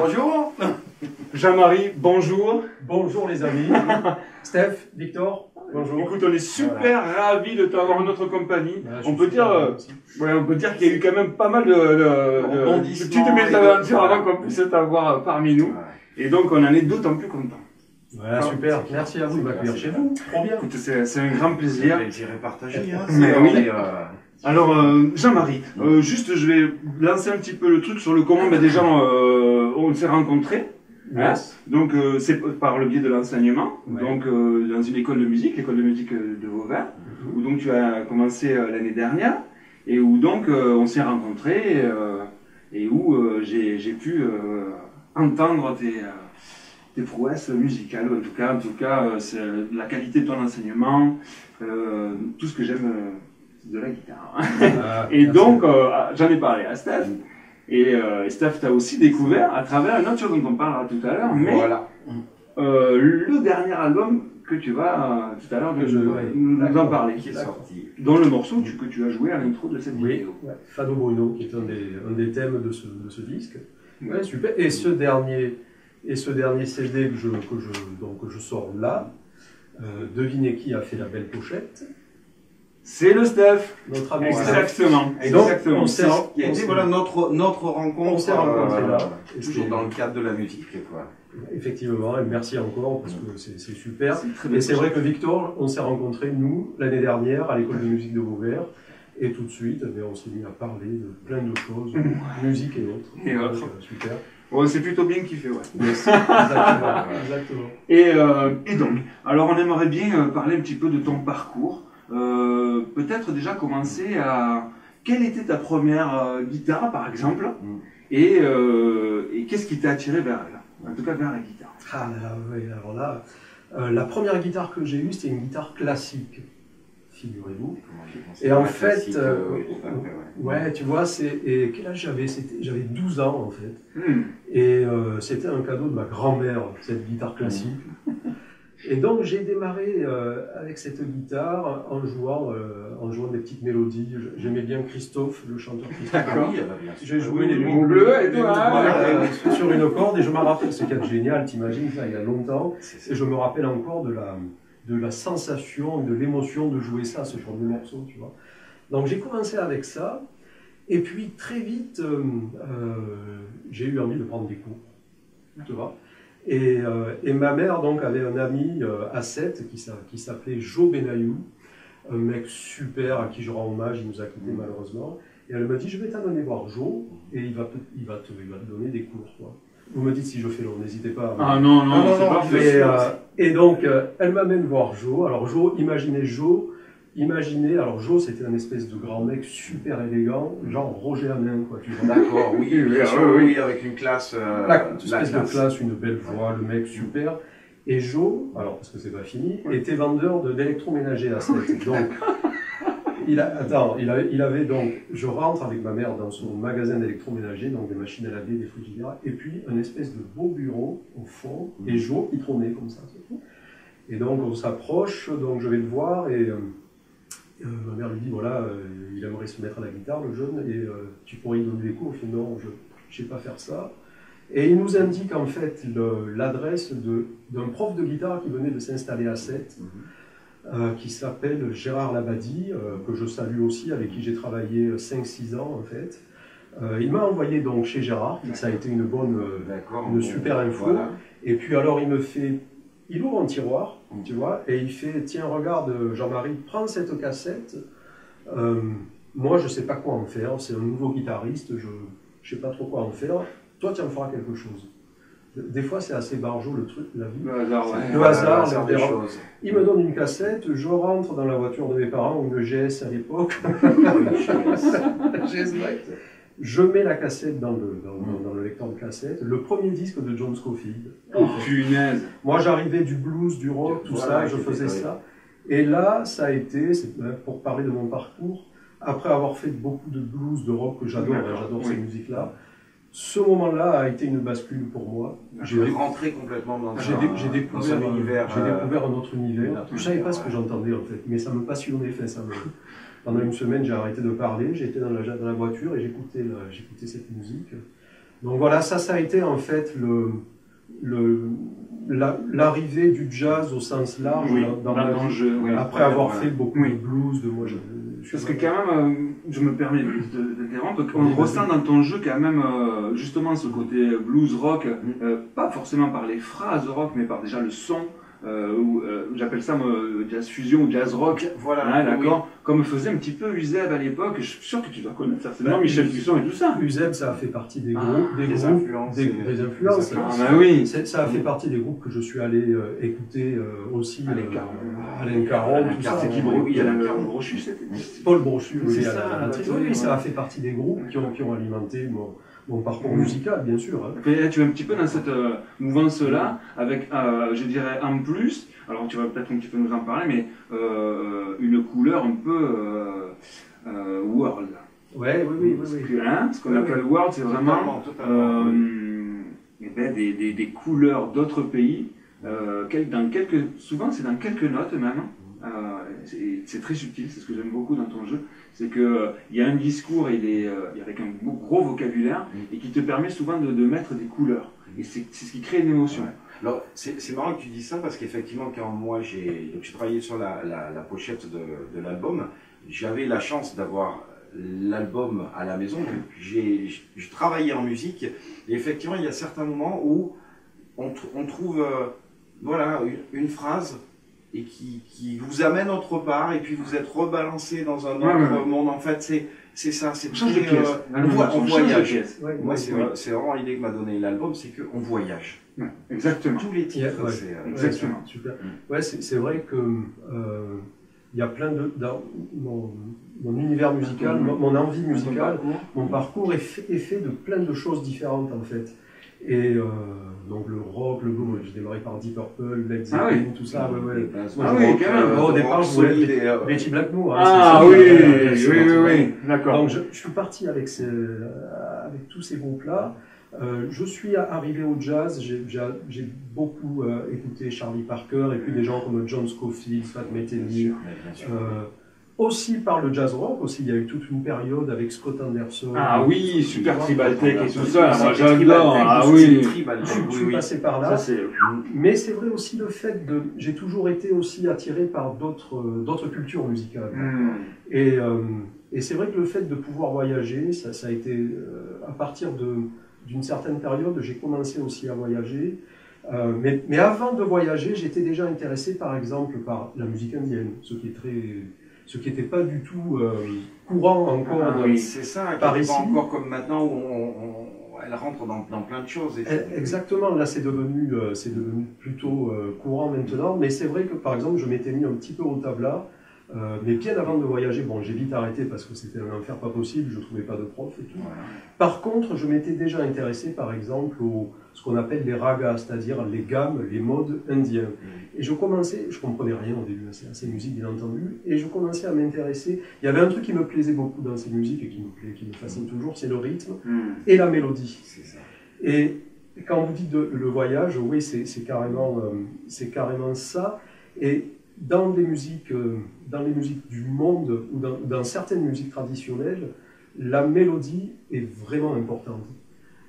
Bonjour. Jean-Marie, bonjour. Bonjour les amis. Steph, Victor, bonjour. Écoute, on est super ravis de t'avoir en notre compagnie. Voilà, on peut dire, euh, ouais, on peut dire qu'il y a eu quand même pas mal de, de, de petites mésaventures avant qu'on puisse t'avoir euh, parmi nous. Et donc, on en est d'autant plus contents. Voilà, super. Merci à vous de m'accueillir chez vous. Trop bien. Écoute, c'est un grand plaisir. est partagé. Hein, Mais oui. euh, Alors, euh, Jean-Marie, juste, je vais lancer un petit peu le truc sur le comment ben, déjà on s'est rencontrés. Hein. Donc, euh, c'est par le biais de l'enseignement, Ouais. donc euh, dans une école de musique, l'école de musique euh, de Vauvert, où donc tu as commencé euh, l'année dernière, et où donc on s'est rencontrés, et où j'ai pu entendre tes, tes prouesses musicales, en tout cas, en tout cas la qualité de ton enseignement, tout ce que j'aime de la guitare. Ah, Et merci. donc, euh, j'en ai parlé à Steph. Et, euh, et Steph t'a aussi découvert à travers une autre chose dont on parlera tout à l'heure, mais Voilà. euh, le dernier album que tu vas euh, tout à l'heure nous, je- nous- ouais. nous en parler, Qui est sorti. dont le morceau tu- que tu as joué à l'intro de cette Oui, vidéo. ouais. Fado Bruno, qui est un des, un des thèmes de ce, de ce disque. Ouais. Ouais, super. Et ce dernier, et ce dernier CD que je, que je, donc, que je sors là, euh, devinez qui a fait la belle pochette C'est le Steph Notre ami. Exactement. Et donc, Exactement. on a été s'est- voilà, notre, notre rencontre. On s'est rencontrés là. Et Toujours dans le cadre de la musique. Quoi. Effectivement, et merci encore parce que c'est super. Et c'est vrai que Victor, on s'est rencontrés, nous, l'année dernière, à l'école de musique de Vauvert. Et tout de suite, eh bien, on s'est mis à parler de plein de choses, musique et autres. Et autres. super. Bon, c'est plutôt bien kiffé, ouais. Yes, exactement. exactement. Et, euh, et donc, alors on aimerait bien euh, parler un petit peu de ton parcours. Euh, Peut-être déjà commencer à... Quelle était ta première euh, guitare, par exemple Mm. Et, euh, et qu'est-ce qui t'a attiré vers elle? En tout cas, vers la guitare. Ah là, alors là, euh, la première guitare que j'ai eue, c'était une guitare classique, figurez-vous. Et en fait, euh, fait, ouais. Ouais, tu vois, c'est et quel âge j'avais? J'avais 12 ans en fait. Hmm. Et euh, c'était un cadeau de ma grand-mère, cette guitare classique. Et donc j'ai démarré euh, avec cette guitare en jouant, euh, en jouant des petites mélodies. J'aimais bien Christophe, le chanteur Christophe. D'accord. Oui, ah bah. J'ai joué Oui, les mots bleus et tout, hein. euh, sur une corde et je me rappelle, c'est génial, t'imagines, ça il y a longtemps. Et je me rappelle encore de la, de la sensation, de l'émotion de jouer ça, ce genre de morceau, tu vois. Donc j'ai commencé avec ça, et puis très vite, euh, j'ai eu envie de prendre des cours, tu vois. Et, euh, et ma mère donc avait un ami euh, à 7 qui, s'a- qui s'appelait Joe Benayou, un mec super à qui je rends hommage, il nous a quittés malheureusement. Et elle m'a dit, je vais t'amener voir Joe, et il va te, il va te, il va te donner des cours, quoi. Vous me dites si je fais long, n'hésitez pas. à Ah non, non, Ah, non, c'est et, euh, et donc, euh, elle m'amène voir Joe. Alors, Joe, imaginez Joe, imaginez, alors Joe, c'était un espèce de grand mec super élégant, genre Roger Hanin, quoi, tu vois. D'accord, oui, Oui, oui, avec une classe. euh, La, la espèce de classe, une belle voix, le mec super. Et Joe, alors parce que c'est pas fini, était vendeur de- d'électroménager à 7. Donc, il a, attends, il, a- il avait donc, je rentre avec ma mère dans son magasin d'électroménager, donc des machines à laver, des frigidaires, et puis un espèce de beau bureau au fond, et Joe, il trônait comme ça. Et donc on s'approche, donc je vais le voir, et euh, euh, ma mère lui dit, voilà, euh, il aimerait se mettre à la guitare, le jeune, et euh, tu pourrais lui donner des cours. Il fait, non, je ne sais pas faire ça. Et il nous indique en fait l'adresse d'un prof de guitare qui venait de s'installer à 7, Mhm. qui s'appelle Gérard Labadie, que je salue aussi, avec qui j'ai travaillé 5-6 ans en fait. Il m'a envoyé donc chez Gérard, ça a été une bonne, une super info. voilà. Et puis alors il me fait, il ouvre un tiroir, Mm. tu vois, et il fait, tiens regarde Jean-Marie, prends cette cassette. Euh, moi je sais pas quoi en faire, c'est un nouveau guitariste, je je sais pas trop quoi en faire. Toi tu en feras quelque chose. Des fois c'est assez barjot le truc, la vie. Le hasard, ouais. Le hasard, des choses. Il me donne une cassette, je rentre dans la voiture de mes parents, une GS à l'époque. GS. Je mets la cassette dans le, dans, dans- dans le lecteur de cassette, le premier disque de John Scofield. Oh, punaise. Moi, j'arrivais du blues, du rock, tout Voilà, ça, je faisais ça. Et là, ça a été, euh, pour parler de mon parcours, après avoir fait beaucoup de blues, de rock que j'adore, j'adore oui. ces musiques-là, ce moment-là a été une bascule pour moi. J'ai J'ai rentré complètement dans, j'ai dé- découvert, un univers. j'ai euh, découvert un autre univers. Je savais pas ce que j'entendais en fait, mais ça me passionnait. Enfin, ça me... Pendant une semaine, j'ai arrêté de parler, j'étais dans la, dans la voiture et j'écoutais la- j'écoutais cette musique. Donc voilà, ça, ça a été en fait le, le, la- l'arrivée du jazz au sens large Oui, dans, le vie. jeu, oui. Après avoir voilà. fait beaucoup Oui. de blues, de moi, je, je Parce que quand même, euh, je me permets de- d'interrompre, on ressent dans ton jeu quand même euh, justement ce côté blues rock, euh, pas forcément par les phrases rock, mais par déjà le son, euh, ou euh, j'appelle ça moi, jazz fusion ou jazz rock. Voilà. Hein, oui. d'accord Comme faisait un petit peu Uzeb à l'époque, je suis sûr que tu dois connaître certainement Bah, Michel Buisson et tout ça. Uzeb, ça a fait partie des Ah, groupes, des, des groupes, influences, des, des influences. influences. Ah bah oui. C'est- Ça a fait partie des groupes que je suis allé euh, écouter euh, aussi. Alain euh, Caron. Alain Caron, Alain tout ça. C'est qui oui, oui, Alain euh, Caron. Brochu, c'était. Paul Brochu, oui, ça, oui, ça a fait partie des groupes qui ont, qui ont alimenté mon parcours musical, bien sûr. hein. Là, tu es un petit peu dans cette euh, mouvance-là, avec, euh, je dirais, en plus, alors tu vas peut-être un petit peu nous en parler, mais euh, une couleur un peu euh, euh, world. Ouais, oui, oui, oui. Oui. que, hein, ce qu'on Oui, appelle world, c'est vraiment Totalement, totalement. euh, eh ben, des, des, des couleurs d'autres pays. Euh, quel- dans quelques, souvent, c'est dans quelques notes même. Euh, c'est très subtil, c'est ce que j'aime beaucoup dans ton jeu. C'est qu'il il y a un discours et des, euh, avec un gros- vocabulaire Mm. et qui te permet souvent de, de mettre des couleurs. Et c'est ce qui crée une émotion. Ouais. Alors, c'est marrant que tu dis ça parce qu'effectivement, quand moi j'ai travaillé sur la, la, la pochette de, de l'album, j'avais la chance d'avoir l'album à la maison. J'ai je travaillais en musique et effectivement, il y a certains moments où on, tr- on trouve euh, voilà une, une phrase et qui, qui vous amène autre part et puis vous êtes rebalancé dans un autre Ouais, ouais, ouais. monde. En fait, c'est c'est ça, c'est change de pièce. euh, on, voit- on on change de voyage. Ouais, Moi, c'est vraiment l'idée que m'a donné l'album, c'est qu'on voyage. Exactement. Tous les titres, euh, Exactement. Super. Mm. Ouais, c'est vrai que euh, il y a plein de dans mon, mon univers musical, mon, mon envie musicale, mon parcours est fait, est fait de plein de choses différentes en fait. Et euh, donc le rock, le blues, j'ai démarré par Deep Purple, Led Ah Zeppelin, tout ça. Ouais, ouais. Ah oui, quand même. euh, au départ, je voulais euh, Betty Blackmore. hein, Ah oui, oui, oui, oui, d'accord. Donc je, je suis parti avec, ces, avec tous ces groupes-là. Euh, je suis arrivé au jazz, j'ai beaucoup euh, écouté Charlie Parker et puis des gens comme John Scofield, Fat bien Metheny. Euh, aussi par le jazz rock, aussi il y a eu toute une période avec Scott Anderson. Ah oui, super Tu vois, Tribaltech et tout ça, moi tribal j'adore. tech, Ah oui. tribal Je, tech, suis passé par là. Ça c'est. Mais c'est vrai aussi le fait de. J'ai toujours été aussi attiré par d'autres euh, d'autres cultures musicales. Hmm. Et, euh, et c'est vrai que le fait de pouvoir voyager, ça, ça a été euh, à partir de- d'une certaine période, j'ai commencé aussi à voyager. Euh, mais, mais avant de voyager, j'étais déjà intéressé par exemple par la musique indienne, ce qui est très, ce qui n'était pas du tout euh, courant encore. Ah oui. C'est ça, Par ici. pas encore comme maintenant où on, on- elle rentre dans, dans plein de choses. Eh, Exactement, là c'est devenu, euh, c'est devenu plutôt euh, courant maintenant, mais c'est vrai que par exemple je m'étais mis un petit peu au tabla, euh, mais bien avant de voyager, bon j'ai vite arrêté parce que c'était un enfer pas possible, je trouvais pas de prof et tout. Voilà. Par contre, je m'étais déjà intéressé par exemple au ce qu'on appelle les ragas, c'est-à-dire les gammes, les modes indiens. Et je commençais, je comprenais rien au début à ces, musiques bien entendu, et je commençais à m'intéresser. Il y avait un truc qui me plaisait beaucoup dans ces musiques et qui me plaît, qui me fascine toujours, c'est le rythme Hmm. et la mélodie. Ça. Et quand vous dites de- le voyage, oui, c'est carrément, euh, c'est carrément ça. Et dans les musiques, euh, dans les musiques du monde ou dans, dans certaines musiques traditionnelles, la mélodie est vraiment importante.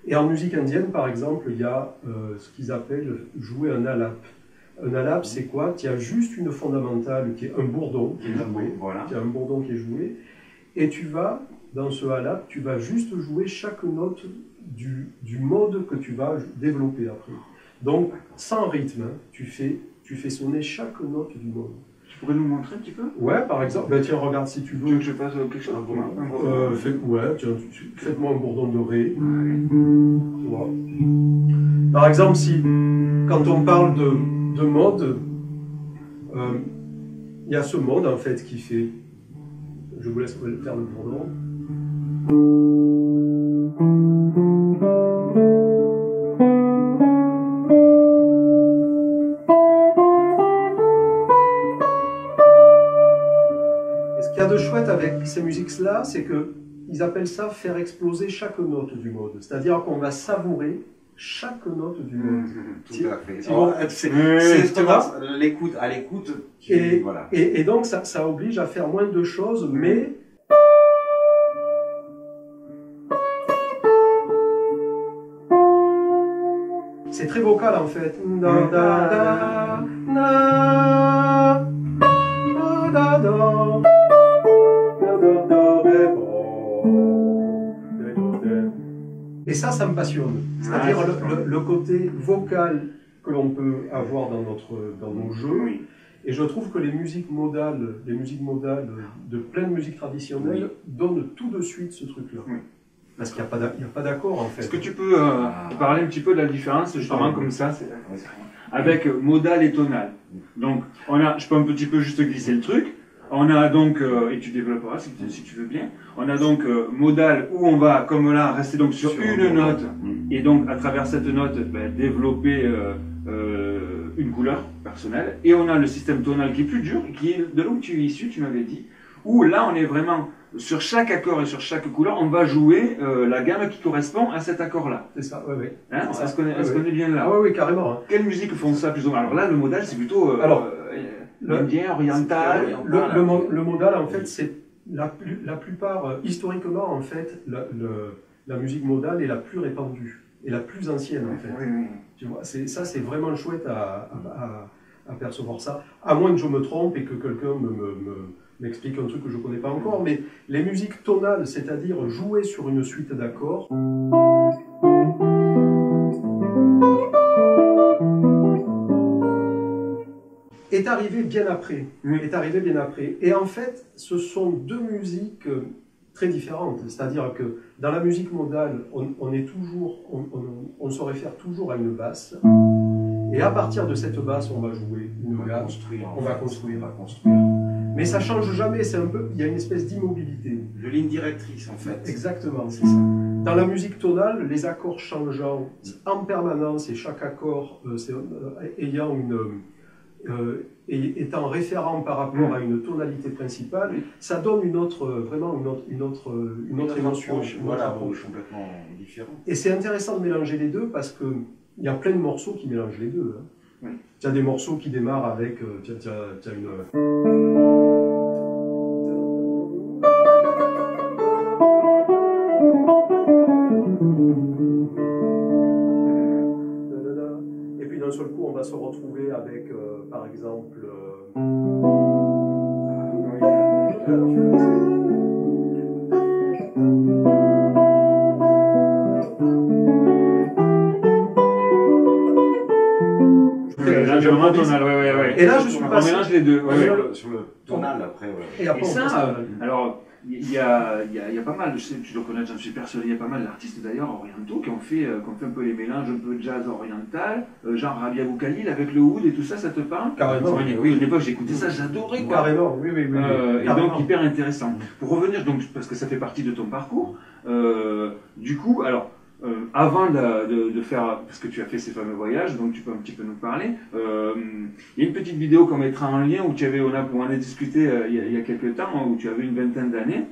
Et en musique indienne, par exemple, il y a euh, ce qu'ils appellent jouer un alap. Un alap, c'est quoi? Tu as juste une fondamentale qui est un bourdon qui est joué. Voilà. Tu as un bourdon qui est joué, et tu vas, dans ce halap, tu vas juste jouer chaque note du, du mode que tu vas développer après. Donc, sans rythme, hein, tu, fais, tu fais sonner chaque note du mode. Tu pourrais nous montrer un petit peu? Ouais, par exemple, ben tiens, regarde si tu Tu veux veux. que je fasse quelque chose Un bourdon. Un bourdon. Euh, ouais, tiens, faites-moi un bourdon de ré. Voilà. Par exemple, si, quand on parle de, de mode, euh, il y a ce mode en fait qui fait. Je vous laisse faire le bourdon. Avec ces musiques-là, c'est que ils appellent ça faire exploser chaque note du mode. C'est-à-dire qu'on va savourer chaque note du mode. Tout à fait. Vois C'est l'écoute, à l'écoute, Et- voilà. Et, et donc, ça, ça oblige à faire moins de choses, mais c'est très vocal en fait. Da, da, da, Et ça, ça me passionne. C'est-à-dire Ouais, le, c'est le- le côté vocal que l'on peut avoir dans, notre, dans nos jeux. Oui. Et je trouve que les musiques modales, les musiques modales de plein de musiques traditionnelles donnent tout de suite ce truc-là. Oui. Parce qu'il n'y a pas d'a- il y a pas d'accord en fait. Est-ce que tu peux euh, parler un petit peu de la différence, justement, Ah, oui. comme ça, avec modal et tonal? Donc, on a, je peux un petit peu juste glisser le truc. On a donc, euh, et tu développeras si, tu- si tu veux bien, on a donc euh, modal où on va, comme là, rester donc sur, Sur une un note Mm. et donc à travers cette note ben, développer euh, euh, une couleur personnelle. Et on a le système tonal qui est plus dur, qui est de là où tu es issu, tu m'avais dit, où là on est vraiment sur chaque accord et sur chaque couleur, on va jouer euh, la gamme qui correspond à cet accord-là. C'est ça, oui, oui. Hein. Est-ce qu'on est, bien là Ah oui, oui, carrément. hein. Quelles musiques font ça plus ou moins? Alors là, le modal, c'est plutôt euh, Alors, euh, le- indien, oriental. Le, modal, en fait, c'est la, plus- la plupart, euh, historiquement, en fait, la, le- la musique modale est la plus répandue et la plus ancienne, en fait. Oui, oui. Tu vois, c'est, ça, c'est vraiment chouette à, à, à- à percevoir ça. À moins que je me trompe et que quelqu'un me, me- me- m'explique un truc que je ne connais pas encore, mais les musiques tonales, c'est-à-dire jouer sur une suite d'accords, est arrivé bien après. Est arrivé bien après. Et en fait, ce sont deux musiques euh, très différentes. C'est-à-dire que dans la musique modale, on, on est toujours, on, on- on se réfère toujours à une basse. Et à partir de cette basse, on va jouer une On va construire. On va construire. On va construire. Mais ça change jamais. C'est un peu, il y a une espèce d'immobilité. De ligne directrice en fait. Exactement, c'est ça. Dans la musique tonale, les accords changeant en permanence et chaque accord euh, euh, ayant une, et étant référent par rapport Mm. à une tonalité principale, ça donne une autre, euh, vraiment une autre, une autre, euh, une autre émotion. approche, une autre Voilà, approche. complètement différent. Et c'est intéressant de mélanger les deux parce que il y a plein de morceaux qui mélangent les deux. hein. Oui. Tu as des morceaux qui démarrent avec, euh, tu as- tu as- tu as une Et puis d'un seul coup, on va se retrouver avec, euh, par exemple, euh, Ouais, là, j'ai vraiment tonal, ouais, ouais, ouais. Et là, je suis On passé- mélange les deux. ouais, sur, ouais. le, sur le tonal après, ouais. et après Et on ça, euh, alors, il y a, il y, a, il y a pas mal, je sais, tu dois connaître, j'en suis persuadé, il y a pas mal d'artistes d'ailleurs orientaux qui ont, fait, euh, qui ont fait un peu les mélanges, un peu jazz oriental, euh, genre Rabia Boukhalil avec le oud et tout ça, ça te parle? Carrément. Oui, oui, à l'époque j'écoutais ça, j'adorais quoi. Carrément, oui, oui, oui. oui. Euh, et donc hyper intéressant. Pour revenir, donc, parce que ça fait partie de ton parcours, euh, du coup, alors, euh, avant de, de- de faire, parce que tu as fait ces fameux voyages, donc tu peux un petit peu nous parler, euh, il y a une petite vidéo qu'on mettra en lien où tu avais, on a, on a discuté euh, il, y a, il y a quelques temps, où tu avais une vingtaine d'années.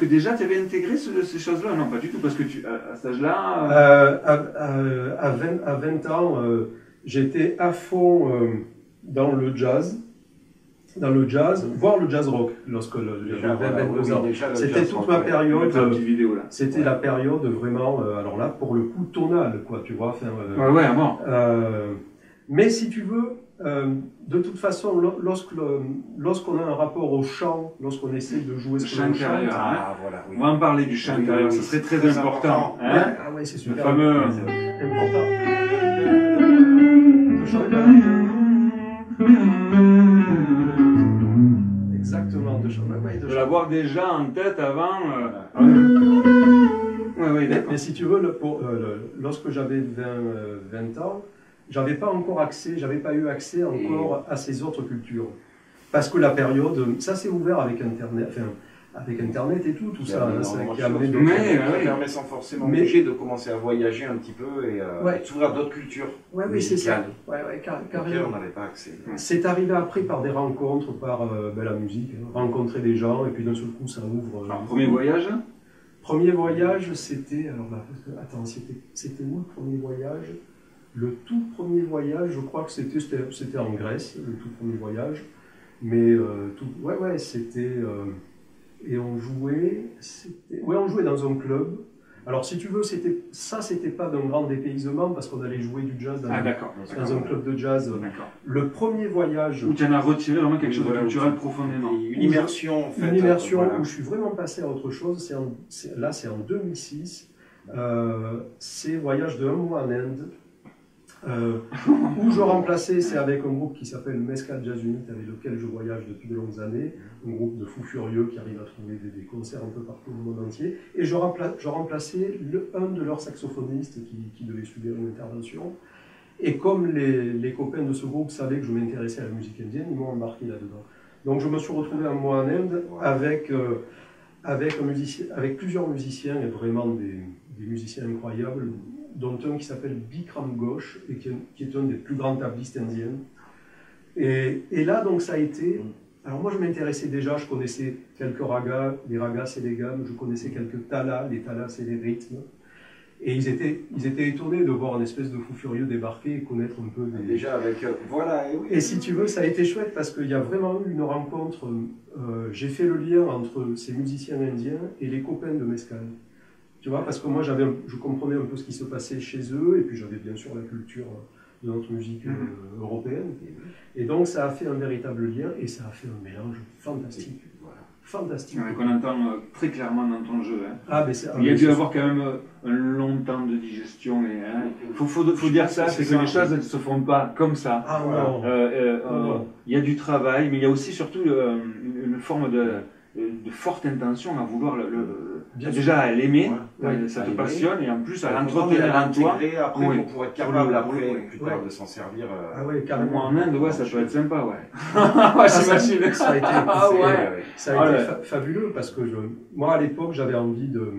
Que déjà tu avais intégré ce- ces choses-là Non, pas du tout, parce que tu, à, à cet âge-là. euh, Euh, à, à- à 20, à 20 ans, euh, j'étais à fond euh, dans le jazz, dans le jazz, voire le jazz rock, lorsque j'avais Déjà, voilà, 22 oui, ans. C'était toute rock, ma période. C'était la période vraiment, alors là, pour le coup, tonale, quoi, tu vois. enfin, Ouais, ouais, à mort. mais si tu veux, euh, de toute façon, le- lorsqu'on a un rapport au chant, lorsqu'on essaie de jouer Le ce chant intérieur. Ah, voilà, oui. On va en parler du chant Oui, intérieur, oui, ce serait très, très important. important. hein. ah ouais, c'est Le fameux. important. Exactement, de chanter. Ouais, de De chanter. l'avoir déjà en tête avant. euh, Voilà. Ouais, ouais, Mais, d'accord. mais si tu veux, le- pour, euh, le- lorsque j'avais 20, euh, 20 ans, j'avais pas encore accès, j'avais pas eu accès encore à ces autres cultures. Parce que la période, ça s'est ouvert avec Internet, enfin, avec Internet et tout, tout ça, hein, ça qui a amené de- d'autres- Mais, ça ouais. permet sans forcément Mais- bouger de commencer à voyager un petit peu et euh, Ouais. et s'ouvrir à d'autres cultures Ouais, oui, c'est ça. Ouais, ouais, car- carrément. on n'avait pas accès. C'est arrivé après par des rencontres, par euh, ben, la musique, hein, rencontrer des gens, et puis d'un seul coup, ça ouvre. euh, Alors, premier voyage Premier voyage, c'était. Alors là, que- attends, c'était c'était où le premier voyage? Le tout premier voyage, je crois que c'était en Grèce, le tout premier voyage. Mais euh, tout, ouais, ouais, c'était. euh, et on jouait. Ouais, on jouait dans un club. Alors, si tu veux, c'était ça, c'était pas d'un grand dépaysement parce qu'on allait jouer du jazz dans, Ah, d'accord. dans un club de jazz. Le premier voyage, Où tu en as retiré vraiment quelque chose de culturel profondément. Une immersion en fait. une immersion voilà. où je suis vraiment passé à autre chose, c'est en- c'est- là c'est en 2006, euh, c'est voyage de un mois en Inde, euh, où je remplaçais, c'est avec un groupe qui s'appelle Mescal Jazz Unit, avec lequel je voyage depuis de longues années, un groupe de fous furieux qui arrive à trouver des, concerts un peu partout au monde entier, et je, rempla- remplaçais le, un de leurs saxophonistes qui, devait subir une intervention. Et comme les, copains de ce groupe savaient que je m'intéressais à la musique indienne, ils m'ont embarqué là-dedans. Donc je me suis retrouvé un mois en Inde avec, euh, avec, plusieurs musiciens et vraiment des musiciens incroyables, dont un qui s'appelle Bikram Ghosh et qui est, qui est un des plus grands tablistes indiens. Et, et là, donc, ça a été. Alors, moi, je m'intéressais déjà, je connaissais quelques ragas, les ragas, c'est les gammes, je connaissais quelques talas, les talas, c'est les rythmes. Et ils étaient, ils étaient étonnés de voir un espèce de fou furieux débarquer et connaître un peu des, Déjà avec. euh, voilà, et oui. et si tu veux, ça a été chouette parce qu'il y a vraiment eu une rencontre. euh, J'ai fait le lien entre ces musiciens indiens et les copains de Mescal. Tu vois, parce que moi, j'avais, je comprenais un peu ce qui se passait chez eux et puis j'avais bien sûr la culture de notre musique euh, Mhm. européenne. Et donc, ça a fait un véritable lien et ça a fait un mélange fantastique. Voilà. Fantastique. Ouais, Qu'on entend euh, très clairement dans ton jeu. hein. Ah, mais ah, Il y a dû avoir quand même euh, un long temps de digestion. Il faut, faut, dire ça, c'est que les choses ne se font pas comme ça. Ah Voilà. Euh, euh, Ah, euh, il y a du travail, mais il y a aussi surtout euh, une forme de, de forte intention à vouloir le, le- Bien déjà à l'aimer, Ouais. euh, ça À te passionne, et en plus à l'entretenir en toi. après Oui. pour pouvoir être capable le- après, plus tard, ouais. de s'en servir. euh, Ah ouais, Moi carrément. en Inde, ouais, ça peut être sympa, ouais. Ah, ça- j'imagine. ça a été- Ah ouais. Ça a Ah été ouais. fa- fabuleux parce que je, moi à l'époque j'avais envie de.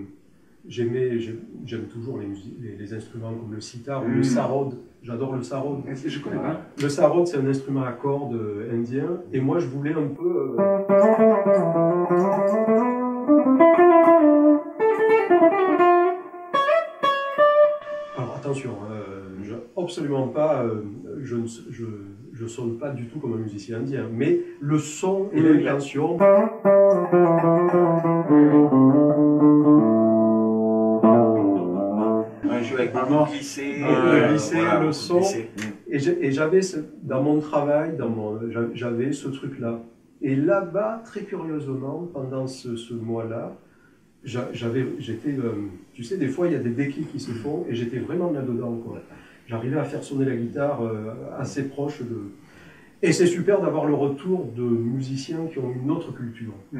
J'aimais, j'ai- j'aime toujours les, musi- les, les instruments comme le sitar ou Mm. le sarod. J'adore le sarod. Je connais pas. Le sarod c'est un instrument à cordes euh, indien et moi je voulais un peu. euh, Alors attention, euh, je, absolument pas, euh, je ne je, je sonne pas du tout comme un musicien indien, mais le son et l'intention. Avec euh, glisser, voilà, le son. glissé. Et j'avais dans mon travail, dans mon, j'a- j'avais ce truc-là. Et là-bas, très curieusement, pendant ce, ce mois-là, j'a- j'avais, j'étais, euh, tu sais, des fois il y a des déclics qui se font, et j'étais vraiment là-dedans. quoi. J'arrivais à faire sonner la guitare euh, assez proche de. Et c'est super d'avoir le retour de musiciens qui ont une autre culture. Et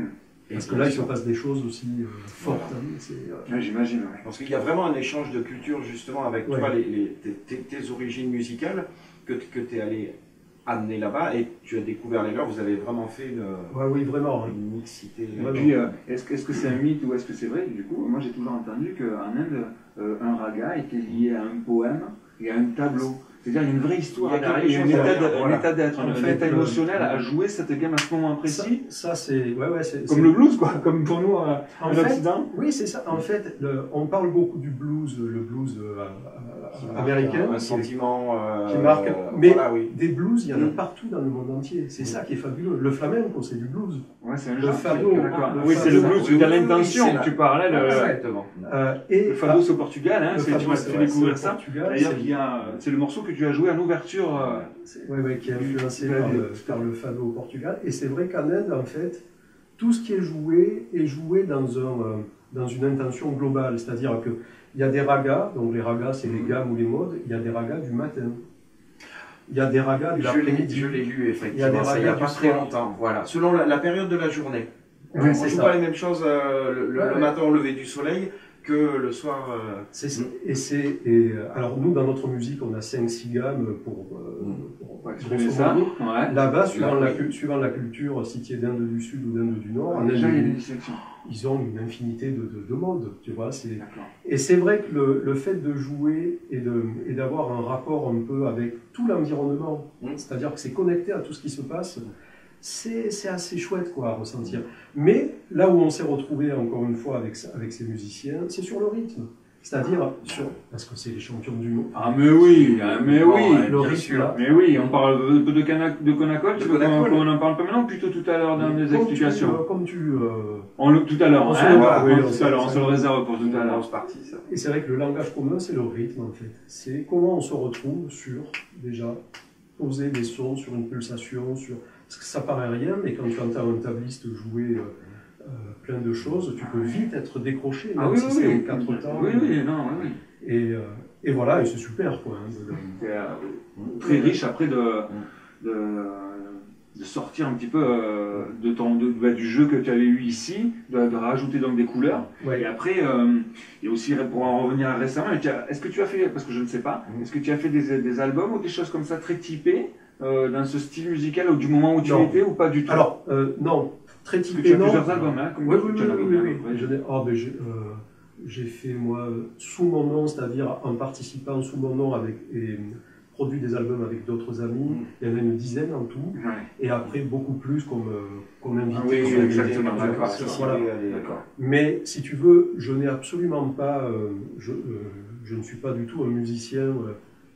Parce que là, il se passe des choses aussi euh, fortes. hein. Euh, Ouais, J'imagine, ouais. Parce qu'il y a vraiment un échange de culture justement avec Ouais. toi, les, les- tes, tes- tes origines musicales que, que tu es allé amener là-bas et tu as découvert les leurs. Vous avez vraiment fait une, ouais, oui, vraiment. hein. une mixité. Et Vraiment. puis, euh, est-ce que c'est un mythe ou est-ce que c'est vrai? Du coup, moi j'ai toujours entendu qu'en Inde, euh, un raga était lié à un poème et à un tableau. C'est-à-dire, il y a une vraie histoire Il y a derrière, il y a un état un d'être, un état le- émotionnel à jouer cette gamme à ce moment Ça, précis. ça, c'est. Ouais, ouais, c'est. Comme le blues, quoi. Comme pour nous, euh, En en fait, Occident. Oui, c'est ça. En fait, le- on parle beaucoup du blues, le blues euh, Qui euh, marque américain, Un qui- sentiment. euh, qui marque- euh, mais- Voilà, oui. Des blues, il y en a Mm. partout dans le monde entier. C'est ça qui est fabuleux. Le flamenco, c'est du blues. Ouais, c'est un Le fado, Oui, c'est le blues, Oui, tu as oui, oui, l'intention tu parlais. Le, Exactement. Euh, et le fado, c'est au Portugal, hein, le c'est- fado, tu m'as fait découvrir ça. D'ailleurs, c'est- a- le morceau que tu as joué en ouverture. euh, ouais, qui est influencé par le, par le fado au Portugal. Et c'est vrai qu'en Inde, en fait, tout ce qui est joué est joué dans, un, euh, dans une intention globale. C'est-à-dire qu'il y a des ragas, donc les ragas, c'est les Mhm. gammes ou les modes, il y a des ragas du matin. Il y a des ragas l'ai, l'après-midi. je l'ai lu Il y a effectivement, des ça, il n'y a ragas pas du très longtemps. Voilà, selon la, la période de la journée. Ouais, on c'est joue ça. pas les mêmes choses euh, le, le- Ouais, le ouais. matin au lever du soleil que le soir. euh, C'est ça. Et c'est et euh, alors nous dans notre musique on a 5 6 gammes pour, euh, Mm. pour- exprimer ça. Ouais. Là-bas, suivant, Là, la, oui. cu- suivant la culture, si tu es d'Inde du Sud ou d'Inde du Nord, en Déjà, il y a Inde, des sélections. ils ont une infinité de, de, de modes, tu vois. C'est... Et c'est vrai que le, le fait de jouer et, de, et d'avoir un rapport un peu avec tout l'environnement, Mm. c'est-à-dire que c'est connecté à tout ce qui se passe, c'est, c'est assez chouette quoi, à ressentir. Mais là où on s'est retrouvé encore une fois avec, avec ces musiciens, c'est sur le rythme. C'est-à-dire, sur, parce que c'est les champions du monde. Ah, mais oui, ah, mais oui. bien rythme, sûr. là. Mais oui, on parle de, de, de Conacol, tu veux qu'on en parle pas maintenant, plutôt tout à l'heure dans les tu- explications. euh, Comme tu, euh, On le, tout à l'heure, On se hein, oui, on, on tout se- le ça- réserve pour tout à l'heure. grosse partie, ça. Et c'est vrai que le langage commun, c'est le rythme en fait. C'est comment on se retrouve sur, déjà, poser des sons sur une pulsation, sur... Parce que ça paraît rien, mais quand tu entends un tabliste jouer euh, euh, plein de choses, tu peux vite être décroché, même Ah oui, si oui, c'est oui. quatre temps. Oui, oui, non, oui. Et, euh, et voilà, et c'est super quoi. hein, de- très riche après de, de, de sortir un petit peu de ton, de, bah, du jeu que tu avais eu ici, de, rajouter donc des couleurs. Et après, euh, et aussi pour en revenir à récemment, est-ce que tu as fait, parce que je ne sais pas, Mhm. est-ce que tu as fait des, des albums ou des choses comme ça très typées? Euh, dans ce style musical ou du moment où tu Non. étais ou pas du tout Alors, euh, non, très typé tu as non. plusieurs albums, hein, comme Oui, oui, oh, ben, j'ai euh, j'ai fait, moi, sous mon nom, c'est-à-dire en participant sous mon nom avec, et produit des albums avec d'autres amis. Mm. Il y en a une dizaine en tout. Ouais. Et après, beaucoup plus comme, comme invité. Ah oui, exactement, d'accord, ça, d'accord. voilà. D'accord. Mais si tu veux, je n'ai absolument pas, je, je ne suis pas du tout un musicien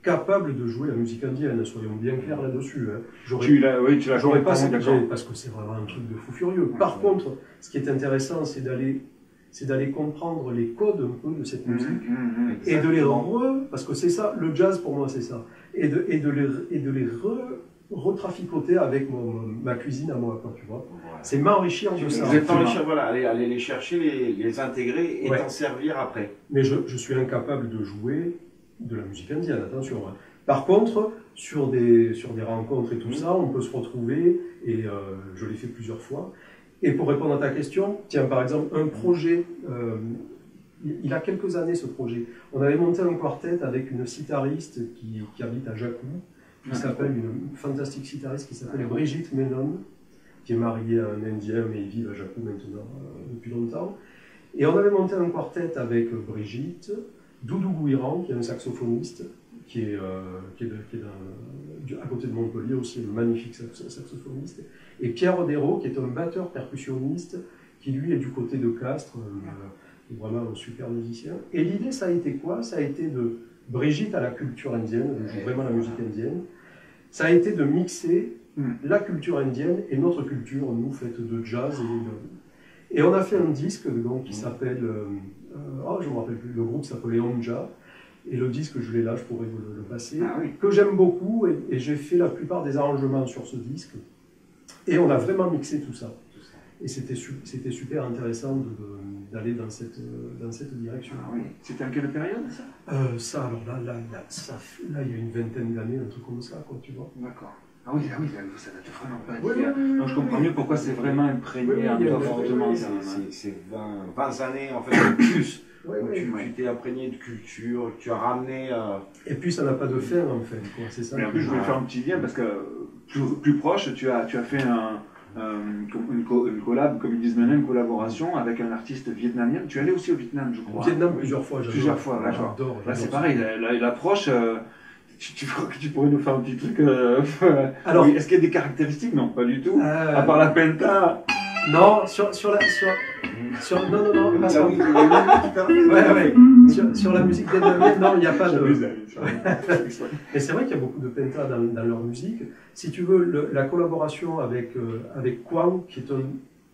capable de jouer la musique indienne, soyons bien clairs là-dessus. hein. J'aurais Tu l'as, oui, tu l'as J'aurais pas cette d'accord. parce que c'est vraiment un truc de fou furieux. Par contre, ce qui est intéressant, c'est d'aller, c'est d'aller comprendre les codes un peu de cette musique Mhm, mhm, mhm. et de les re, parce que c'est ça, le jazz pour moi c'est ça, et de, et de les, et de les re, retraficoter avec mon- ma cuisine à moi, quoi, tu vois. Voilà. C'est m'enrichir de ça. Vous voilà, aller, aller les chercher, les, les intégrer et Ouais. t'en servir après. Mais je, je suis incapable de jouer de la musique indienne, attention. hein. Par contre, sur des, sur des rencontres et tout ça, on peut se retrouver, et euh, je l'ai fait plusieurs fois. Et pour répondre à ta question, tiens, par exemple, un projet, euh, il, a quelques années ce projet. On avait monté un quartet avec une sitariste qui, qui habite à Jacou, qui Ah. s'appelle une fantastique sitariste qui s'appelle Brigitte Menon, qui est mariée à un Indien, mais ils vivent à Jacou maintenant euh, depuis longtemps. Et on avait monté un quartet avec Brigitte, Doudou Gouiran, qui est un saxophoniste, qui est, euh, qui est, de- qui est à côté de Montpellier aussi, un magnifique sax- saxophoniste, et Pierre Odero, qui est un batteur percussionniste, qui lui est du côté de Castres, euh, vraiment un super musicien. Et l'idée, ça a été quoi? Ça a été de Brigitte à la culture indienne, elle joue vraiment la musique indienne. Ça a été de mixer Hmm. la culture indienne et notre culture, nous, faite de jazz et de, et on a fait un disque donc, qui s'appelle. euh, euh, oh, je ne me rappelle plus. Le groupe s'appelait Onja. Et le disque, je l'ai là, je pourrais vous le, le passer. Ah oui. Que j'aime beaucoup. Et, et j'ai fait la plupart des arrangements sur ce disque. Et on a vraiment mixé tout ça. Et c'était su- c'était super intéressant d'aller dans cette, dans cette direction. Ah oui. C'était en quelle période ça? Euh, ça, alors là, là, là, ça là, il y a une vingtaine d'années, un truc comme ça, quoi, tu vois. D'accord. Ah oui, ah oui, ça date vraiment pas Oui, oui, oui, Donc je comprends mieux pourquoi c'est vraiment imprégné toi une- fortement. C'est c'est 20, 20 années, en fait, plus. Ouais, où ouais. tu ouais. t'es imprégné de culture, tu as ramené. euh, Et puis, ça n'a pas de fin, en fait, quoi, c'est ça. Mais en plus, je voulais faire un petit lien parce que plus, plus proche, tu as, tu as fait un, un- comme une, co- une collab, comme ils disent maintenant, une collaboration avec un artiste vietnamien. Tu es allé aussi au Vietnam, je Au crois. Vietnam, plusieurs fois, j'adore. Plusieurs fois. Là, c'est pareil, la- la- l'approche, euh, tu, crois que tu pourrais nous faire un petit truc euh, Alors- oui, Est-ce qu'il y a des caractéristiques Non, pas du tout. Euh, À part la penta. Non, sur, sur la. Sur, sur, non, non, non, pas Ah oui. Ouais, ouais. Sur, sur la musique vietnamienne, non, il n'y a pas de. Et c'est vrai qu'il y a beaucoup de penta dans, dans leur musique. Si tu veux, le- la collaboration avec, euh, avec Kwang, qui est un,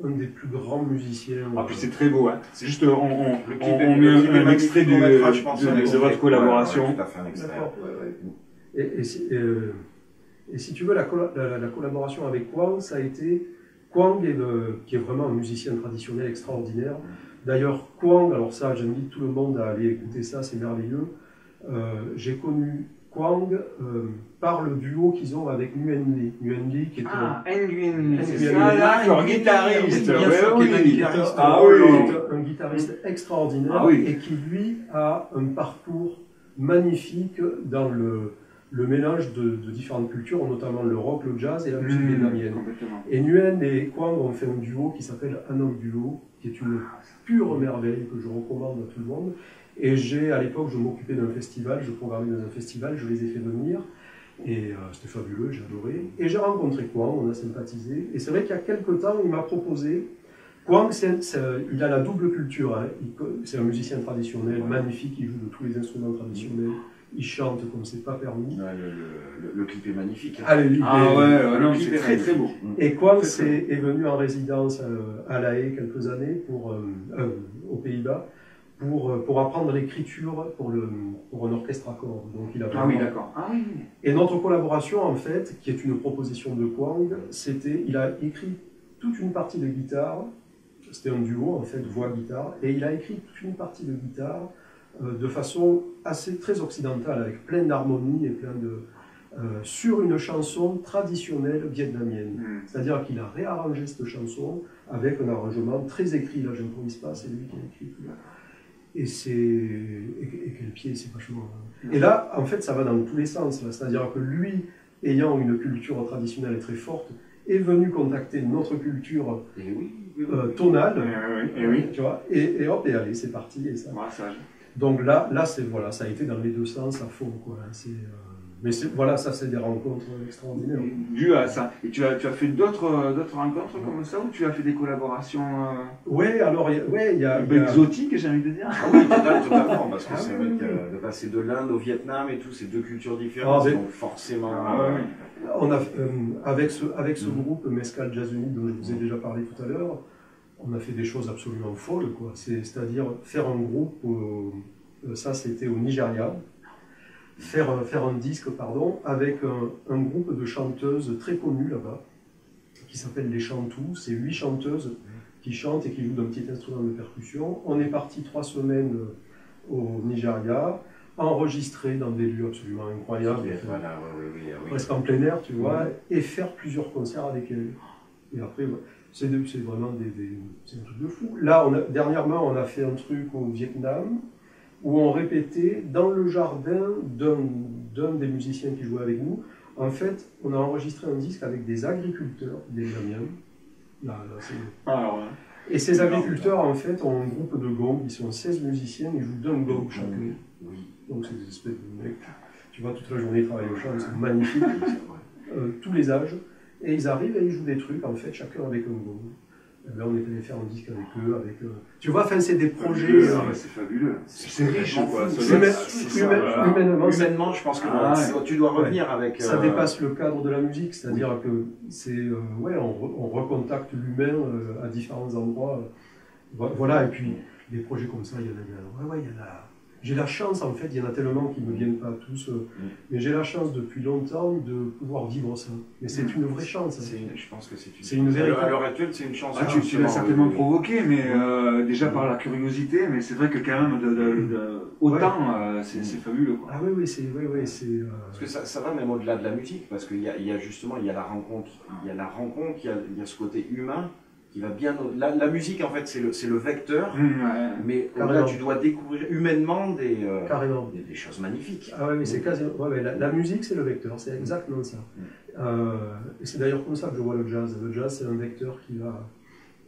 un des plus grands musiciens. En plus, c'est très beau. Hein. C'est juste, on, on, Le clip on, est- on le met un, extrait du, mettra, je pense, de, votre collaboration. Ouais, ouais, tout à fait un extrait. D'accord, ouais, ouais. Et, et si, euh, et si tu veux, la, colla- la- la collaboration avec Kwang, ça a été. Kwang, est le- qui est vraiment un musicien traditionnel extraordinaire. D'ailleurs, Kwang, alors ça, j'invite tout le monde à aller écouter ça, c'est merveilleux. Euh, J'ai connu Kwang euh, par le duo qu'ils ont avec Nguyen Lee. Nguyen Lee, qui est un- Ah, Nguyen, ça, Ah, guitariste. ouais, oui. un guitariste. Ah oui. est un guitariste extraordinaire Ah oui. et qui lui a un parcours magnifique dans le, le mélange de, de différentes cultures, notamment le rock, le jazz et la musique Mmh, vietnamienne. Et Nguyen et Kwang ont fait un duo qui s'appelle Anok Duo, qui est une pure merveille que je recommande à tout le monde. Et j'ai, à l'époque, je m'occupais d'un festival, je programmais dans un festival, je les ai fait venir. Et euh, c'était fabuleux, j'ai adoré. Et j'ai rencontré Kwang, on a sympathisé. Et c'est vrai qu'il y a quelques temps, il m'a proposé. Kwang, il a la double culture. hein. C'est un musicien traditionnel, magnifique, il joue de tous les instruments traditionnels. Il chante comme c'est pas permis. Ouais, le, le- le clip est magnifique. hein. Ah est- ouais, non, Le clip c'est est très très beau. et Kwang est venu en résidence euh, à La Haye quelques années pour, euh, euh, aux Pays-Bas pour, euh, pour apprendre l'écriture pour, le, pour un orchestre à cordes. Donc il a Ah oui, d'accord. Ah oui. Et notre collaboration, en fait, qui est une proposition de Kwang, c'était, il a écrit toute une partie de guitare, c'était un duo, en fait, voix-guitare, et il a écrit toute une partie de guitare euh, de façon assez très occidentale, avec plein d'harmonies et plein de... euh, sur une chanson traditionnelle vietnamienne. Mmh. C'est-à-dire qu'il a réarrangé cette chanson avec un arrangement très écrit, là j'improvise pas, c'est lui qui a écrit. Et c'est. Et, et quel pied, c'est vachement. Et là, en fait, ça va dans tous les sens. C'est-à-dire que lui, ayant une culture traditionnelle très forte, est venu contacter notre culture euh, tonale. Oui, oui. Tu vois, et, hop, et allez, c'est parti. Et ça. Donc là, là c'est voilà, ça a été dans les deux sens à fond. Quoi. C'est, euh, mais voilà, ça, c'est des rencontres extraordinaires. Dû à ça. Et tu as, tu as fait d'autres euh, d'autres rencontres comme ça ou tu as fait des collaborations euh, Ouais, alors, il y a- ouais, il y a. un peu a- exotiques, j'ai envie de dire Ah oui, total- totalement, parce que Ah c'est oui, vrai oui, que de passer de l'Inde au Vietnam et tout, c'est deux cultures différentes, Ah, donc forcément. Ah, ouais. On a, euh, avec ce, avec ce Mhm. groupe Mescal Jazz Unit dont je vous ai déjà parlé tout à l'heure, on a fait des choses absolument folles. quoi. C'est, c'est-à-dire faire un groupe, ça c'était au Nigeria, faire, euh, faire un disque pardon, avec un, un groupe de chanteuses très connues là-bas, qui s'appelle les Chantous. C'est huit chanteuses qui chantent et qui jouent d'un petit instrument de percussion. On est parti trois semaines euh, au Nigeria, enregistré dans des lieux absolument incroyables. Et Voilà, oui, oui, oui, oui. presque en plein air, tu vois, et faire plusieurs concerts avec elle. Et après, ouais, c'est vraiment des, des- un truc de fou. Là, on a, dernièrement, on a fait un truc au Vietnam où on répétait dans le jardin d'un des musiciens qui jouait avec nous. En fait, on a enregistré un disque avec des agriculteurs vietnamiens. Là, là, c'est- Alors, ouais. et ces agriculteurs, en fait, ont un groupe de gongs. Ils sont 16 musiciens, ils jouent d'un gong chacun. Oui, Donc, c'est des espèces de mecs. Tu vois, toute la journée, ils travaillent au champ, c'est vrai. euh, tous les âges, et ils arrivent et ils jouent des trucs, en fait, chacun avec un gong. Là, on est allé faire un disque avec eux, avec... euh, Tu vois, enfin, c'est des projets... Euh, c'est fabuleux. C'est riche, quoi. voilà. humainement, je pense que Ah, tu- tu dois revenir avec. ça euh, dépasse le cadre de la musique, c'est-à-dire que c'est... euh, ouais, on, re- on recontacte l'humain euh, à différents endroits. Vo- Voilà, et puis, des projets comme ça, il y en a... il y en a- Ouais, ouais, il y en a... J'ai la chance, en fait, il y en a tellement qui ne me viennent pas tous, euh, mais j'ai la chance depuis longtemps de pouvoir vivre ça. Mais c'est une vraie chance. hein. c'est une- je pense que c'est une. C'est une chance. véritable- À l'heure actuelle, c'est une chance. Ah, tu, tu l'as certainement oui, provoqué, mais euh, déjà par la curiosité, mais c'est vrai que quand même, de, de- de- autant, euh, c'est fabuleux. Quoi. Ah oui, oui, c'est... Oui, oui, c'est euh, Parce que ça, ça va même au-delà de la musique, parce qu'il y a, il y a justement il y a la rencontre, il y a la rencontre, il y a, il y a ce côté humain qui va bien. La, la musique en fait c'est le, vecteur, Mmh, ouais. mais au-delà tu dois découvrir humainement des, euh, des, des choses magnifiques. Ah oui, mais c'est quasi... ouais, ouais, la, la musique, c'est le vecteur, c'est exactement ça. Euh, et c'est d'ailleurs comme ça que je vois le jazz. Le jazz, c'est un vecteur qui va...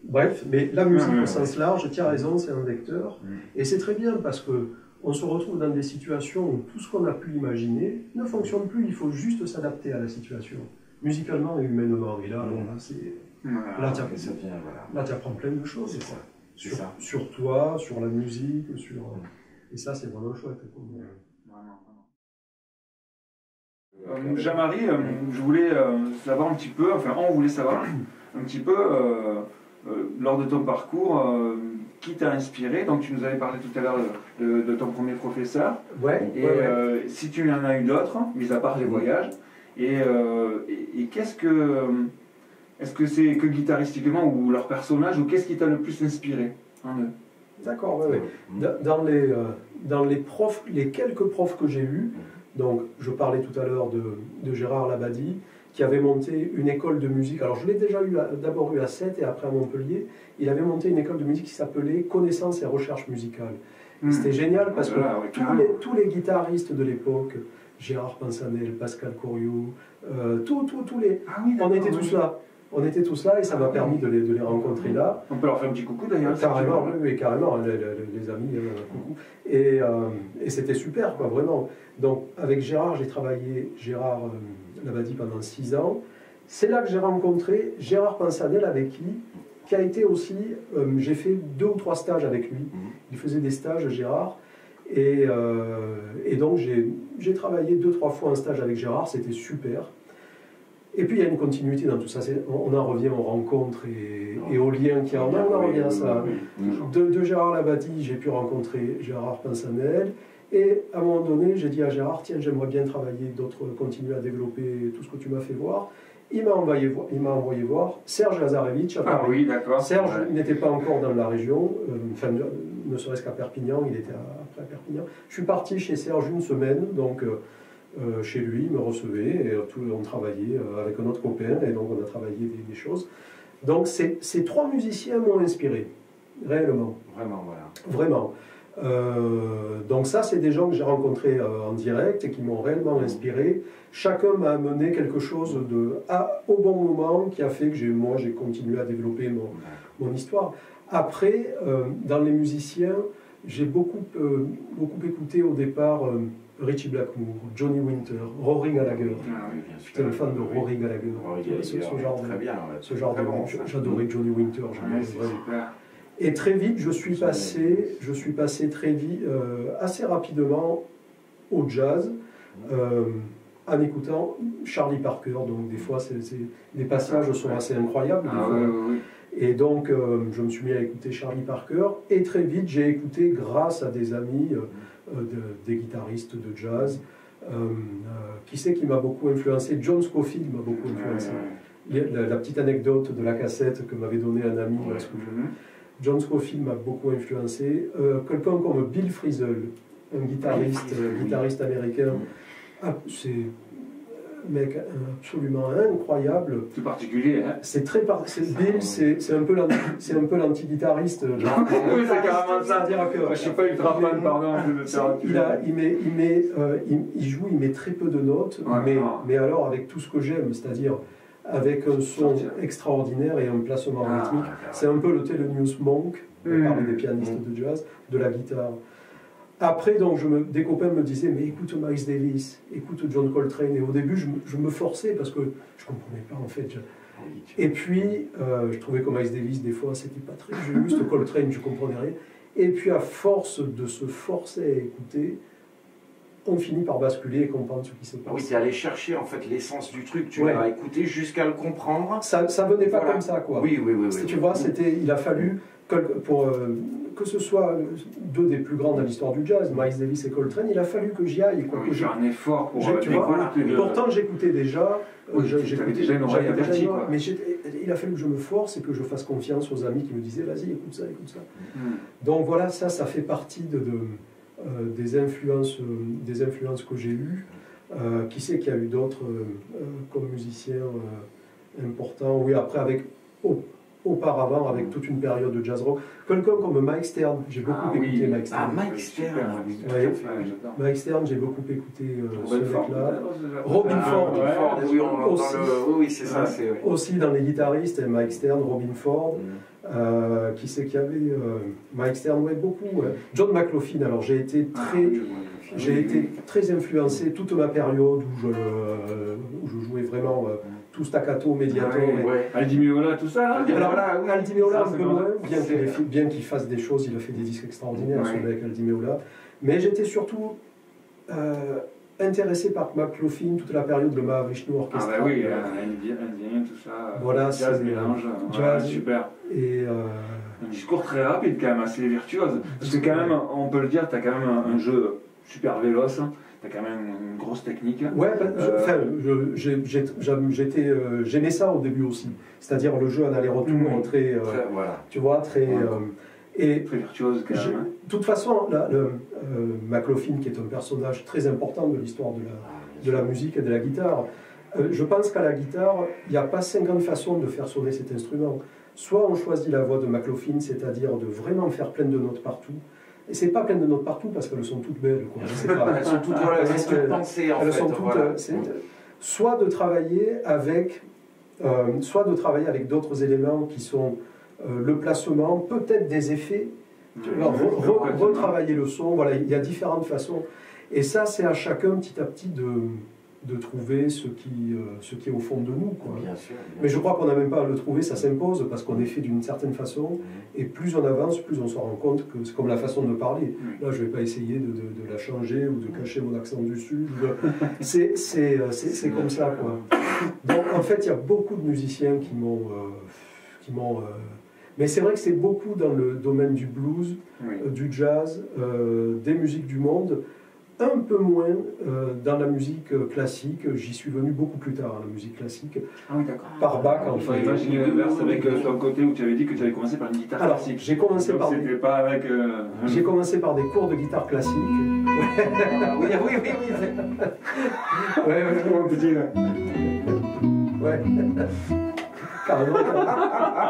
Bref, mais la musique Ouais, ouais, au sens large, tu as raison, c'est un vecteur. Et c'est très bien parce que on se retrouve dans des situations où tout ce qu'on a pu imaginer ne fonctionne plus, il faut juste s'adapter à la situation, musicalement et humainement. Et là, là, c'est- Voilà. là, tu vient, voilà. apprends plein de choses. C'est ça. Sur, ça. sur toi, sur la musique, sur... Et ça, c'est vraiment chouette. vraiment. Euh, Jean-Marie, euh, je voulais euh, savoir un petit peu, enfin on voulait savoir un petit peu, euh, euh, lors de ton parcours, euh, qui t'a inspiré. Donc tu nous avais parlé tout à l'heure de, de- de ton premier professeur. Ouais, Et ouais, ouais. euh, si tu en as eu d'autres, mis à part les voyages, et, euh, et, et qu'est-ce que. Est-ce que c'est que guitaristiquement ou leur personnage, ou qu'est-ce qui t'a le plus inspiré en eux? D'accord. Mhm. Dans- les, euh, dans les profs, les quelques profs que j'ai eus, donc je parlais tout à l'heure de, de Gérard Labadie, qui avait monté une école de musique. Alors je l'ai déjà eu d'abord eu à Sète et après à Montpellier. Il avait monté une école de musique qui s'appelait Connaissance et Recherche musicale. Hmm. C'était génial parce que Voilà, ouais, tous, les, tous les guitaristes de l'époque, Gérard Pinsanel, Pascal Coriou, euh, tous, tous, tous les... Ah oui, On était oui. tous là. On était tous là et ça m'a permis de les, de les rencontrer là. On peut leur faire un petit coucou d'ailleurs. Carrément, oui, oui, carrément, les, les- les amis, euh, coucou. Et, euh, et c'était super, quoi, vraiment. Donc, avec Gérard, j'ai travaillé, Gérard euh, Labadie, pendant six ans. C'est là que j'ai rencontré Gérard Pinsanel, avec qui, qui a été aussi, euh, j'ai fait deux ou trois stages avec lui. Il faisait des stages, Gérard. Et, euh, et donc, j'ai j'ai travaillé deux, trois fois un stage avec Gérard, c'était super. Et puis, il y a une continuité dans tout ça. On, on en revient aux rencontres et, et aux liens qu'il y a. On en revient à ça. De, de Gérard Labadie, j'ai pu rencontrer Gérard Pinsanel. Et à un moment donné, j'ai dit à Gérard, tiens, j'aimerais bien travailler, d'autres, continuer à développer tout ce que tu m'as fait voir. Il m'a envoyé, envoyé voir Serge Lazarevitch à Ah oui, d'accord. Serge Ouais. n'était pas encore dans la région, euh, enfin, ne, ne serait-ce qu'à Perpignan, il était à- après à Perpignan. Je suis parti chez Serge une semaine, donc euh, euh, chez lui, il me recevait, et tout, on travaillait euh, avec un autre copain, et donc on a travaillé des, des choses. Donc ces, ces trois musiciens m'ont inspiré, réellement. Vraiment, voilà. Vraiment. Euh, donc ça, c'est des gens que j'ai rencontrés euh, en direct et qui m'ont réellement inspiré. Chacun m'a amené quelque chose de, à- au bon moment qui a fait que j'ai, moi, j'ai continué à développer mon, mon histoire. Après, euh, dans les musiciens, j'ai beaucoup, beaucoup écouté au départ Richie Blackmore, Johnny Winter, Rory Gallagher. Ah oui. J'étais un fan de. Rory Gallagher. Rory Ce- ce genre de- Très bien, ouais. ce genre Très de bon. J'adorais Johnny Winter. Ouais. Et très vite, je suis passé, je suis passé très vite, euh, assez rapidement au jazz, euh, en écoutant Charlie Parker. Donc des fois, les passages sont assez incroyables. Ah ouais. Et donc, euh, je me suis mis à écouter Charlie Parker. Et très vite, j'ai écouté, grâce à des amis, de- des guitaristes de jazz, euh, euh, qui c'est qui m'a beaucoup influencé? John Scofield m'a beaucoup influencé. La, la petite anecdote de la cassette que m'avait donnée un ami Ouais. Mhm. John Scofield m'a beaucoup influencé. Euh, Quelqu'un comme Bill Frisell, un guitariste, euh, oui. guitariste américain, ah, c'est mec absolument incroyable. C'est particulier, hein C'est très par... c'est Bill, c'est un peu l'anti- c'est un peu l'anti-guitariste. Oui, c'est carrément ça. Que Je suis pas ultra fan, pardon, il, a- il met, il, met, euh, il, il joue, il met très peu de notes, Ouais, mais, alors avec tout ce que j'aime, c'est-à-dire avec un son extraordinaire et un placement Ah, rythmique. C'est un peu le Thelonious Monk, on Mm. parle des pianistes de jazz, de la guitare. Après, donc, je me, des copains me disaient, mais écoute Miles Davis, écoute John Coltrane. Et au début, je, me- je me forçais parce que je comprenais pas en fait. Je- Et puis, euh, je trouvais que Miles Davis, des fois, c'était pas très juste. Coltrane, je comprenais rien. Et puis, à force de se forcer à écouter, on finit par basculer et comprendre ce qui se Ah oui, passe. tu es allé chercher en fait l'essence du truc, tu Ouais. l'as écouté jusqu'à le comprendre. Ça, ça venait pas Voilà. comme ça, quoi. Oui, oui, oui. Oui, tu oui. vois, c'était, il a fallu pour, euh, que ce soit deux des plus grands dans l'histoire du jazz, Miles Davis et Coltrane, il a fallu que j'y aille. Quoi, que J'ai un effort pour euh, tu vois, de- Pourtant, j'écoutais déjà. euh, Oui, j'écoutais- déjà une oreille avertie. Mais il a fallu que je me force et que je fasse confiance aux amis qui me disaient vas-y, écoute ça, écoute ça. Hmm. Donc voilà, ça, ça fait partie de, de, euh, des, influences, euh, des influences que j'ai eues. Euh, qui sait qu'il y a eu d'autres comme musiciens importants Oui, après, avec, au, auparavant avec toute une période de jazz rock. Quelqu'un comme Mike Stern, j'ai beaucoup Ah écouté oui. Mike Ah, Stern. Mike Stern. Super, Ouais. ouais, j'adore. Mike Stern, j'ai beaucoup écouté euh, ce Robin Ford, mec-là. peut-être, Robin Ah, Ford. ouais. Ford, oui, on l'entend Aussi. le- oui, oui, c'est ça. Ouais. ouais. Aussi dans les guitaristes, et Mike Stern, Robin Ford. Mm. Euh, qui c'est qu'il y avait euh, Mike Stern, ouais, beaucoup. ouais. John McLaughlin, alors j'ai été Ah, très, j'ai été très influencé toute ma période où je, euh, où je jouais vraiment euh, tout staccato, médiato. Ah et- Ouais. Aldi Meola, tout ça là Alors, Meola, oui. Aldi Meola, Ça, bien qu'il bien qu'il fasse des choses, il a fait des disques extraordinaires, Ouais. ce mec, Aldi Meola. Mais j'étais surtout euh, intéressé par McLaughlin, toute la période de Mahavishnu Ah Orchestra. bah oui, euh, indien, indien, tout ça. Voilà, jazz mélange. jazz. ouais, super. Et euh, Un discours très rapide quand même, assez virtuose. Parce que quand même, on peut le dire, t'as quand même un, un jeu super véloce, t'as quand même une grosse technique. Ouais, je- Euh, j'étais, euh, j'aimais ça au début aussi. C'est-à-dire le jeu en aller-retour très, euh, Très- Voilà. tu vois, très. Ouais. euh, et Très virtuose quand même. hein. de toute façon, là, le, euh, McLaughlin, qui est un personnage très important de l'histoire de la, de la musique et de la guitare, je pense qu'à la guitare, il n'y a pas 50 façons de faire sonner cet instrument. Soit on choisit la voix de McLaughlin, c'est-à-dire de vraiment faire plein de notes partout. Et c'est pas plein de notes partout parce qu'elles sont toutes belles. Quoi. Pas- Elles sont toutes, voilà, elles sont toutes pensées en elles fait. sont toutes, voilà. euh, c'est- soit de travailler avec, euh, soit de travailler avec d'autres éléments qui sont euh, le placement, peut-être des effets, re- re- retravailler le son. Voilà, il y a différentes façons. Et ça, c'est à chacun petit à petit de, de trouver ce qui, euh, ce qui est au fond de nous. Quoi. Bien sûr. bien Mais je crois qu'on n'a même pas à le trouver, ça s'impose parce qu'on est fait d'une certaine façon. Et plus on avance, plus on se rend compte que c'est comme la façon de parler. Mm. Là, je ne vais pas essayer de, de- de la changer ou de cacher mon accent du sud. C'est c'est, euh, c'est- comme ça, quoi. Donc, en fait, il y a beaucoup de musiciens qui m'ont. euh, qui m'ont, euh, Mais c'est vrai que c'est beaucoup dans le domaine du blues, Oui. euh, du jazz, des musiques du monde. Un peu moins euh, dans la musique euh, classique. J'y suis venu beaucoup plus tard, hein, la musique classique, Ah oui, d'accord. par Bach en fait. imaginer l'inverse avec euh, ton côté où tu avais dit que tu avais commencé par une guitare Alors, classique. j'ai commencé Donc par des c'était pas avec. euh, J'ai commencé par des cours de guitare classique. Ah, oui, oui, oui, oui. Ouais, ouais, ouais. Carrément.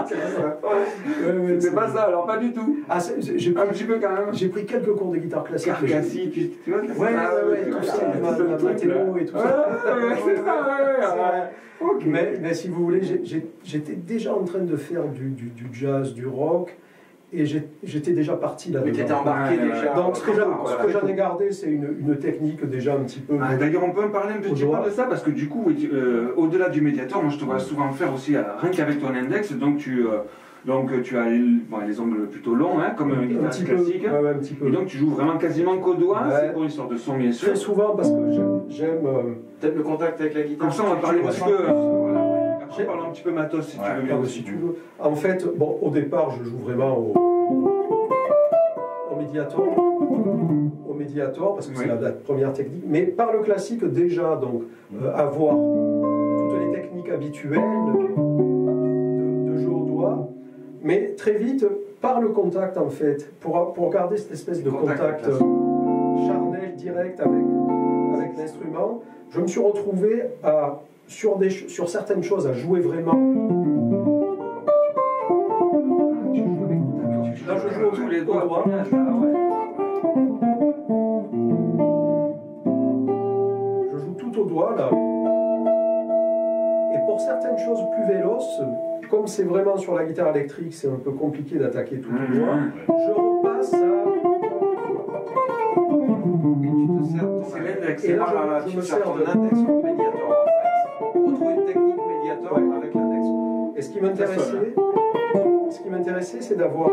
C'est ça. Ouais, ouais, C'est pas ça, alors pas du tout. Ah, j'ai j'ai Un pris, petit peu quand même. j'ai pris quelques cours de guitare classique. Carcassi, tu, tu vois Ouais, ouais, ouais, tout ça, et tout ça. ouais, ouais, ouais. Mais, si vous voulez, j'étais déjà en train de faire du jazz, du rock, et j'étais déjà parti là Mais tu étais embarqué Ouais, déjà. Donc, ce que j'en ai gardé, c'est une, une technique déjà un petit peu. Ah, D'ailleurs, on peut en parler un petit peu de ça, parce que du coup, euh, au-delà du médiator, moi je te vois souvent faire aussi, euh, rien qu'avec ton index, donc tu, euh, donc, tu as les, bon, les ongles plutôt longs, hein, comme un un guitariste petit peu. classique. ouais, ouais, un petit peu. Et donc tu joues vraiment quasiment qu'au doigt, Ouais. c'est pour une sorte de son bien sûr. Très souvent, parce que j'aime- j'aime. euh, Peut-être le contact avec la guitare. Comme ça, on va parler un petit peu. Voilà. Après, parlons un petit peu matos si Ouais, tu veux bien si tu veux. En fait, bon, au départ, je joue vraiment au, au médiator, au médiator, parce que c'est la, la première technique. Mais par le classique, déjà, donc, euh, avoir toutes les techniques habituelles de, de jeu au doigt, mais très vite, par le contact, en fait, pour, pour garder cette espèce de Contact contact, euh, charnel direct avec, avec l'instrument, je me suis retrouvé à, sur, des, sur certaines choses à jouer vraiment. Là, je joue tous les doigts. Je joue tout au doigt là. Et pour certaines choses plus véloces, comme c'est vraiment sur la guitare électrique, c'est un peu compliqué d'attaquer tout au doigt. Je repasse à. Et tu te sers ton l'index. Et là, je- me sers de- index comme médiator Retrouver une technique médiator Ouais. avec l'index. Et ce qui m'intéressait, ce qui m'intéressait, c'est d'avoir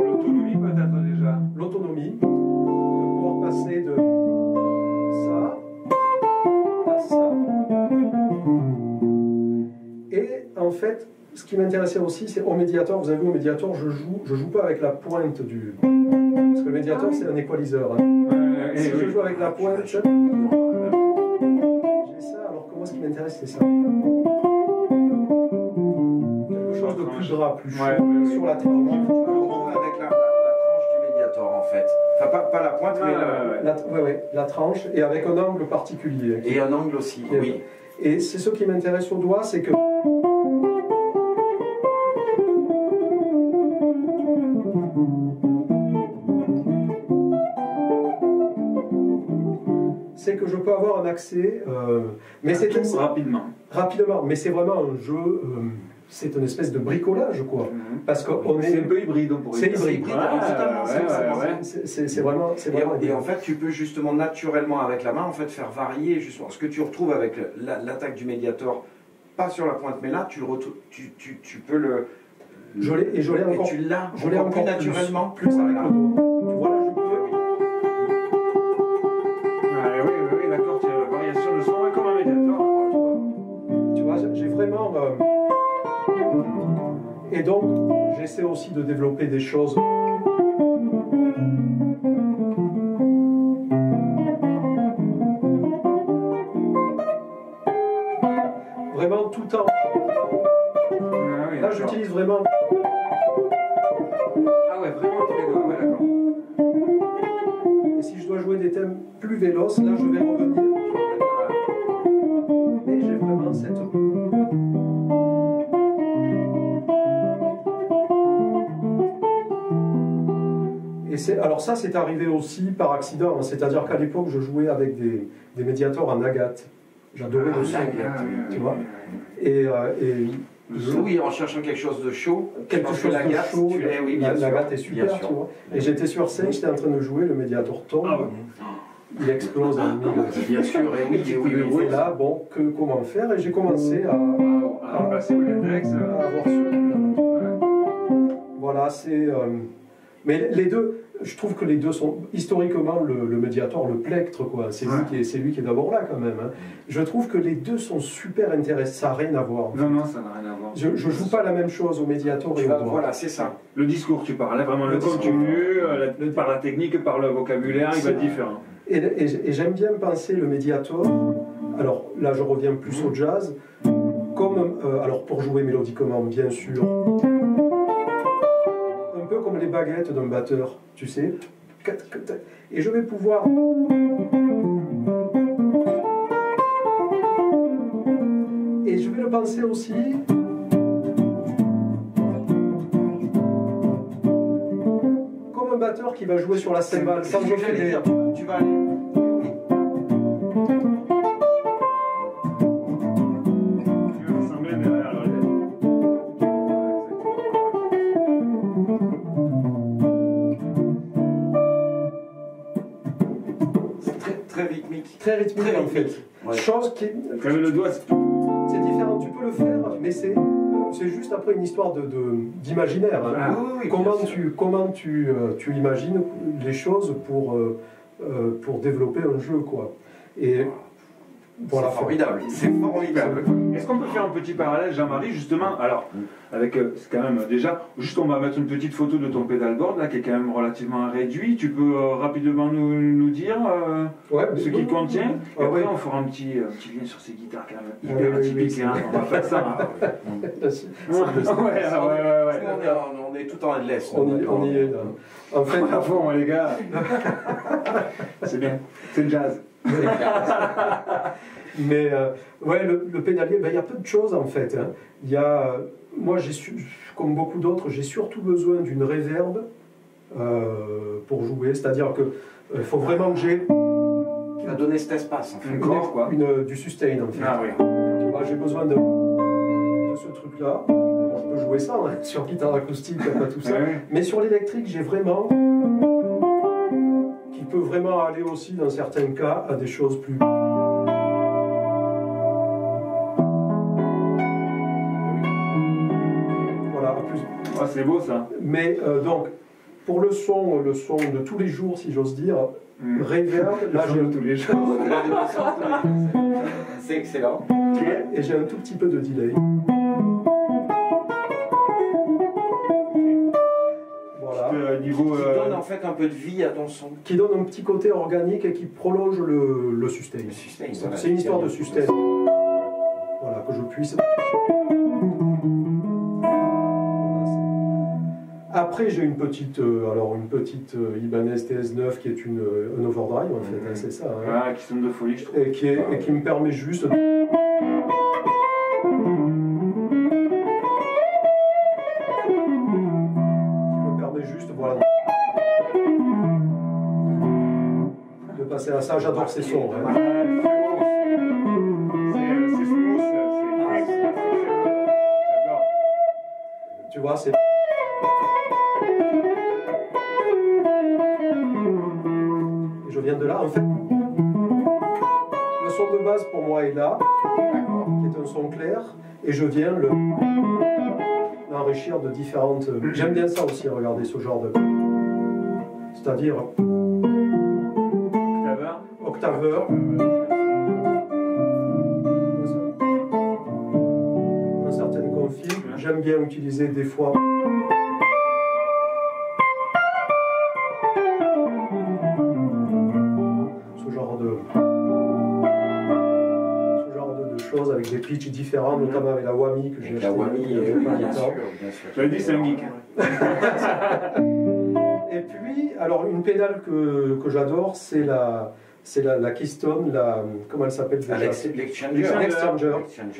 L'autonomie peut-être déjà. l'autonomie, de pouvoir passer de ça à ça. Et en fait, ce qui m'intéressait aussi, c'est au médiator. Vous avez vu, au médiator, je joue, je joue pas avec la pointe du. Parce que le médiator, c'est un équaliseur. hein. Ouais, Si et je joue avec la pointe, ça. Alors c'est ça. Quelque chose de plus gras, plus chaud, Ouais, ouais, ouais. sur la Tu peux tranche. le retrouver avec la, la- la tranche du médiator en fait. Enfin, pas, pas la pointe, mais la- ouais. La, ouais, ouais, la tranche, et avec un angle particulier. Et un angle aussi, Et- oui. Et c'est ce qui m'intéresse au doigt, c'est que avoir un accès, euh, mais c'est Tout rapidement. rapidement, mais c'est vraiment un jeu, euh, c'est une espèce de bricolage quoi, parce qu'on C'est est, un peu hybride, on pourrait c'est dire. hybride, c'est- vraiment, Et, vraiment. et en fait, tu peux justement naturellement avec la main en fait faire varier justement ce que tu retrouves avec la- l'attaque du médiator, pas sur la pointe, mais là tu, tu, tu, tu peux le. Je l'ai- l'ai et encore- tu l'as encore encore plus plus, naturellement. plus avec le dos. Tu vois Et donc, j'essaie aussi de développer des choses. Vraiment tout en. Ah, Là, j'utilise vraiment. Ah ouais, vraiment tous les doigts, ouais, d'accord. Et si je dois jouer des thèmes plus véloces, là, je vais revenir. Et c'est, alors ça, c'est arrivé aussi par accident. hein. C'est-à-dire qu'à l'époque, je jouais avec des, des médiators en agate. J'adorais le son. Ah, oui, tu oui, vois. oui, Et, euh, et Oui, oui, en cherchant quelque chose de chaud, quelque chose que la de gâte, chaud, tu l'es, oui, bien la, sûr. la gâte est super, bien sûr. tu vois. Et j'étais sur scène, j'étais en train de jouer, le médiator tombe, Ah il explose en mille. Bien sûr, et oui, et oui, oui, Et là, bon, que, comment faire? Et j'ai commencé à, Ah, à euh, avoir ce. Voilà, c'est. euh, mais les deux, je trouve que les deux sont historiquement le, le médiator, le plectre, quoi. C'est Ouais. lui qui est, d'abord là quand même. hein. Je trouve que les deux sont super intéressants. Ça n'a rien à voir. Non, non, ça n'a rien à voir. Je, je joue pas la même chose au médiator et Tu au vas- doigt. Voilà, c'est ça. Le discours, tu parles, vraiment le, Le contenu, euh, la- par la technique, par le vocabulaire, il va être différent. Et, et- et j'aime bien penser le médiator, alors là je reviens plus au jazz, comme, euh, alors pour jouer mélodiquement bien sûr, les baguettes d'un batteur, tu sais. Et je vais pouvoir... Et je vais le penser aussi... Comme un batteur qui va jouer sur la cymbale. Dire. Tu vas aller. Rythmique. Très rythmique Très en fait. rythmique. Ouais. Chose qui Quand même le doigt, c'est- différent, tu peux le faire, mais c'est c'est juste après une histoire de de- d'imaginaire. hein. Ah, oui, oui, comment tu comment tu euh, tu imagines les choses pour euh, euh, pour développer un jeu quoi. Et voilà. C'est formidable. C'est formidable. Est-ce qu'on peut faire un petit parallèle, Jean-Marie, justement Alors, avec, euh, c'est quand même déjà, juste on va mettre une petite photo de ton pédalboard, là, qui est quand même relativement réduit. Tu peux euh, rapidement nous, nous dire euh, Ouais, ce qu'il contient Et après, ouais. on fera un petit, euh, petit lien sur ces guitares, quand même, hyper oui, oui, atypiques, hein. On va faire ça. hein. C'est- c'est- Ouais, ouais, ouais, ouais, ouais. On est, en- on est tout en headless. On y, on y est. En fait, À fond, les gars. c'est bien. C'est le jazz. Mais euh, ouais, le, le pédalier, ben, il y a peu de choses en fait. hein. Y a, euh, moi, su- comme beaucoup d'autres, j'ai surtout besoin d'une réverbe euh, pour jouer. C'est-à-dire que il faut vraiment que j'ai Qui va donner cet espace, en fait. Une corde, quoi. une- du sustain en fait. Ah oui. Tu vois, j'ai besoin de, de ce truc-là. Bon, je peux jouer ça hein, sur guitare acoustique, pas tout ça. Mais sur l'électrique, j'ai vraiment. Qui peut vraiment aller aussi, dans certains cas, à des choses plus. Voilà, à plus. Ah, c'est beau, ça. Mais euh, donc, pour le son, le son de tous les jours, si j'ose dire, Mm. reverb, là j'ai tous les jours. C'est excellent. et j'ai un tout petit peu de delay. Fait un peu de vie à ton son. Qui donne un petit côté organique et qui prolonge le, le sustain. Le sustain, C'est voilà. c'est une histoire de sustain. Voilà, que je puisse. Après, j'ai une petite, euh, alors une petite euh, Ibanez TS9 qui est une, euh, un overdrive en fait, hein, c'est ça. hein. Ah, qui sonne de folie, je trouve. et, qui est- et qui me permet juste de... c'est smooth, c'est- c'est- J'adore. Tu vois, c'est. Je viens de là. En fait, le son de base pour moi est là, qui est un son clair, et je viens le l'enrichir de différentes. J'aime bien ça aussi, regarder ce genre de. C'est-à-dire Octaveur. octaveur, un certain config. J'aime bien utiliser des fois. Ce genre de. Ce genre de, de choses avec des pitchs différents, notamment avec la Wami que j'ai Avec la acheté Wami, euh, bien sûr, bien sûr. Je l'ai dit, c'est un geek. Et puis, alors une pédale que, que j'adore, c'est la, c'est la, la Keystone, la, comment elle s'appelle déjà L'exchanger.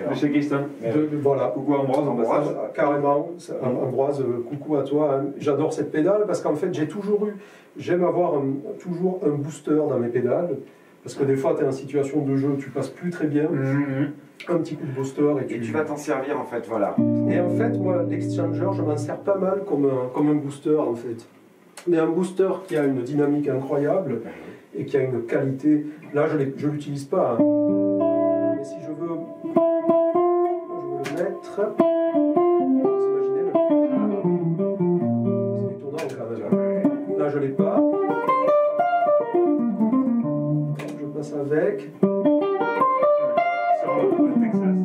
Monsieur Keystone. De- de- voilà. Coucou Ambroise, Ambroise. Ah, Carrément, Am- Ambroise, euh, coucou à toi. hein. J'adore cette pédale parce qu'en fait, j'ai toujours eu, j'aime avoir un- toujours un booster dans mes pédales. Parce que des fois, tu es en situation de jeu, tu passes plus très bien. Mhm. Un petit coup de booster et Et tu vas t'en servir en fait, voilà. Et en fait, moi, l'exchanger, je m'en sers pas mal comme un, comme un booster, en fait. Mais un booster qui a une dynamique incroyable et qui a une qualité. Là, je ne l'utilise pas. hein. Mais si je veux, je le mettre. Vous imaginez le- C'est étonnant quand même. Là, je l'ai pas. Je passe avec. Le Texas.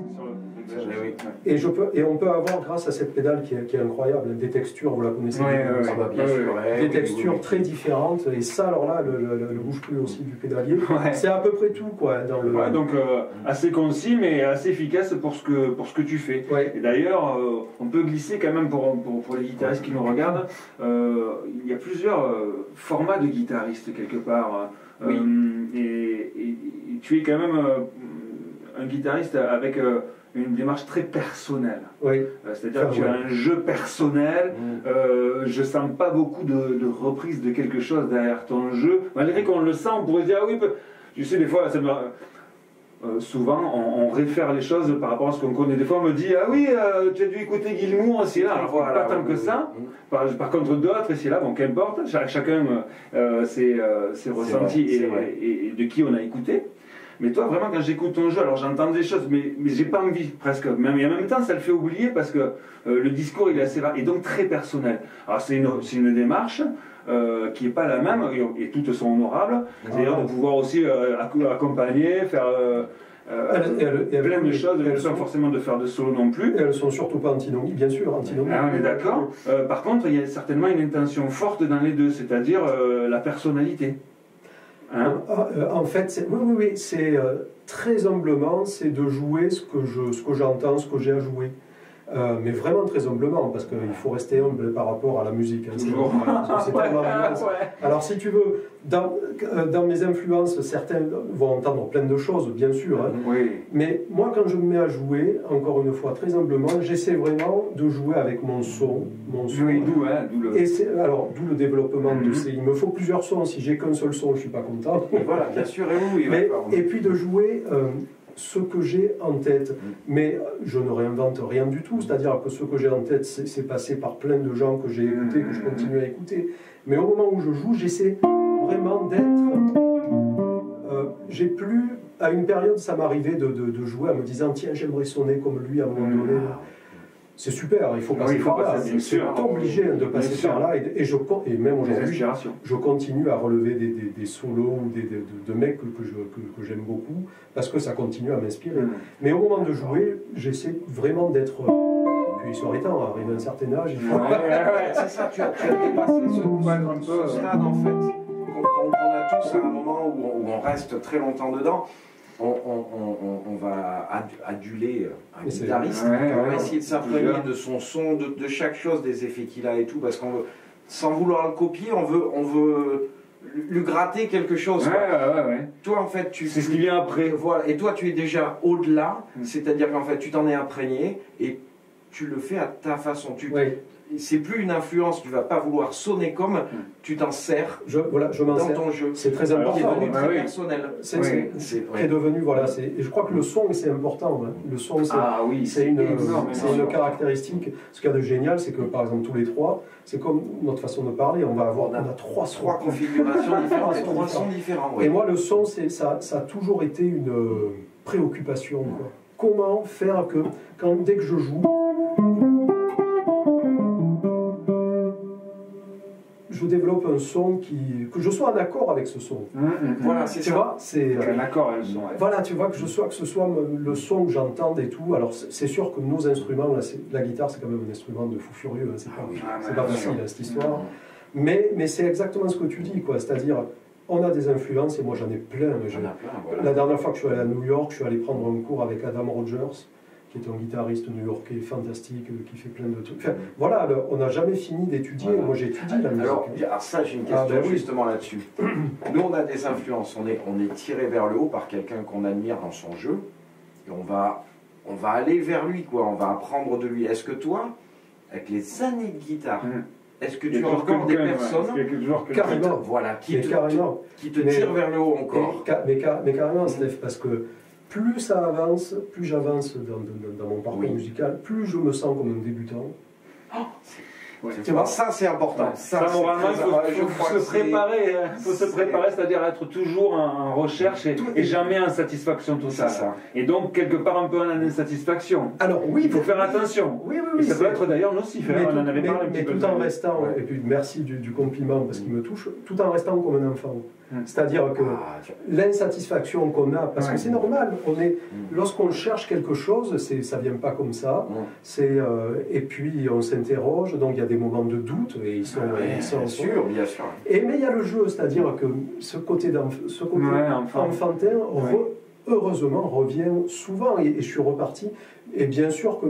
Et, je peux, et on peut avoir, grâce à cette pédale qui est, qui est incroyable, des textures, vous la connaissez Ouais, bien, ouais, ça va bien. Sûr. des textures très différentes et ça alors là le, le, le bouge plus aussi du pédalier c'est à peu près tout quoi dans le donc euh, assez concis mais assez efficace pour ce que, pour ce que tu fais. Et d'ailleurs, euh, on peut glisser quand même pour, pour, pour les guitaristes qui nous regardent, euh, il y a plusieurs formats de guitaristes quelque part. Oui. et, et- et tu es quand même un guitariste avec une démarche très personnelle. Oui. Euh, C'est-à-dire que tu as un jeu personnel, Mm. euh, je sens pas beaucoup de, de reprises de quelque chose derrière ton jeu. Malgré qu'on le sent, on pourrait se dire, ah oui, tu sais, des fois, ça me- euh, souvent, on, on réfère les choses par rapport à ce qu'on connaît. Des fois, on me dit, ah oui, euh, tu as dû écouter Gilmour aussi là. Alors, Voilà, pas tant que ça. oui. Par, par contre, d'autres, ici là, bon, qu'importe, cha- chacun euh, ses, ses ressentis vrai, c'est et, et- et de qui on a écouté. Mais toi, vraiment, quand j'écoute ton jeu, alors j'entends des choses, mais, mais j'ai pas envie presque. Et en même temps, ça le fait oublier parce que euh, le discours, il est assez rare et donc très personnel. Alors, c'est une, c'est une démarche euh, qui n'est pas la même et, et toutes sont honorables. C'est-à-dire de pouvoir aussi euh, acc- accompagner, faire euh, Elles- elles- elles- plein de choses, elles sans sont- forcément de faire de solo non plus. Elles sont surtout pas antinomiques bien sûr antinomiques Ah, on est d'accord. Par contre, il y a certainement une intention forte dans les deux, c'est-à-dire la personnalité. Hein Ah, euh, en fait c'est- oui oui oui c'est euh, très humblement c'est de jouer ce que je ce que j'entends ce que j'ai à jouer Euh, mais vraiment très humblement parce qu'il faut rester humble par rapport à la musique hein. C'est- c'est tellement. Alors si tu veux, dans, euh, dans mes influences, certains vont entendre plein de choses, bien sûr. hein. Oui. Mais moi, quand je me mets à jouer, encore une fois, très humblement, j'essaie vraiment de jouer avec mon son. Mon son. Oui, d'où, hein, le. Et alors, d'où le développement de Mhm. ces... Il me faut plusieurs sons. Si j'ai qu'un seul son, je suis pas content. Et voilà, bien sûr, et oui, Mais- et puis de jouer euh, ce que j'ai en tête. Mais euh, je ne réinvente rien du tout. C'est-à-dire que ce que j'ai en tête, c'est, c'est passé par plein de gens que j'ai écoutés, que je continue à écouter. Mais au moment où je joue, j'essaie vraiment d'être. euh, j'ai plus. À une période, ça m'arrivait de, de- de jouer en me disant tiens, j'aimerais sonner comme lui à un moment donné. C'est super, il faut Oui, passer il faut par là. passer, C'est obligé de Bien passer par là. Et, et je, et même aujourd'hui, je continue à relever des, des- des solos ou des, des- de, de mecs que, que je- que- que j'aime beaucoup parce que ça continue à m'inspirer. Mm. Mais au moment de jouer, j'essaie vraiment d'être. euh, Puis il serait temps, arrivé à un certain âge, il faut. Ouais, ouais, ouais. C'est ça, tu as, tu as dépassé ce, ce- peu, ce stade en fait, qu'on a tous à un moment où on, où on reste très longtemps dedans. On, on- on- on- on va ad- aduler un guitariste, Ouais, on va ouais, essayer de s'imprégner de son son, de, de chaque chose, des effets qu'il a et tout, parce qu'on veut, sans vouloir le copier, on veut, on veut lui- gratter quelque chose. Ouais, ouais, ouais. Toi, en fait, tu, C'est ce qui vient après. voilà. Et toi, tu es déjà au-delà, Mm. c'est-à-dire qu'en fait, tu t'en es imprégné et tu le fais à ta façon. Tu, Oui, c'est plus une influence, tu vas pas vouloir sonner comme, tu t'en sers je, voilà, je m'en dans sers. ton jeu. C'est très important. devenu bah très oui. personnel. C'est Oui. c'est- C'est devenu, voilà, c'est- et je crois que le son, c'est important. hein. Le son, c'est Ah oui, c'est une, c'est caractéristique. Ce qu'il y a de génial, c'est que par exemple, tous les trois, c'est comme notre façon de parler, on va avoir on a trois sons. Trois configurations différentes, Trois trois sons différents. Et moi, le son, c'est, ça, ça a toujours été une euh, préoccupation. quoi. Comment faire que, quand, dès que je joue, je développe un son qui. que je sois en accord avec ce son. Hum, hum, hum. Voilà, c'est Tu ça. vois c'est, Un accord avec le son. ouais. Voilà, tu vois, que, je sois, que ce soit le son que j'entende et tout. Alors, c'est sûr que nos instruments, là, la guitare, c'est quand même un instrument de fou furieux. hein, c'est pas, Ah oui. Ah, c'est pas facile, hein, cette histoire. Mais, mais c'est exactement ce que tu dis, quoi. C'est-à-dire, on a des influences, et moi j'en ai plein. mais J'en j'en- ai plein, voilà. La dernière fois que je suis allé à New York, je suis allé prendre un cours avec Adam Rogers, qui est un guitariste new-yorkais fantastique, euh, qui fait plein de trucs. Enfin, voilà, le- on n'a jamais fini d'étudier. Voilà. Moi, j'étudie la musique. Alors, hein. j'ai- alors ça, j'ai une Ah, question ben oui. justement là-dessus. Nous, on a des influences, on est, on est tiré vers le haut par quelqu'un qu'on admire dans son jeu, et on va, on va aller vers lui, quoi. On va apprendre de lui. Est-ce que toi, avec les années de guitare, Hum. est-ce que tu as encore des ouais. personnes. Carrément. voilà, qui te, carrément. qui te Mais- tirent vers le haut encore mais, mais carrément. Steph, parce que plus ça avance, plus j'avance dans, dans- dans mon parcours Oui. musical, plus je me sens comme un débutant. Ouais. Tu vois, ça c'est important. Ça, c'est moralement, il faut, se préparer. hein. faut se préparer, c'est-à-dire être toujours en, en recherche et, et jamais en satisfaction totale. ça. Et donc, quelque part, un peu en insatisfaction. Alors oui, Il faut faire attention. Oui, oui, Et oui. ça peut être d'ailleurs nocif. hein. mais On tout, en avait mais- parlé mais peu. tout en restant, Ouais. et puis merci du, du compliment parce qu'il me touche, tout en restant comme un enfant. Mm. C'est-à-dire que Ah, l'insatisfaction qu'on a, parce que c'est normal, on est, Mm. lorsqu'on cherche quelque chose, ça vient pas comme ça, Mm. c'est, euh, et puis on s'interroge, donc il y a des moments de doute, et ils sont, Ouais, ils sont- bien sûr, bien sûr. Et, mais il y a le jeu, c'est-à-dire que ce côté, ce côté Ouais, enfin. enfantin, re- heureusement, revient souvent, et, et je suis reparti, et bien sûr que,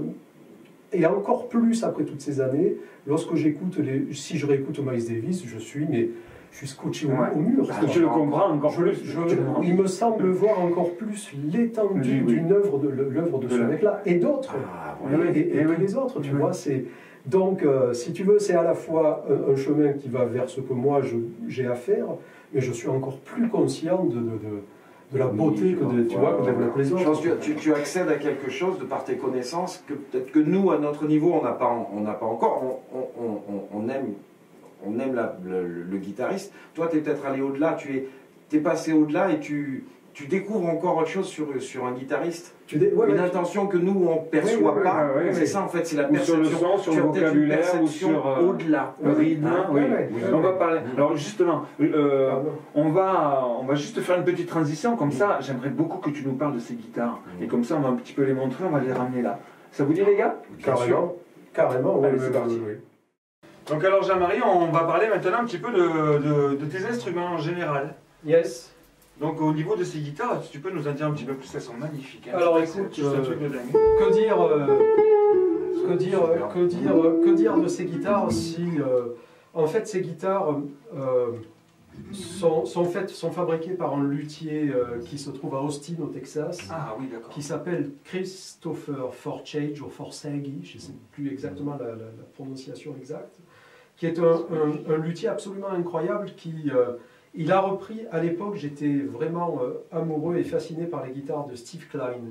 et encore plus après toutes ces années, lorsque j'écoute, si je réécoute Miles Davis, je suis, mais je suis scotché au, Ouais. au mur. Parce que tu le comprends encore Je- plus. je- il me semble voir encore plus l'étendue Oui, oui. d'une œuvre de l'œuvre de De ce mec-là et d'autres Ah, et, et les autres tu Oui. vois c'est donc euh, si tu veux c'est à la fois un, un chemin qui va vers ce que moi je- j'ai à faire mais je suis encore plus conscient de, de, de- de la beauté je que de, tu vois, vois Je autres pense que tu, tu accèdes à quelque chose de par tes connaissances que peut-être que nous, à notre niveau, on n'a pas, on n'a pas encore. On, on- on- on aime, on aime la- le, guitariste. Toi, tu es peut-être allé au-delà. Tu es, es passé au-delà et tu, tu découvres encore autre chose sur, sur un guitariste. Tu dé- ouais, Une ouais, tu- intention que nous, on perçoit Oui, oui, oui, pas. oui, c'est ça, en fait, c'est la Ou sur perception. le son, sur Tu le as peut-être une vocabulaire, ou perception sur, euh, au-delà. Le rythme, Ouais, oui. ouais, ouais, Oui. ouais. On va parler. Alors justement, euh, on va, on va juste faire une petite transition. Comme ça, j'aimerais beaucoup que tu nous parles de ces guitares. Et comme ça, on va un petit peu les montrer. On va les ramener là. Ça vous dit, les gars? Carrément carrément ouais, Allez, ouais, c'est ouais, parti. Donc alors, Jean-Marie, on va parler maintenant un petit peu de, de- de tes instruments en général. yes Donc au niveau de ces guitares, tu peux nous en dire un petit peu plus, elles sont magnifiques. hein. Alors, écoute, euh, truc de dingue. que dire euh, que dire Super. que dire que dire de ces guitares si euh, en fait ces guitares euh, sont, sont faites sont fabriquées par un luthier euh, qui se trouve à Austin au Texas Ah oui, d'accord. qui s'appelle Christopher Forchage ou Forsaghi, je ne sais plus exactement la, la- la prononciation exacte, qui est un, un- un luthier absolument incroyable qui euh, il a repris à l'époque j'étais vraiment euh, amoureux et fasciné par les guitares de Steve Klein,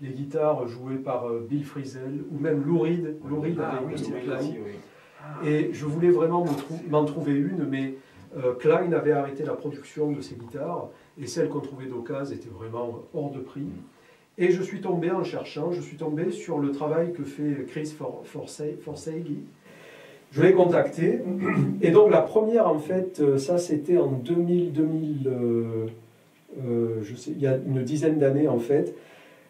les guitares jouées par euh, Bill Frisell ou même Lou Reed, Lou Reed Ah avec oui, Steve Klein. Oui. Et je voulais vraiment m'en trou- m'en trouver une, mais euh, Klein avait arrêté la production de ces guitares, et celles qu'on trouvait d'occasion étaient vraiment hors de prix. Et je suis tombé en cherchant, je suis tombé sur le travail que fait Chris For- Forsa- Forsaghi. Je l'ai contacté, et donc la première en fait, euh, ça c'était en 2000, 2000 euh, euh, je sais, il y a une dizaine d'années en fait.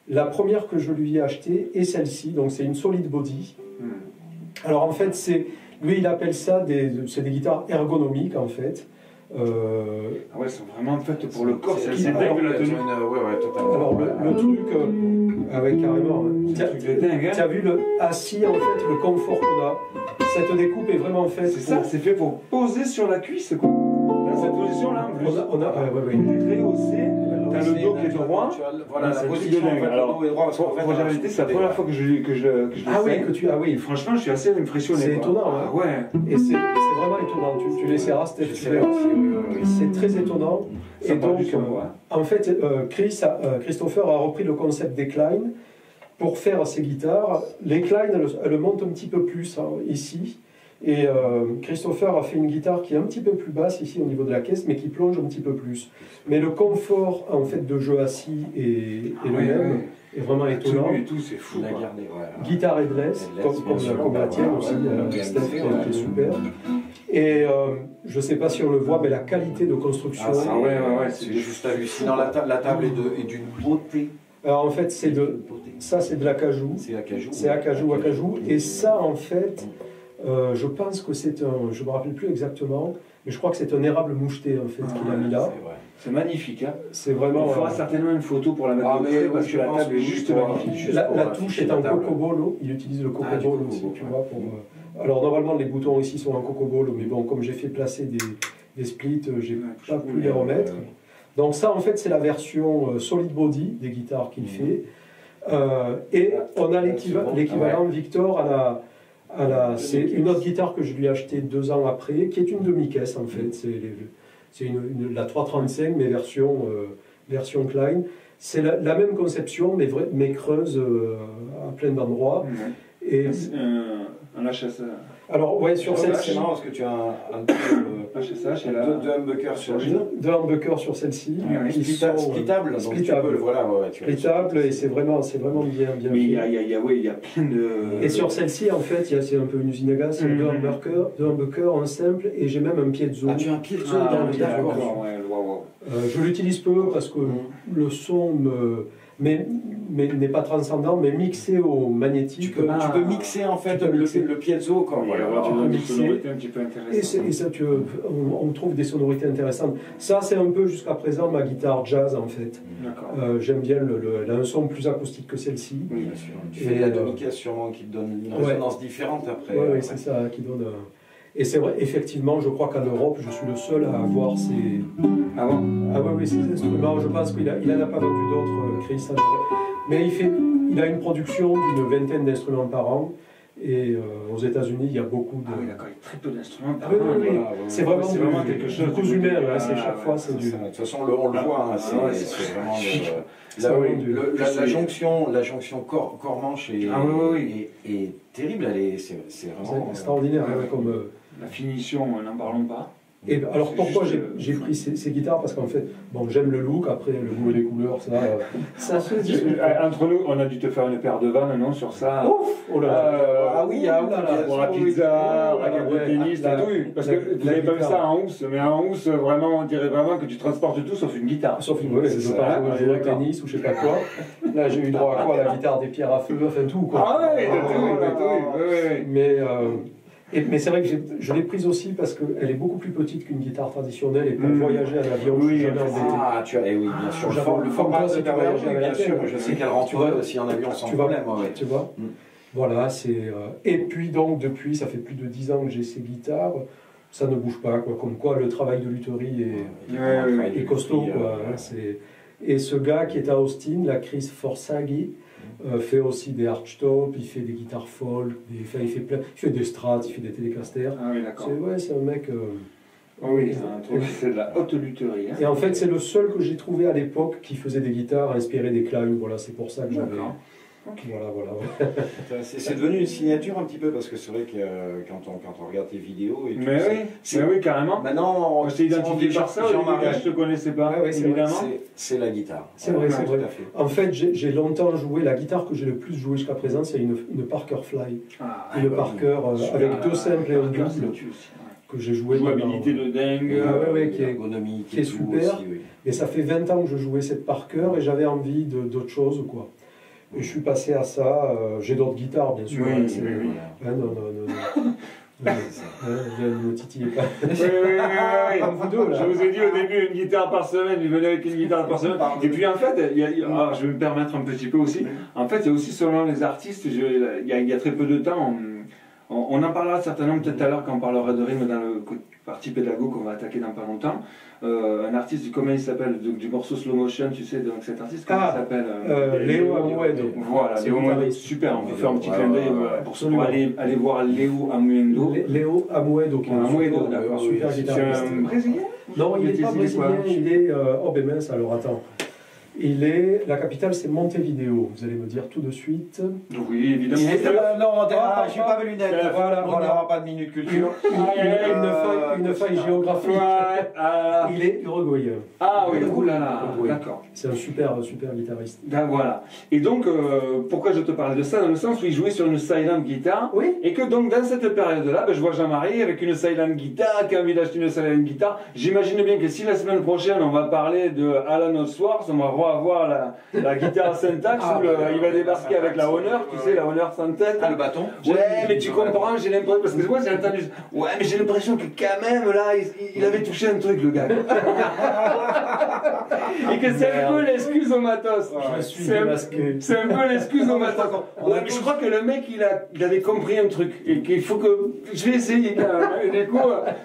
La première que je lui ai achetée est celle-ci, donc c'est une solid body. Hmm. Alors en fait, c'est lui, il appelle ça des, c'est des guitares ergonomiques en fait. Euh, Ah ouais, elles sont vraiment faites pour le corps. C'est dingue la une- tenue. ouais, ouais, totalement. alors le, le truc, euh, ah ouais, carrément. C'est un Tiens, truc de dingue, Tu hein. as vu le assis en fait, le confort qu'on a. Cette découpe est vraiment faite C'est ça, c'est fait pour poser sur la cuisse, quoi. Là, dans cette position-là, en plus. On a, on a, ouais, ouais, ouais. T'es très haussé, t'as le dos qui est droit. Voilà, Ouais, la c'est position, est droit, c'est la première fois que je, que je, que je Ah oui, que tu, ah oui. Franchement, je suis assez impressionné. C'est étonnant, Ah ouais. Et c'est vraiment étonnant. Tu, l'essaieras, Steph, oui. C'est très étonnant. Et donc, euh. En fait, euh, Chris euh, Christopher a repris le concept des Klein pour faire ses guitares. Les Klein, elles, elles montent un petit peu plus hein, ici. Et euh, Christopher a fait une guitare qui est un petit peu plus basse ici au niveau de la caisse, mais qui plonge un petit peu plus. Mais le confort en fait de jeu assis est, est Ah le même, ouais. est vraiment étonnant. Et tout, c'est fou. Il a quoi. gardé, ouais. Guitare headless, Headless, comme, comme, sûr, comme la tienne aussi, euh, Steph, qui est- super. Et euh, je ne sais pas si on le voit, mais la qualité de construction. Ah, c'est Ah ouais, ouais, ouais, c'est juste hallucinant. La, ta- la table est d'une beauté. Alors en fait, c'est de, ça c'est de l'acajou. C'est acajou. C'est acajou, acajou. Et ça, en fait, euh, je pense que c'est un. Je ne me rappelle plus exactement, mais je crois que c'est un érable moucheté, en fait, Ah, qu'il a mis là. C'est magnifique. Hein. C'est vraiment. On fera euh, certainement une photo pour la mettre Ah, mais parce que la table est juste pour- magnifique. juste la, touche est en cocobolo. Il utilise le Ah, cocobolo coco, aussi, tu ouais. vois. Pour, euh, Alors normalement, les boutons ici sont en cocobolo, mais bon, comme j'ai fait placer des, des splits, j'ai Ouais, pas pu les remettre. euh, Donc ça, en fait, c'est la version euh, solid body des guitares qu'il Mhm. fait. Euh, et on a l'équivalent Ah Victor à la... C'est une autre guitare que je lui ai achetée deux ans après, qui est une demi-caisse en fait. C'est une, une- la 335, mais version, euh, version Klein. C'est la, la même conception, mais, vrai- mais creuse euh, à plein d'endroits. Ouais. Et Un, un HSH. Alors, ouais, sur Ouais, celle-ci, C'est marrant parce que tu as un, un euh, deux, deux humbuckers sur l'une. deux humbuckers sur celle-ci, euh, Splittable, splittable. voilà, ouais, ouais, tu splittables, et c'est vraiment, c'est vraiment bien, bien Mais il y fait. a, il y a, il y a- ouais, il y a plein de. Et sur celle-ci, en fait, il y a- c'est un peu une usine à gaz, c'est Mhm. deux humbuckers, deux humbuckers en simple, et j'ai même un pied de zone. Ah, tu as un pied de Ah, dans le oui, d'accord. Euh, je l'utilise peu parce que le son me, mais, mais n'est pas transcendant, mais mixé au magnétique. Tu peux, Ah. tu peux mixer en fait le, mixer. le piezo alors, tu peux mixer. sonorités un petit peu Et, ça, tu, on, on trouve des sonorités intéressantes. Ça, c'est un peu jusqu'à présent ma guitare jazz en fait. Euh, J'aime bien le, le- elle a un son plus acoustique que celle-ci. Oui, Bien sûr. Tu Et, fais de la euh, demi-caisse sûrement qui te donne une Ouais. résonance différente après. Oui, c'est ça qui donne. euh, Et c'est vrai, effectivement, je crois qu'en Europe, je suis le seul à avoir ces. Ah bon? Ah oui, oui, ces instruments. Je pense qu'il n'en a, pas vendu d'autres, euh, Chris. Mais il, fait, il a une production d'une vingtaine d'instruments par an. Et euh, aux États-Unis, il y a beaucoup de. Ah oui, d'accord, il y a très peu d'instruments par Oui, an, oui, oui. ouais, C'est ouais. vraiment, c'est du- vraiment quelque chose du de ouais, c'est chaque ouais, fois, c'est C'est du. De toute façon, le- on le voit, hein, c'est Ah ouais, c'est vraiment le- la, vraiment du- le- la- c'est- la jonction, la jonction corps, corps manche est, Ah oui, oui, est- est terrible. Elle est, c'est, c'est C'est vraiment. extraordinaire, ouais, hein, ouais. comme. euh, La finition, n'en parlons pas. Et alors C'est pourquoi j'ai euh, j'ai pris ces, ces guitares? Parce qu'en fait, bon, j'aime le look, après le goût et les couleurs, ça. euh, ça Euh, Entre nous, on a dû te faire une paire de vannes, non, sur ça? Oh là là Euh, Ah oui, ah oui, là là, Pour la pizza, la oui, de ouais, tennis, tout eu. Parce que vous la avez pas vu guitare. ça en housse, mais en housse, vraiment, on dirait vraiment que tu transportes tout sauf une guitare. Sauf une ouais, C'est pas jouer au d'accord. tennis ou je sais pas quoi. Là, j'ai eu droit à quoi? La guitare, des pierres à feu, enfin tout quoi. Ah ouais, t'as tout, tout. Mais, euh, et- mais c'est vrai que je l'ai prise aussi parce qu'elle est beaucoup plus petite qu'une guitare traditionnelle et pour Mm. voyager en avion, je Oui. Ah, tu as, eh oui, bien sûr. Le, format de avec bien sûr. Je sais qu'elle vas- aussi en avion sans tu problème. ouais, ouais. Tu vois Mm. Voilà, c'est. euh, et puis donc, depuis, ça fait plus de 10 ans que j'ai ces guitares, ça ne bouge pas, quoi. Comme quoi, le travail de lutherie est. Ouais, ouais, costaud quoi. euh, hein, et ce gars qui est à Austin, la Chris Forsaghi, euh, fait aussi des archtops, il fait des guitares folk, des, enfin, il fait plein, il fait des strats, il fait des télécaster. Ah oui, d'accord. C'est ouais, c'est un mec. euh, Ah oui, c'est un truc, c'est de la haute lutherie. hein. Et en fait, c'est le seul que j'ai trouvé à l'époque qui faisait des guitares inspirées des Klein. Voilà, c'est pour ça que j'avais. D'accord. Ok. Voilà, voilà. C'est devenu une signature un petit peu parce que c'est vrai que euh, quand on, quand on regarde tes vidéos et tout, Mais c'est- oui, mais oui, carrément. Maintenant, je t'ai identifié Jean- par ça, Jean-Marie, début, je te connaissais pas, Ouais, évidemment. c'est- la guitare. C'est vrai, c'est tout vrai. à fait. En fait, j'ai longtemps joué. La guitare que j'ai le plus joué jusqu'à présent, c'est une, une Parker Fly. Ah, Une bah, Parker euh, avec deux simples et un double que j'ai joué. Jouabilité de dingue. Ah ouais, ouais, qui est- qui est super. aussi, oui. Et ça fait 20 ans que je jouais cette Parker et j'avais envie de- d'autre chose, quoi. Et je suis passé à ça. euh, j'ai d'autres guitares, bien sûr. Oui, hein, oui, oui, hein, non, non, non. non. Ouais, hein, ne me titillez pas. Oui, oui, oui, oui, oui. Vous deux, là. Je vous ai dit au début une guitare par semaine, il venait avec une guitare par semaine. Et puis en fait, il y a- il y a- alors, je vais me permettre un petit peu aussi. En fait, il y a aussi selon les artistes, je- il y a, il y a très peu de temps, on, on en parlera certainement peut-être tout à l'heure quand on parlera de rythme dans le partie pédago qu'on va attaquer dans pas longtemps. Euh, un artiste, comment il s'appelle, du, du morceau Slow Motion, tu sais, donc cet artiste, comment Ah, il s'appelle euh, Léo Amoedo. Voilà, C'est Léo guitariste. Super, on peut faire un petit clin d'œil pour, aller, aller voir Léo Amuendo. Lé- Léo Amoedo, qui est super, d'accord. super C'est guitariste. un Brésilien Non, il n'est pas brésilien, il est. euh, oh ben mince, alors attends. Il est. La capitale, c'est Montevideo. Vous allez me dire tout de suite. Oui, évidemment. Euh, non, Ah, ah, j'ai pas mes lunettes. Voilà, on voilà. n'aura pas de minute culture. Il, il a une Euh, faille, géographique. Ouais, ah, Il est uruguayen. ah oui, oulala, d'accord. C'est un super, super guitariste. Ben voilà. Et donc, euh, pourquoi je te parlais de ça Dans le sens où il jouait sur une silent guitare. Oui. Et que donc, dans cette période-là, ben, je vois Jean-Marie avec une silent guitare, qui a envie d'acheter une silent guitare. J'imagine bien que si la semaine prochaine, on va parler de Alan Osworth, on va revoir la, la guitare syntaxe, Ah, où le- il va débarquer avec la honneur, tu ouais. sais, la honneur sans tête. Ah, le bâton Ouais, mais tu comprends, j'ai l'impression, parce que moi j'ai entendu, ouais, mais j'ai l'impression que quand même, là, il, il avait touché un truc, le gars. Et que c'est un peu l'excuse au matos. Je suis C'est un- démasqué. C'est un peu l'excuse au matos. Ouais, mais je crois que le mec, il, a, il avait compris un truc, et qu'il faut que, je vais essayer du coup,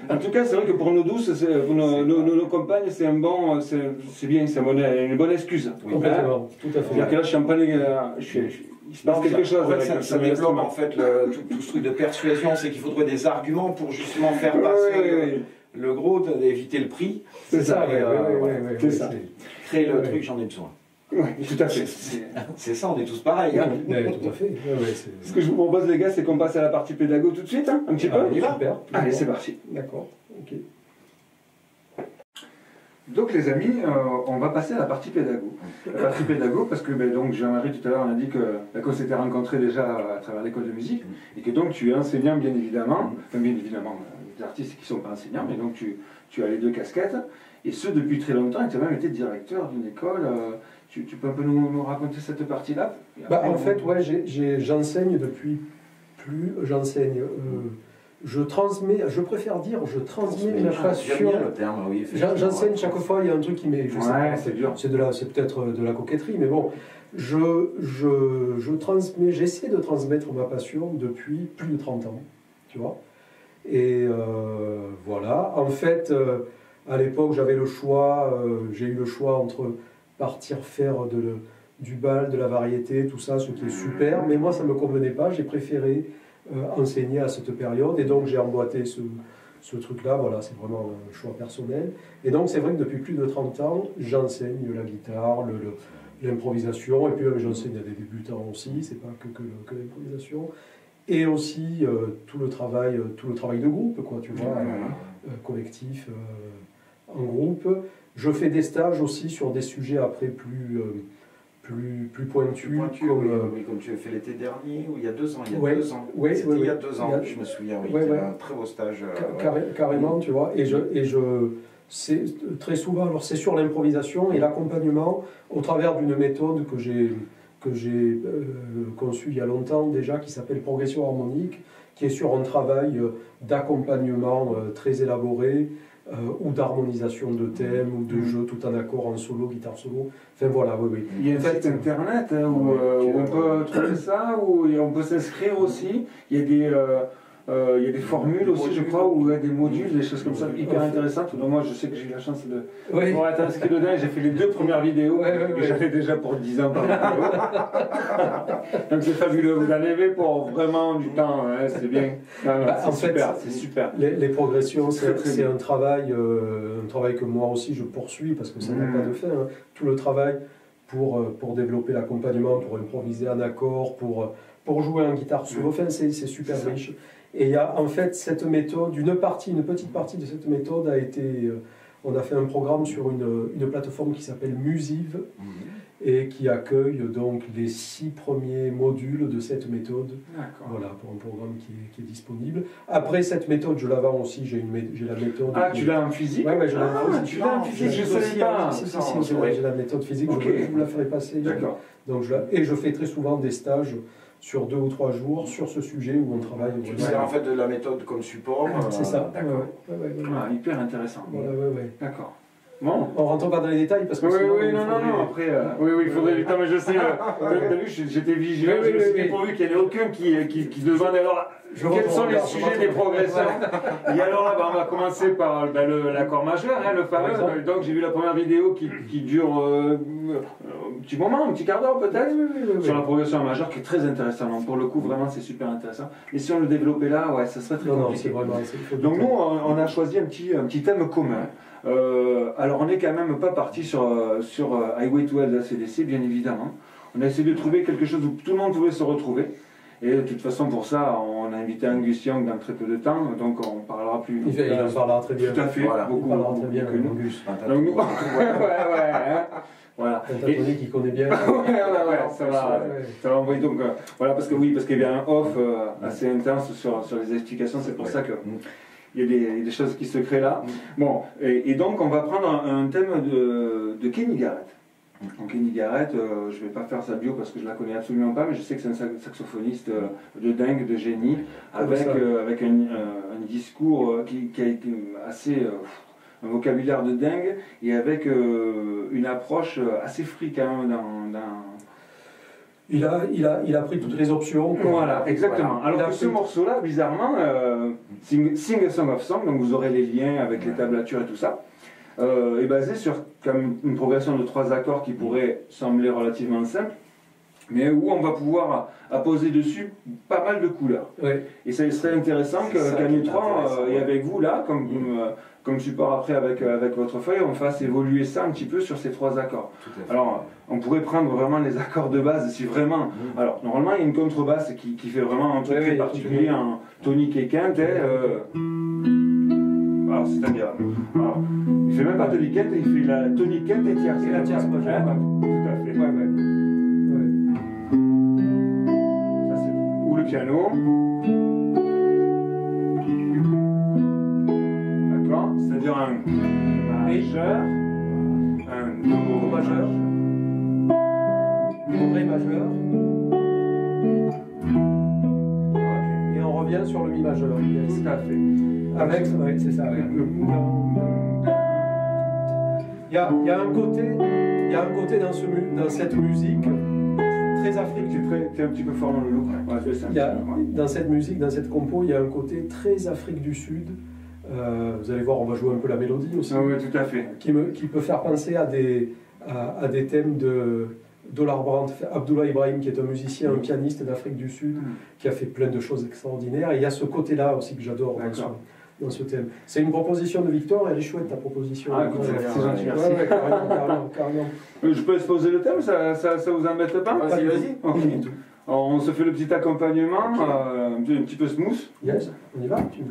en tout cas, c'est vrai que pour nos douces, pour nos, nos, nos- nos compagnes, c'est un bon, c'est c'est bien, c'est une bonne- une excuse. Complètement. Tout à C'est-à-dire que fait. là, je suis en euh, je suis- je- il se passe Non, quelque ça- chose en fait, ça, le ça développe en fait le- tout, tout ce truc de persuasion, c'est qu'il faut trouver des arguments pour justement faire passer ouais, ouais. le gros, d'éviter le prix, C'est ça, c'est ça. créer le truc, j'en ai besoin. Tout à fait. C'est- ça, on est tous pareils. hein. Ouais, tout à fait. Ouais, ouais, c'est- Ce que je vous propose, les gars, c'est qu'on passe à la partie pédago tout de suite, hein, un petit peu. Ah, on y va. Super. Allez, c'est parti. D'accord. Ok. Donc, les amis, euh, on va passer à la partie pédago. La partie pédago, parce que ben, donc Jean-Marie tout à l'heure on a dit que qu'on s'était rencontrés déjà à travers l'école de musique, et que donc tu es enseignant bien évidemment, enfin bien évidemment, euh, des artistes qui ne sont pas enseignants, mais donc tu, tu as les deux casquettes, et ce depuis très longtemps, et tu as même été directeur d'une école. euh, tu, tu peux un peu nous, nous raconter cette partie-là? Bah, en fait, ouais, j'enseigne depuis plus. J'enseigne. euh, je transmets. Je préfère dire, je transmets ma passion. oui. J'enseigne chaque fois, il y a un truc qui m'est. Ouais, c'est dur. C'est de la, c'est peut-être de la coquetterie, mais bon, je, je, je transmets, j'essaie de transmettre ma passion depuis plus de 30 ans, tu vois. Et euh, voilà. En fait, euh, à l'époque, j'avais le choix. euh, j'ai eu le choix entre partir faire de du bal, de la variété, tout ça, ce qui est super. Mais moi, ça me convenait pas. J'ai préféré euh, enseigner à cette période, et donc j'ai emboîté ce, ce truc-là. Voilà, c'est vraiment un choix personnel. Et donc, c'est vrai que depuis plus de 30 ans, j'enseigne la guitare, l'improvisation, et puis euh, j'enseigne à des débutants aussi, c'est pas que, que, que l'improvisation. Et aussi euh, tout, le travail, tout le travail de groupe, quoi, tu vois, euh, collectif, euh, en groupe. Je fais des stages aussi sur des sujets après plus, plus, pointu, comme, oui, euh, oui, comme tu as fait l'été dernier, ou il y a deux ans, il y a Ouais, deux ans. ouais, C'était ouais, il y a deux ans, a- je me souviens, oui. C'était un très beau stage. euh, carré- carrément, tu vois. Et je, et je, c'est très souvent, alors c'est sur l'improvisation et l'accompagnement au travers d'une méthode que j'ai que j'ai euh, conçue il y a longtemps déjà, qui s'appelle progression harmonique, qui est sur un travail euh, d'accompagnement très élaboré euh, ou d'harmonisation de thèmes ou de Mhm. jeu tout en accord en solo, guitare solo. Enfin voilà, oui, oui. Il y a un site internet hein, où, euh, où on peut trouver ça, où on peut s'inscrire aussi. Il y a des, euh, il y a des formules aussi, je modules. crois, ou ouais, des modules, des choses comme ça, hyper Ouais. intéressantes. Donc moi, je sais que j'ai eu la chance de Oui. pour être inscrit dedans. J'ai fait les deux premières vidéos. Ouais, ouais, ouais. J'en ai déjà pour 10 ans par vidéo. Donc c'est fabuleux. Vous en avez pour vraiment du temps. hein, c'est bien. Ah, Bah, c'est super. C'est super. Les, les progressions, c'est un travail, euh, un travail que moi aussi je poursuis parce que ça n'a pas de fin. hein. Tout le travail pour, euh, pour développer l'accompagnement, pour improviser un accord, pour, euh, pour jouer en guitare solo, enfin, c'est c'est super riche. Et il y a en fait cette méthode, une partie, une petite partie de cette méthode a été. euh, on a fait un programme sur une, une plateforme qui s'appelle Musive Mhm. et qui accueille donc les six premiers modules de cette méthode. Voilà, pour un programme qui est, qui est disponible. Après, cette méthode, je la vends aussi. J'ai la méthode. Ah, qui- tu l'as en physique Ouais, ouais, je l'ai Ah, en physique. tu l'as en physique, je aussi, savais pas. Si, si, si, on j'ai la- méthode physique, je Ok. vous- je vous la ferai passer. D'accord. Donc, je la- Et je fais très souvent des stages sur deux ou trois jours sur ce sujet où on travaille. Tu sais en fait de la méthode comme support. C'est euh, ça. D'accord. Ouais, ouais, ouais. Ah, hyper intéressant. Voilà, ouais, ouais. D'accord. Bon. On rentre pas dans les détails parce que Oui, sinon, oui, non, non, non, après. euh, oui, oui, il faudrait. Putain, mais je sais, euh, vu, j'étais vigilant, Oui, oui, je me suis oui, oui. pourvu qu'il n'y en ait aucun qui, qui, qui demande alors Je quels sont les sujets des progressions. Et alors là, bah, on va commencer par ben, l'accord majeur, hein, le fameux. Donc j'ai vu la première vidéo qui, qui dure euh, un petit moment, un petit quart d'heure peut-être. Oui, oui, oui, oui. Sur la progression majeure qui est très intéressant. Donc, pour le coup, vraiment, c'est super intéressant. Et si on le développait là, ouais, ça serait très Non, non, compliqué. vraiment. Donc nous, on on a choisi un petit, un petit thème commun. Euh, alors on n'est quand même pas parti sur, euh, sur euh, Highway to Hell d'ACDC, bien évidemment. On a essayé de trouver quelque chose où tout le monde pouvait se retrouver. Et de toute façon, pour ça, on a invité Angus Young dans très peu de temps, donc on parlera plus. Il, fait- il en parlera très bien. Tout à fait, Voilà. Il beaucoup, parlera beaucoup très bien, que nous. Angus. Donc nous, ouais, ouais, hein. voilà. Un Et- qui connaît bien. ouais, ouais, ouais, ça va. Ouais. Ça va envoyer donc, euh, voilà, parce que oui, parce qu'il y avait un off euh, assez intense sur, sur les explications, c'est pour Ouais. ça que Mm. Il y a des, il y a des choses qui se créent là. Bon, et, et donc on va prendre un, un thème de, de Kenny Garrett. Donc Kenny Garrett, euh, je vais pas faire sa bio parce que je la connais absolument pas, mais je sais que c'est un sax- saxophoniste euh, de dingue, de génie, avec, ça. euh, avec un, discours euh, qui, qui a été assez. euh, un vocabulaire de dingue et avec euh, une approche assez fric hein, dans, dans, Il a, il, a, il a pris toutes les options. Voilà, exactement. Voilà. Alors que ce morceau-là, bizarrement, euh, Sing, Sing a Song of Song, donc vous aurez les liens avec les tablatures et tout ça, euh, est basé sur comme une progression de trois accords qui pourrait sembler relativement simple, mais où on va pouvoir apposer dessus pas mal de couleurs. Ouais. Et ça serait intéressant C'est Neutron intéressant, euh, et avec vous là, comme, Mm. euh, comme support après avec, euh, avec votre feuille, on fasse évoluer ça un petit peu sur ces trois accords. Alors, on pourrait prendre vraiment les accords de base si vraiment. Mm. Alors, normalement, il y a une contrebasse qui, qui fait vraiment un truc Oui, très oui, particulier, un tonique et quinte. euh, Alors, c'est-à-dire. alors, il fait même pas tonique quinte, il fait la tonique quinte et tierce. Et la tierce Tout à fait. Le piano. D'accord C'est-à-dire un majeur, un do majeur. Ré majeur. Et on revient sur le mi majeur. Tout à fait. Avec, c'est ça. avec le- Il y a, il y a un côté, il y a un côté dans, ce, dans cette musique très très- tu es un petit peu fort dans le look. Ouais, ça. Il y a, dans cette musique, dans cette compo, il y a un côté très Afrique du Sud. Euh, vous allez voir, on va jouer un peu la mélodie aussi, Ah ouais, tout à fait. qui, me, qui peut faire penser à des, à, à des thèmes de Dollar Brandt, Abdullah Ibrahim, qui est un musicien, un pianiste d'Afrique du Sud, Mm. qui a fait plein de choses extraordinaires. Et il y a ce côté-là aussi que j'adore D'accord. Dans ce thème. C'est une proposition de Victor, elle est chouette ta proposition. Ah, écoute, c'est gentil, merci. ouais, carrément, carrément, carrément. Euh, Je peux exposer le thème, ça, ça, ça vous embête pas Vas-y, vas-y. On se fait le petit accompagnement, euh, un, petit, un petit peu smooth. Yes, on y va tu...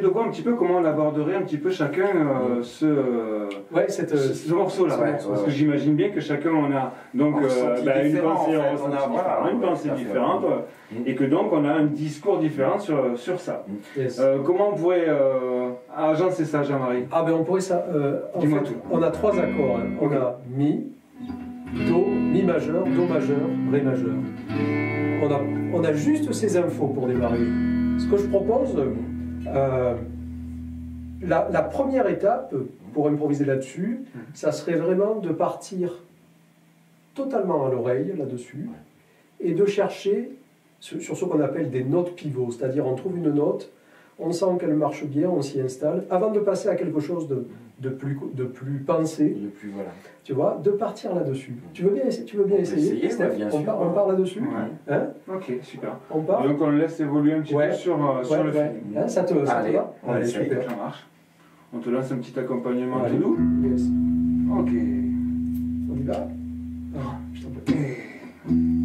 de voir un petit peu comment on aborderait un petit peu chacun euh, ce, euh, Ouais, cette, ce, ce morceau-là. ouais, Parce ouais, que j'imagine bien que chacun on a donc euh, bah, une pensée, en fait. On a- voilà, une ouais, pensée différente, ouais. euh, Mm. et que donc on a un discours différent sur, sur ça. yes. Euh, comment on pourrait euh, agencer ça, Jean-Marie Ah ben on pourrait ça. euh, en Dis-moi tout. on a trois accords. hein. On a mi, do Mi majeur, Do majeur, Ré majeur. On a, on a juste ces infos pour démarrer. Ce que je propose, euh, la, la première étape pour improviser là-dessus, ça serait vraiment de partir totalement à l'oreille là-dessus et de chercher sur sur ce qu'on appelle des notes pivots, c'est-à-dire on trouve une note, on sent qu'elle marche bien, on s'y installe, avant de passer à quelque chose de, de plus, de plus pensé, plus, voilà. tu vois, de partir là-dessus. Tu veux bien, tu veux bien On essayer, essayer, Steph ouais, bien on, sûr. part, on part là-dessus Ouais. hein? Ok, super. On part? Donc on le laisse évoluer un petit Ouais. peu sur, euh, sur Ouais, le ouais. film. Hein, ça te, ça te va? On Allez, super. Ça marche. On te lance un petit accompagnement tout doux. Yes. Ok. On y va? Ah, je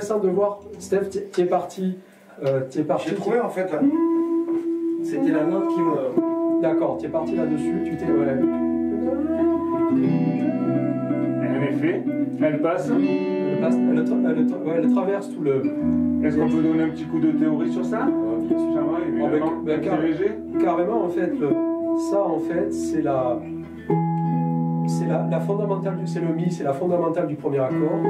intéressant de voir, Steph, tu es parti. Euh, tu es parti. J'ai trouvé en fait, là, c'était la note qui me. D'accord, tu es parti là-dessus, tu t'es. Ouais. En effet, elle passe. Elle, passe- elle tra- elle tra- ouais, elle traverse tout le. Est-ce qu'on peut donner un petit coup de théorie sur ça? Bien sûr. Ben, car- léger Carrément, en fait, le, ça, en fait, c'est la. C'est la, la fondamentale du. C'est le mi, c'est la fondamentale du premier accord.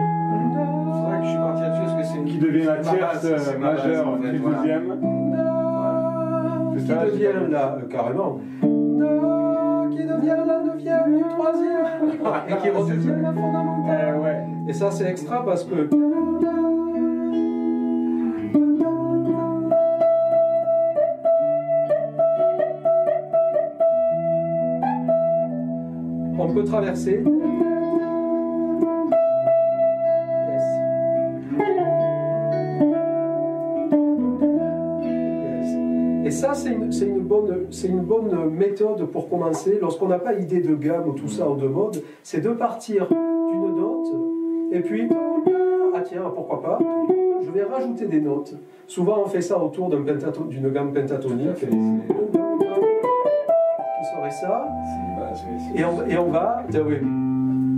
C'est vrai que je suis parti là-dessus parce que c'est une. Qui devient la tierce majeure en fait, du voilà. deuxième. Qui ça, devient la. euh, carrément. Qui devient la neuvième du troisième. Et qui redevient la fondamentale. Eh ouais. Et ça, c'est extra parce que. On peut traverser. Bonne méthode pour commencer. Lorsqu'on n'a pas idée de gamme ou tout ça ou de mode, c'est de partir d'une note et puis ah tiens pourquoi pas. Je vais rajouter des notes. Souvent on fait ça autour pentato- d'une gamme pentatonique. Qui serait ça et on, et on va.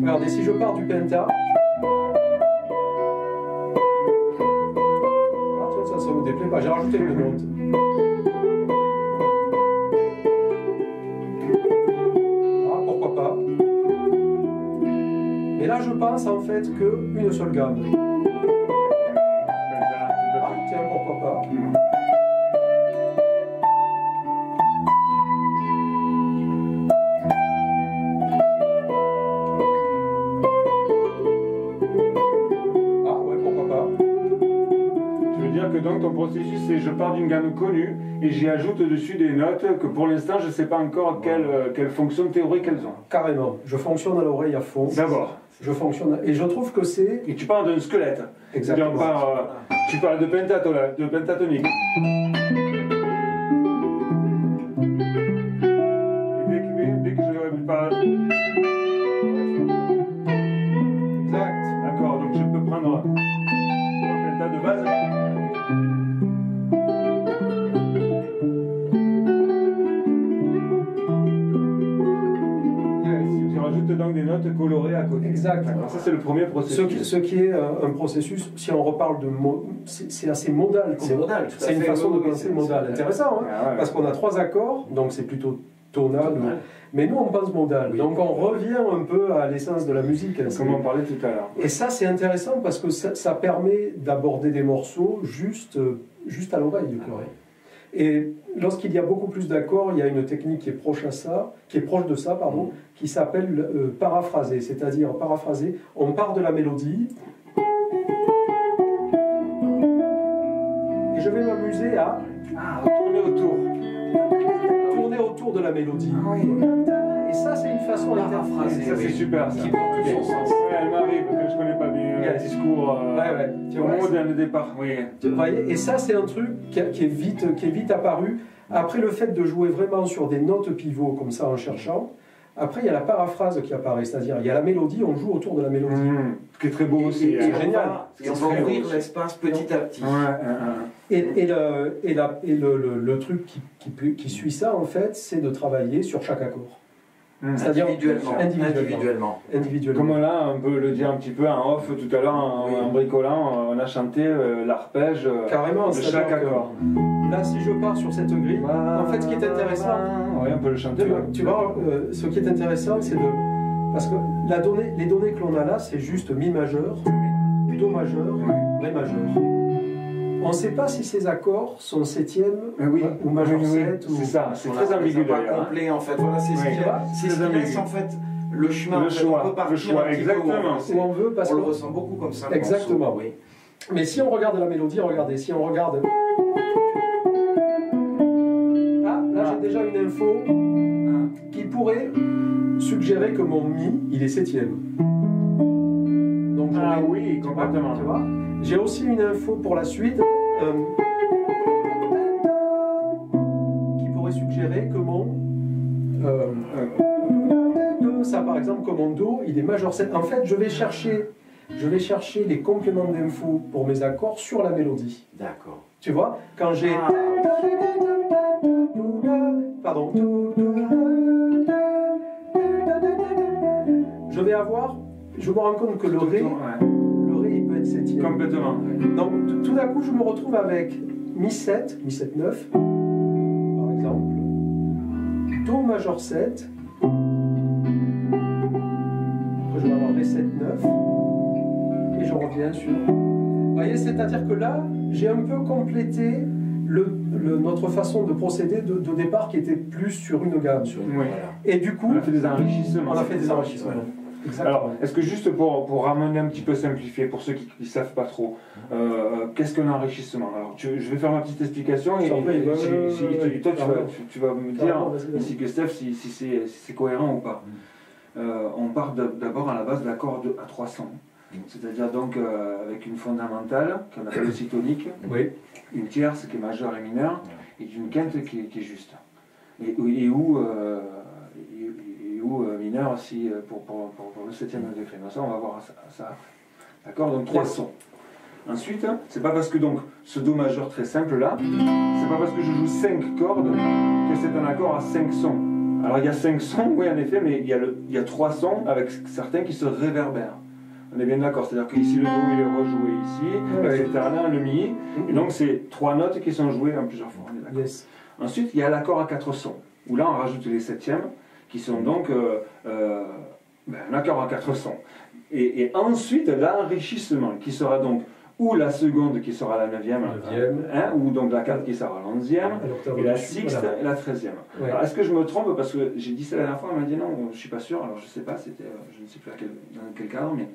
Regardez, si je pars du penta. Ah, tiens, ça, ça me déplaît pas. J'ai rajouté une note. Pense en fait qu'une seule gamme. Ah, tiens, pourquoi pas. Ah, ouais, pourquoi pas. Tu veux dire que donc ton processus c'est je pars d'une gamme connue et j'y ajoute dessus des notes que pour l'instant je ne sais pas encore quelle, euh, quelle fonction théorique elles ont. Carrément. Je fonctionne à l'oreille à fond. D'abord. Je fonctionne. Et je trouve que c'est. Et tu parles d'un squelette. Exactement. part, euh, tu parles de pentatonique. C'est le premier Ce processus. qui, ce qui est euh, un processus, si on reparle de mo- c'est assez modal. C'est modal, C'est une façon oui, de penser c'est- modal. c'est- Intéressant, hein Ah ouais. Parce qu'on a trois accords, donc c'est plutôt tonal. Mais nous, on pense modal. Oui. Donc on revient un peu à l'essence de la musique. hein. Comme on parlait tout à l'heure. Et ça, c'est intéressant parce que ça, ça permet d'aborder des morceaux juste, euh, juste à l'oreille du choré. Et lorsqu'il y a beaucoup plus d'accords, il y a une technique qui est proche à ça, qui est proche de ça, pardon, qui s'appelle euh, paraphraser. C'est-à-dire paraphraser, on part de la mélodie et je vais m'amuser à tourner autour. tourner autour de la mélodie. Ah. Et ça, c'est une façon Paraphraser. Ça, c'est super, ça. Qui prend tout son sens. Ouais, elle m'arrive que je connais pas bien le discours. euh, Ouais, ouais. Tu au vois, moment c'est- d'un départ, oui. Vous voyez Et ça, c'est un truc qui, a- qui est vite, qui est vite apparu. Après le fait de jouer vraiment sur des notes pivots comme ça en cherchant, après il y a la paraphrase qui apparaît, c'est-à-dire il y a la mélodie, on joue autour de la mélodie. Mmh. Ce qui est très beau Et- aussi. et- hein. génial. va- Et on C'est va ouvrir l'espace petit à petit. Ouais. Et, et le, et la- et le, le- le truc qui, qui suit ça, en fait, c'est de travailler sur chaque accord. Mmh. C'est-à-dire Individuellement. individuellement. Individuellement. individuellement. Comme là, on peut le dire un petit peu en off tout à l'heure, en, Oui. en bricolant, on a chanté euh, l'arpège euh, Carrément, de chaque que accord. Là, si je pars sur cette grille, en fait, ce qui est intéressant, Oui, on peut le chanter. Tu vois, tu vois, euh, ce qui est intéressant, c'est de. Parce que la donnée, les données que l'on a là, c'est juste Mi majeur, Do majeur, Ré majeur. On ne sait pas si ces accords sont septième oui, ou majeur oui, oui, 7 ou. c'est ça, c'est très ambigu d'ailleurs. hein. complet en fait. Voilà, c'est ce Oui. qui, laisse en fait le chemin. Le en fait. choix, on peut partir le choix, un petit peu exactement. où on veut. Où on veut, parce on le ressent beaucoup comme ça. Exactement. oui. Mais si on regarde la mélodie, regardez, si on regarde. Ah, là j'ai déjà une info qui pourrait suggérer que mon Mi, il est septième. Donc Ah oui, complètement. tu vois. J'ai aussi une info pour la suite qui pourrait suggérer que mon. euh, euh, ça par exemple, que mon Do, il est majeur 7. En fait, je vais chercher, je vais chercher les compléments d'infos pour mes accords sur la mélodie. D'accord. Tu vois, quand j'ai. Ah, Pardon. Je vais avoir. Je me rends compte que le Ré, Complètement. Donc tout- tout d'un coup, je me retrouve avec Mi 7, Mi 7 9, par exemple, Do majeur 7, après je vais avoir Ré 7 9, et je reviens sur. Vous voyez, c'est-à-dire que là, j'ai un peu complété le, le- notre façon de procéder de, de départ qui était plus sur une gamme. sur une- Oui. voilà. Et du coup, On a fait des enrichissements. on a fait des enrichissements. Exactement. Alors, est-ce que juste pour, pour ramener un petit peu simplifié, pour ceux qui ne savent pas trop, euh, qu'est-ce qu'un enrichissement? Alors, tu- je vais faire ma petite explication et, toi, tu vas, carrément. tu, tu vas me dire, ainsi que Steph, si, si c'est si c'est cohérent ou pas. Euh, on part d'abord à la base d'accords de- à 300, c'est-à-dire donc euh, avec une fondamentale qu'on appelle aussi tonique, Oui. une tierce qui est majeure et mineure, et une quinte qui est, qui est juste. Et, et où, où euh, mineur aussi euh, pour, pour, pour, pour le septième degré. Mais ça, on va voir ça, après. D'accord? Donc trois sons. Ensuite, c'est pas parce que donc ce Do majeur très simple là, c'est pas parce que je joue 5 cordes que c'est un accord à 5 sons. Alors il y a 5 sons, oui en effet, mais il y a, le, il y a 3 sons avec certains qui se réverbèrent. On est bien d'accord, c'est-à-dire qu'ici le Do il est rejoué ici, Ouais. etc. Là le Mi, et donc c'est trois notes qui sont jouées en plusieurs fois. On est d'accord. Yes. Ensuite, il y a l'accord à quatre sons, où là on rajoute les septièmes, qui sont donc euh, euh, ben, un accord à quatre sons. Et, et ensuite, l'enrichissement, qui sera donc ou la seconde qui sera la neuvième, Neuvième. hein, ou donc la quarte qui sera l'onzième, et la sixte voilà. et la treizième. Ouais. Alors, est-ce que je me trompe Parce que j'ai dit ça la dernière fois, elle m'a dit non, je suis pas sûr, alors je sais pas, c'était, euh, je ne sais plus à quel, dans quel cadre, mais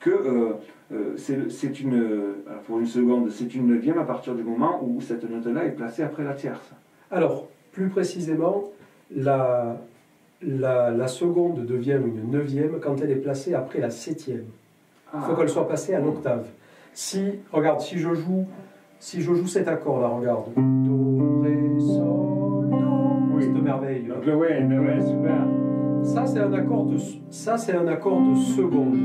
que euh, euh, c'est c'est une, pour une seconde, c'est une neuvième à partir du moment où cette note-là est placée après la tierce. Alors, plus précisément, la, la, la seconde devient une neuvième quand elle est placée après la septième. Il faut qu'elle soit passée à l'octave. Si, regarde, si je joue, si je joue cet accord là, regarde, do, ré, sol, do, Oui. cette merveille. Donc le ouais, mais ouais, super. Ça c'est un accord de, ça c'est un accord de seconde.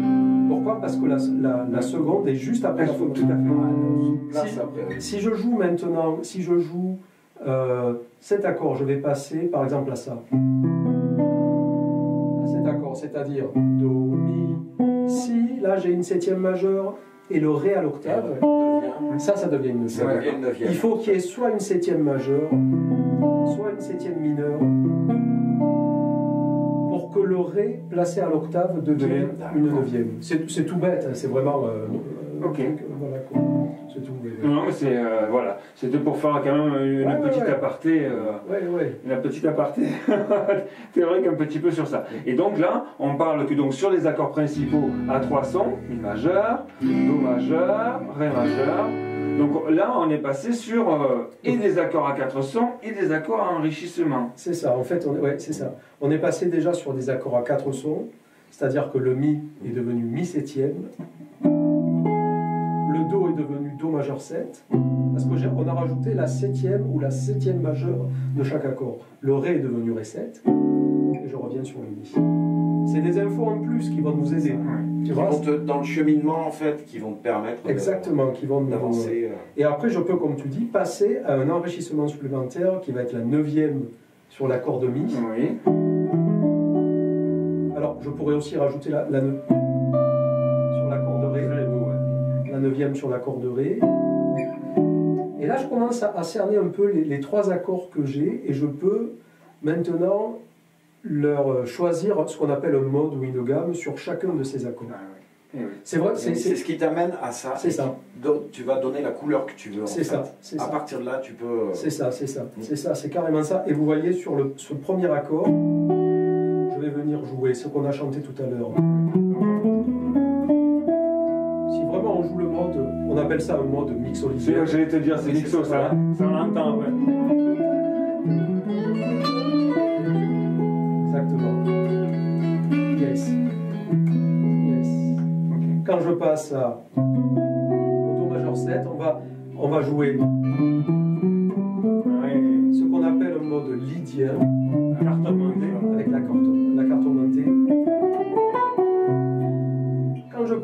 Pourquoi? Parce que la, la, la seconde est juste après la Tout seconde. à fait. Si- oui. Si je joue maintenant, si je joue euh, cet accord, je vais passer par exemple à ça. À cet accord, c'est-à-dire Do, Mi, Si, là j'ai une septième majeure et le Ré à l'octave. Ça, ça devient une neuvième. Il faut qu'il y ait soit une septième majeure, soit une septième mineure, pour que le Ré placé à l'octave devienne D'accord. une neuvième. C'est tout bête, hein, c'est vraiment. euh, euh, Ok. voilà, quoi. Non, mais c'est euh, voilà, c'était pour faire quand même une Ouais, ouais, petite ouais. aparté. euh. Une petite aparté théorique un petit peu sur ça. Et donc là, on parle que donc sur les accords principaux à trois sons, Mi majeur, Do majeur, Ré majeur, Donc là, on est passé sur euh, et des accords à quatre sons et des accords à enrichissement. C'est ça, en fait, on, ouais, c'est ça. On est passé déjà sur des accords à quatre sons, c'est-à-dire que le Mi est devenu Mi septième, devenu Do majeur 7, parce qu'on a rajouté la septième ou la septième majeure de chaque accord. Le Ré est devenu Ré 7, et je reviens sur le Mi. C'est des infos en plus qui vont nous aider. Qui vont te, dans le cheminement, en fait, qui vont te permettre Exactement, qui vont d'avancer. Euh. Et après, je peux, comme tu dis, passer à un enrichissement supplémentaire qui va être la neuvième sur l'accord de Mi. Oui. Alors, je pourrais aussi rajouter la, la neuvième sur l'accord de Ré. Et là, je commence à, cerner un peu les, les trois accords que j'ai et je peux maintenant leur choisir ce qu'on appelle un mode ou une gamme sur chacun de ces accords. Ah, oui. Eh. C'est vrai, c'est ce qui t'amène à ça. c'est ça, Tu vas donner la couleur que tu veux. c'est ça, c'est À ça. partir de là, tu peux. euh, C'est ça, c'est ça, c'est ça, c'est carrément ça. Et vous voyez sur le, ce premier accord, je vais venir jouer ce qu'on a chanté tout à l'heure. On appelle ça un mode C'est mixolysé. que j'allais te dire, c'est mixo c'est ça. ça. on l'entend, ouais. Exactement. Yes. Yes. Quand je passe à au Do majeur 7, on va, on va jouer Ouais. ce qu'on appelle un mode lydien.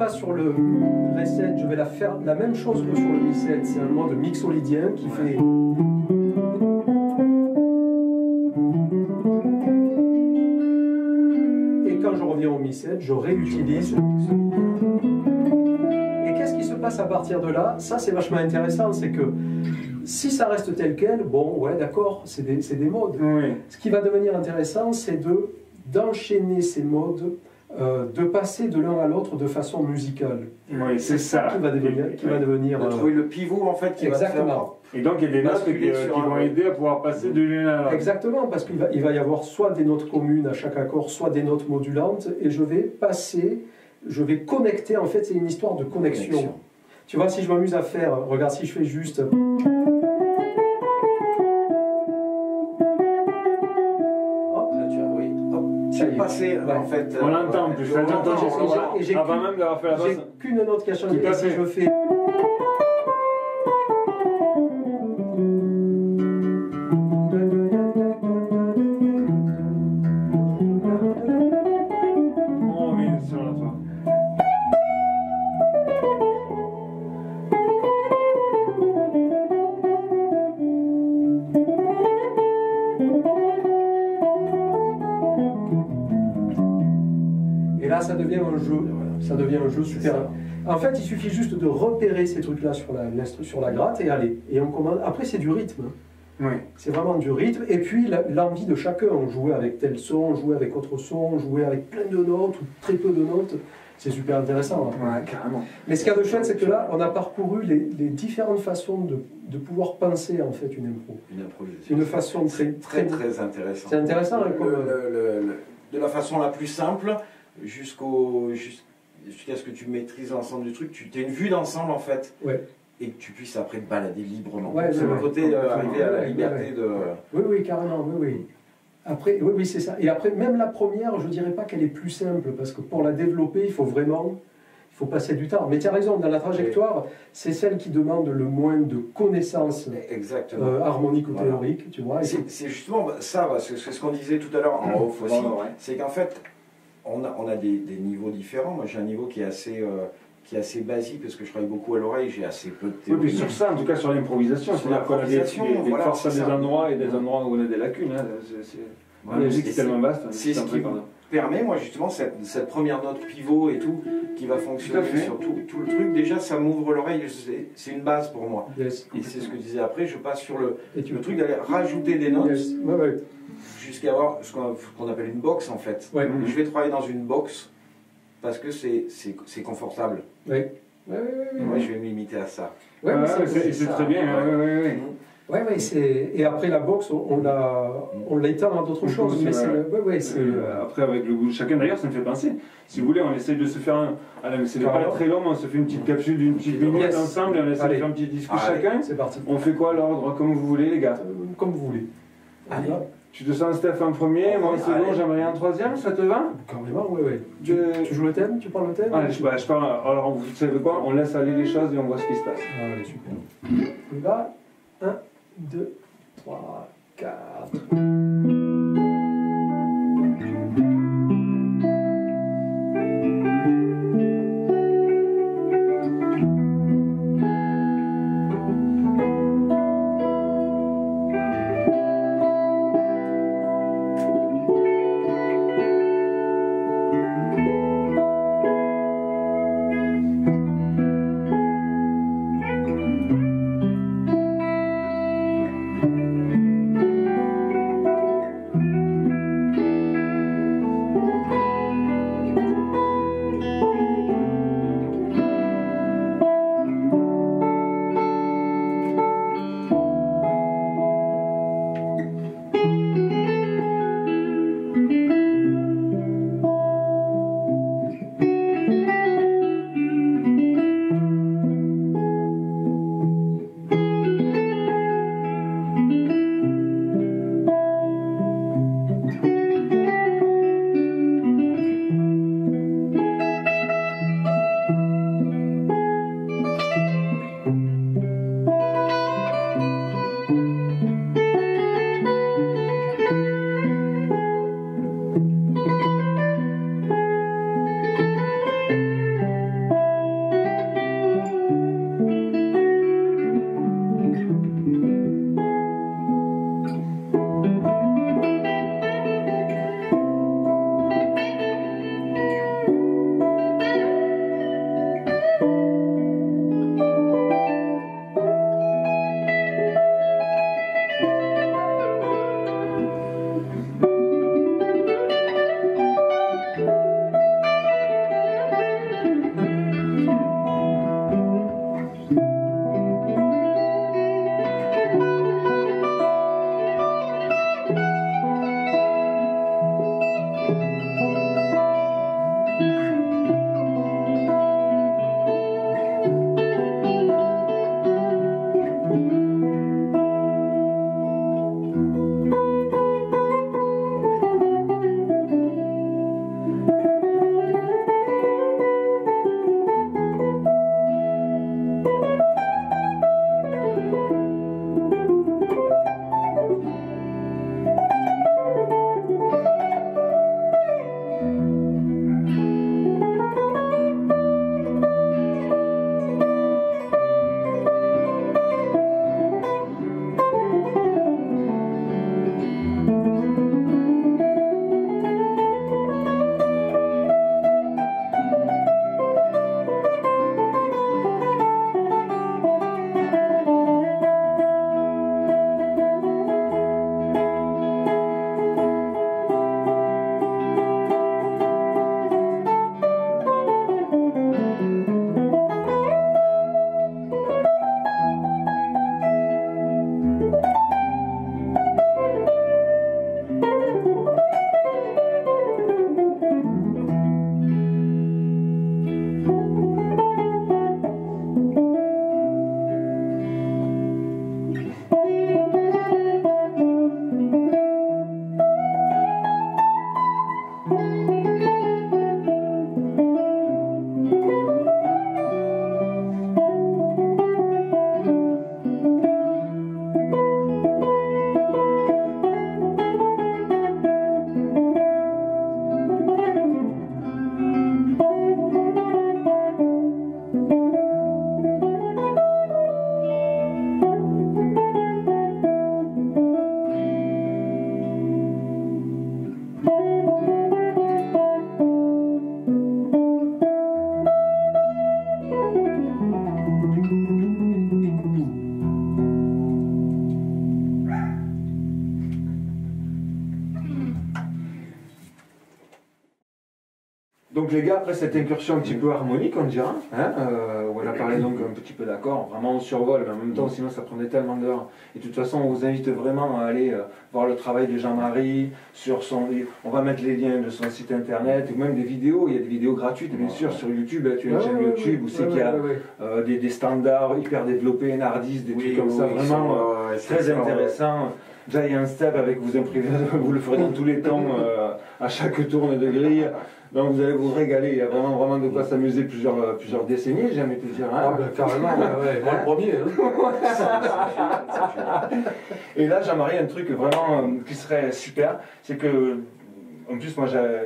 Sur le 7, je vais la faire la même chose que sur le Mi 7. C'est un mode mixolydien qui fait. Et quand je reviens au Mi 7, je réutilise. Et qu'est-ce qui se passe à partir de là? Ça, c'est vachement intéressant. C'est que si ça reste tel quel, bon, ouais, d'accord, c'est des, des modes. Oui. Ce qui va devenir intéressant, c'est de d'enchaîner ces modes, euh, de passer de l'un à l'autre de façon musicale. Oui, c'est ça. Qui va devenir, qui va Ouais. devenir de euh, trouver le pivot, en fait, qui va te Exactement. faire. Et donc il y a des notes qui, euh, sur qui un- vont aider à pouvoir passer de l'une à l'autre. exactement parce qu'il va, il va y avoir soit des notes communes à chaque accord, soit des notes modulantes, et je vais passer, je vais connecter. En fait, c'est une histoire de connexion. Connexion. Tu vois, si je m'amuse à faire, regarde, si je fais juste. Passé, Ouais. en fait. On euh, l'entend en plus. on On l'entend, on Avant même d'avoir fait la J'ai qu'une note qui a changé. Si je fais. Jeu super. En fait, il suffit juste de repérer ces trucs-là sur la, sur la gratte et aller. Et on commande. Après, c'est du rythme. Oui. C'est vraiment du rythme. Et puis, l'envie de chacun. On jouait avec tel son, on jouait avec autre son, on jouait avec plein de notes ou très peu de notes. C'est super intéressant. hein. Ouais, carrément. Mais ce qu'il y a de chouette, c'est que là, on a parcouru les, les différentes façons de, de pouvoir penser en fait une impro. Une improvisation. Une façon très, Très, très intéressant. C'est intéressant, hein, Le- comme- le- le- le- de la façon la plus simple jusqu'au jus- jusqu'à ce que tu maîtrises l'ensemble du truc, tu as une vue d'ensemble en fait. Ouais. Et que tu puisses après te balader librement. Ouais, c'est le côté euh, arriver à la liberté de. Oui, oui, carrément, oui, oui. Après, oui, oui, c'est ça. Et après, même la première, je dirais pas qu'elle est plus simple, parce que pour la développer, il faut vraiment, il faut passer du temps. Mais tu as raison, dans la trajectoire, c'est celle qui demande le moins de connaissances Exactement. euh, harmoniques ou Voilà. théoriques, tu vois. C'est justement ça, bah, c'est c'est ce qu'on disait tout à l'heure en Ouais, ouais. c'est qu'en fait, on a, on a des, des niveaux différents. Moi, j'ai un niveau qui est assez, euh, qui est assez basique parce que je travaille beaucoup à l'oreille, j'ai assez peu de Oui, théorie. puis sur ça, en tout cas sur l'improvisation, Sur c'est-à-dire qu'on a des, des- des voilà, forces à c'est des endroits et des endroits où on a des lacunes. Hein. C'est- c'est-. La musique est tellement vaste. c'est ce qui. Permet, moi, justement, cette, cette première note pivot et tout, qui va fonctionner sur tout, tout le truc. Déjà, ça m'ouvre l'oreille, c'est- une base pour moi. Yes. Et c'est ce que je disais après, je passe sur le, Et tu le truc d'aller rajouter des notes Yes. Ouais, ouais. jusqu'à avoir ce qu'on appelle une box en fait. Ouais. Je vais travailler dans une box parce que c'est confortable. Ouais. Ouais, ouais, ouais, ouais. Moi, je vais me limiter à ça. Ouais, c'est- très bien. Ouais. Ouais, ouais, ouais. Et après la boxe, on, l'a, on l'a éteint dans d'autres choses. Mais ouais. Euh, après, avec le goût de chacun, d'ailleurs, ça me fait penser. Si vous voulez, on essaye de se faire un. Allez, c'est pas très long, mais on se fait une petite capsule d'une petite minute Yes. ensemble et on essaie Allez. de faire un petit discours Allez. chacun. c'est parti. On fait quoi l'ordre Comme vous voulez, les gars. Euh, Comme vous voulez. Allez. Tu te sens Steph en premier, moi en second, j'aimerais un troisième, ça te va Carrément, ouais. Je- Tu joues le thème Tu parles le thème Allez, je, bah, je parle. Alors, vous savez quoi On laisse aller les choses et on voit ce qui se passe. Allez, super. On y va 1, 2, 3, 4. Donc les gars, après cette incursion un petit peu harmonique, on dirait, hein, euh, où a parlé donc un petit peu d'accord, vraiment on survole, mais en même temps sinon ça prenait tellement d'heures. Et de toute façon, on vous invite vraiment à aller euh, voir le travail de Jean-Marie sur son... On va mettre les liens de son site internet, ou même des vidéos, il y a des vidéos gratuites bien sûr sur YouTube, là, tu as une chaîne YouTube où c'est qu'il y a euh, des, des standards hyper développés, Nardis, des trucs comme ça, oui, vraiment... euh, ouais, ouais, c'est Très ça, ouais. intéressant. Giant Step avec vous imprimez, vous le ferez dans tous les temps, à chaque tourne de grille. Donc vous allez vous régaler. Il y a vraiment, vraiment de quoi s'amuser plusieurs, euh, plusieurs décennies, j'ai jamais te dire. hein. Ah, ben, carrément, ouais, ouais. Moi, le premier. Hein. Et là, Jean-Marie, un truc vraiment euh, qui serait super, c'est que, en plus, moi, j'a-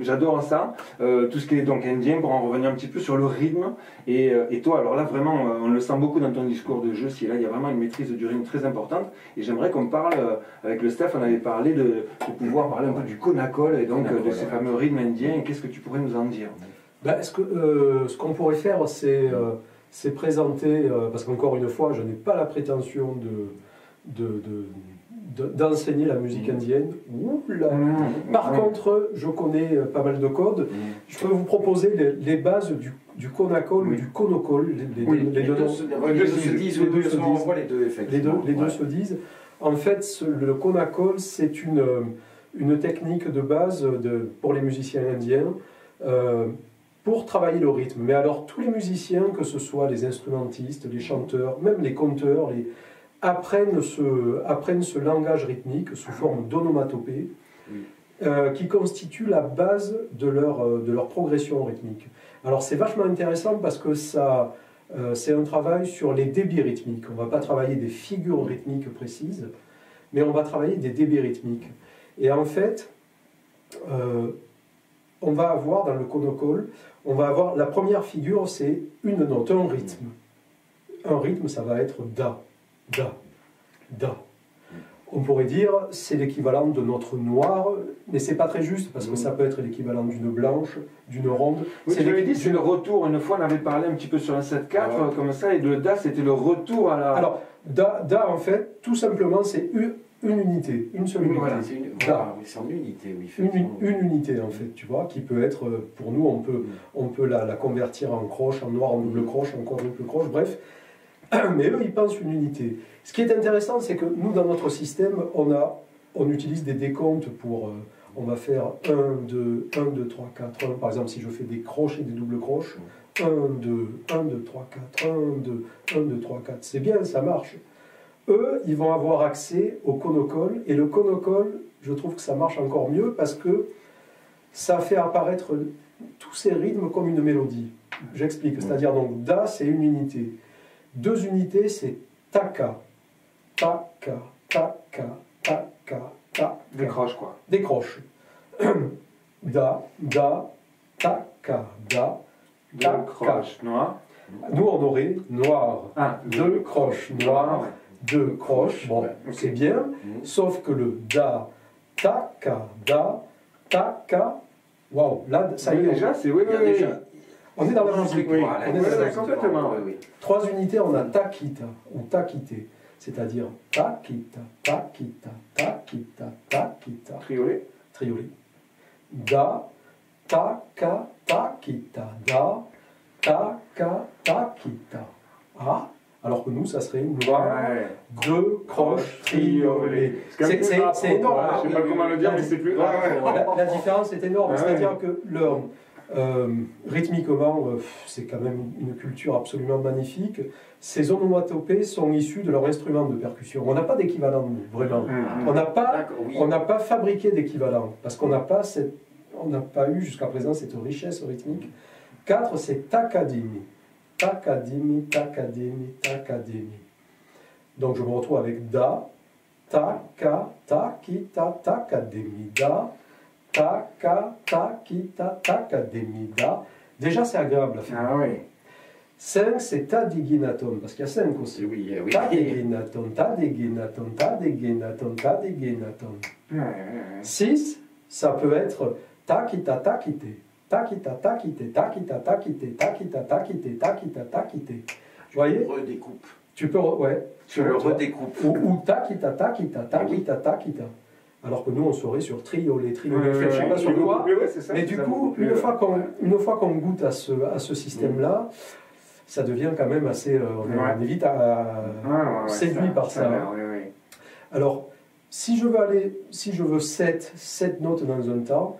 j'adore ça, euh, tout ce qui est donc indien, pour en revenir un petit peu sur le rythme. Et, euh, et toi, alors là, vraiment, euh, on le sent beaucoup dans ton discours de jeu, si là, il y a vraiment une maîtrise du rythme très importante. Et j'aimerais qu'on parle, avec le staff, on avait parlé de, de pouvoir parler un peu du konakol et donc de ces fameux rythmes indiens. Qu'est-ce que tu pourrais nous en dire? Ben, ce que, euh, qu'on pourrait faire, c'est euh, présenter, parce qu'encore une fois, je n'ai pas la prétention de, de, de- de- d'enseigner la musique indienne. Ouh là. Par contre, je connais euh, pas mal de codes. Je peux vous proposer les, les bases du, du konakol ou du konokol. Les, les Oui, deux- les Les deux se les deux se disent, les deux se on disent. voit les deux, les deux, effectivement. les deux ouais. se disent. En fait, ce- le konakol, c'est une, euh, une technique de base de, pour les musiciens indiens euh, pour travailler le rythme. Mais alors, tous les musiciens, que ce soit les instrumentistes, les chanteurs, même les conteurs, les, apprennent, ce, apprennent ce langage rythmique sous forme d'onomatopée. Oui. euh, qui constitue la base de leur, euh, de leur progression rythmique. Alors c'est vachement intéressant parce que ça, euh, c'est un travail sur les débits rythmiques. On ne va pas travailler des figures rythmiques précises, mais on va travailler des débits rythmiques. Et en fait, euh, on va avoir dans le konokol, on va avoir la première figure, c'est une note, un rythme. Un rythme, ça va être da, da, da. On pourrait dire c'est l'équivalent de notre noir, mais c'est pas très juste parce que ça peut être l'équivalent d'une blanche, d'une ronde. Oui, C'est dit, c'est le retour. Une fois, on avait parlé un petit peu sur un 7-4, Ouais. euh, comme ça, et le DA, c'était le retour à la. Alors, da, da, en fait, tout simplement, c'est une, une unité, une seule unité. voilà, c'est une, voilà, unité, oui, Une, unité en fait, tu vois, qui peut être, euh, pour nous, on peut, on peut la, la convertir en croche, en noir, en double croche, en quadruple croche, bref. Mais eux, ils pensent une unité. Ce qui est intéressant, c'est que nous, dans notre système, on, a, on utilise des décomptes pour... euh, on va faire 1, 2, 1, 2, 3, 4, 1. Par exemple, si je fais des croches et des doubles croches, 1, 2, 1, 2, 3, 4, 1, 2, 1, 2, 3, 4. C'est bien, ça marche. Eux, ils vont avoir accès au konokol. Et le konokol, je trouve que ça marche encore mieux parce que ça fait apparaître tous ces rythmes comme une mélodie. J'explique. C'est-à-dire, donc, Da, c'est une unité. Deux unités, c'est Taka. Taka, Taka, Taka, Taka. Décroche, quoi. Décroche. Da, Da, Taka, Da, Taka. Décroche. Noir. Nous, on aurait noir. Ah, Deux croches noires, deux croches. Bon, c'est bien. Mhm. Sauf que le da, taka, da, taka. Waouh, là, ça y est. déjà, c'est. Oui, oui. déjà. On est dans la musique. Voilà, On est dans la complètement. Oui, oui. Trois unités, on a takita ou takité. C'est-à-dire takita, takita, takita, takita. Triolet. Triolet. Da, taka, takita, da, taka, takita. Ah, alors que nous, ça serait noir, Ouais. deux croches, triolet. C'est même énorme. Je sais pas comment le dire, mais c'est plus. La, la différence est énorme, Ouais. c'est-à-dire que euh, rythmiquement, euh, c'est quand même une culture absolument magnifique. Ces onomatopées sont issues de leur instrument de percussion. On n'a pas d'équivalent, vraiment. Hum, On n'a pas, on pas fabriqué d'équivalent parce qu'on n'a pas cette, on n'a pas eu jusqu'à présent cette richesse rythmique. 4, c'est takadimi. Takadimi, takadimi, takadimi. Donc je me retrouve avec da, taka, takita, takademi, da, taka, takita, takademi, da. Déjà c'est agréable à faire. Ah oui. 5, c'est tadiginaton, parce qu'il y a 5 aussi. Oui, oui. Tadiginaton, tadiginaton, tadiginaton, tadiginaton. Ouais, ouais, ouais. 6, ça peut être takita takite, takita takite, takita takite, takita takite, takita takite. Vous voyez? Redécoupe. Tu peux, ouais. Je le redécoupe. Ou, ou takita takita, takita takita. Alors que nous, on serait sur triolet, Ouais, triolet, ouais, je sais ouais. pas sur quoi. ouais, ça, Mais du coup, plus, une fois qu'on ouais. une fois qu'on goûte à ce, à ce système-là, ça devient quand même assez... euh, on, est- vite à, séduit par ça. Alors, si je veux aller, si je veux 7, 7 notes dans un temps,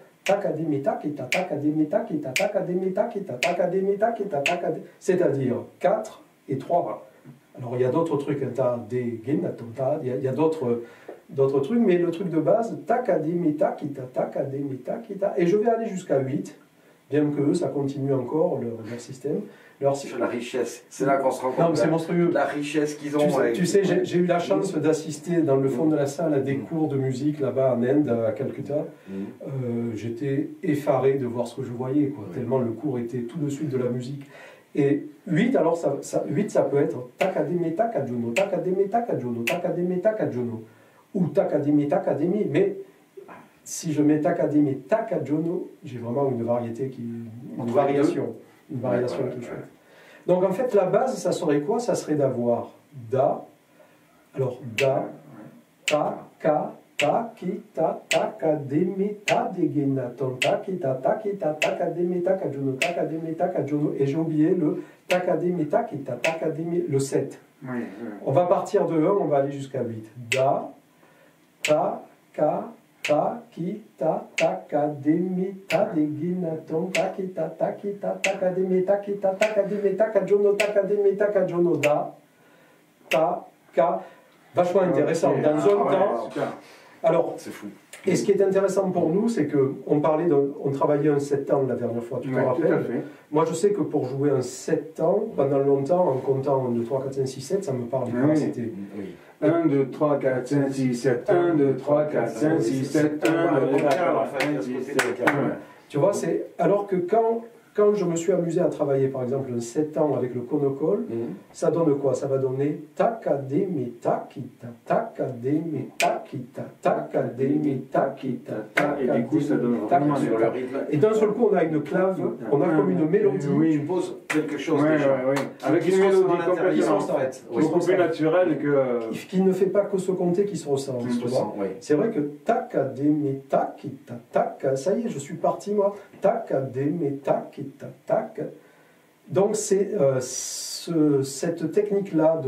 c'est-à-dire 4 et 3. Alors il y a d'autres trucs, hein, il y a d'autres d'autres trucs, mais le truc de base, takademita kita takademita kita, et je vais aller jusqu'à 8, bien que eux, ça continue encore leur, leur système. Leur, la richesse. C'est là qu'on se rend non, compte mais c'est monstrueux. la richesse qu'ils ont. Tu sais, ouais. tu sais, j'ai eu la chance d'assister dans le fond de la salle à des Mm. cours de musique là-bas en Inde, à Calcutta. Mhm. Euh, J'étais effaré de voir ce que je voyais, quoi, tellement le cours était tout de suite de la musique. Et 8, alors ça, ça, 8, ça peut être Takademe Takajono, Takademe Takajono, Takademe Takajono, ou Takademe Takademi, mais si je mets Takademe Takajono, j'ai vraiment une variété qui. une variation. Une variation Ouais, ouais, qui ouais. Donc en fait, la base, ça serait quoi? Ça serait d'avoir Da, alors Da, Ta, Ka, Ta, Ki, Ta, Ta, Ka, De, Me, Ta, De, Ge, Na, Ton, Ta, Ki, Ta, Ta, Ki, Ta, Ta, Ka, De, Me, Ta, Ka, Jono, Ta, Ka, De, Me, Ta, Ka, Jono. Et j'ai oublié le Ta, Ka, De, Me, Ta, Ki, Ta, Ta, Ka, De, Me, le 7. Ouais, ouais. On va partir de 1, on va aller jusqu'à 8. Da, Ta, Ka, Ta, Ki, Ta, Ta, Ka, De, Me, Ta, De, Ge, Na, Ton, Ta, Ki, Ta, Ta, Ki, Ta, Ta, Ka, De, Me, Ta, Ki, Ta, Ta, Ka, De, Me, Ta, Ka, Jono, Ta, Ka, De, Me, Ta, Ka, Jono, Da, Ta, Ka. Vachement intéressant. Dans un Ah, ouais, temps, alors, C'est fou. et ce qui est intéressant pour nous, c'est que on parlait, d'un- on travaillait un 7 ans la dernière fois, tu te Ouais, rappelles. Moi, je sais que pour jouer un 7 ans, pendant longtemps, en comptant 1, 2, 3, 4, 5, 6, 7, ça me parlait Ah oui. C'était... Oui. 1, 2, 3, 4, 5, 6, 7. 1, 2, 3, 4, 5, 6, 7. 1, 2, 3, 4, 5, 6, 7. Tu vois, c'est... Alors que quand, quand je me suis amusé à travailler, par exemple, un 7 ans avec le conocole, Mhm. ça donne quoi? Ça va donner takademe takita, takademe takita, takademe takita, Et du coup, ça donne vraiment Sur le rythme. Et d'un seul coup, on a une clave, on a comme une mélodie. Oui. Tu poses quelque chose Ouais, déjà. ouais, ouais. Avec une mélodie complètement beaucoup plus naturelle que. qui- qui ne fait pas que se compter, qui se ressent. C'est vrai que takademe takita, taka, ça y est, je suis parti moi. Takademe takita, taka. Donc c'est euh, ce- cette technique-là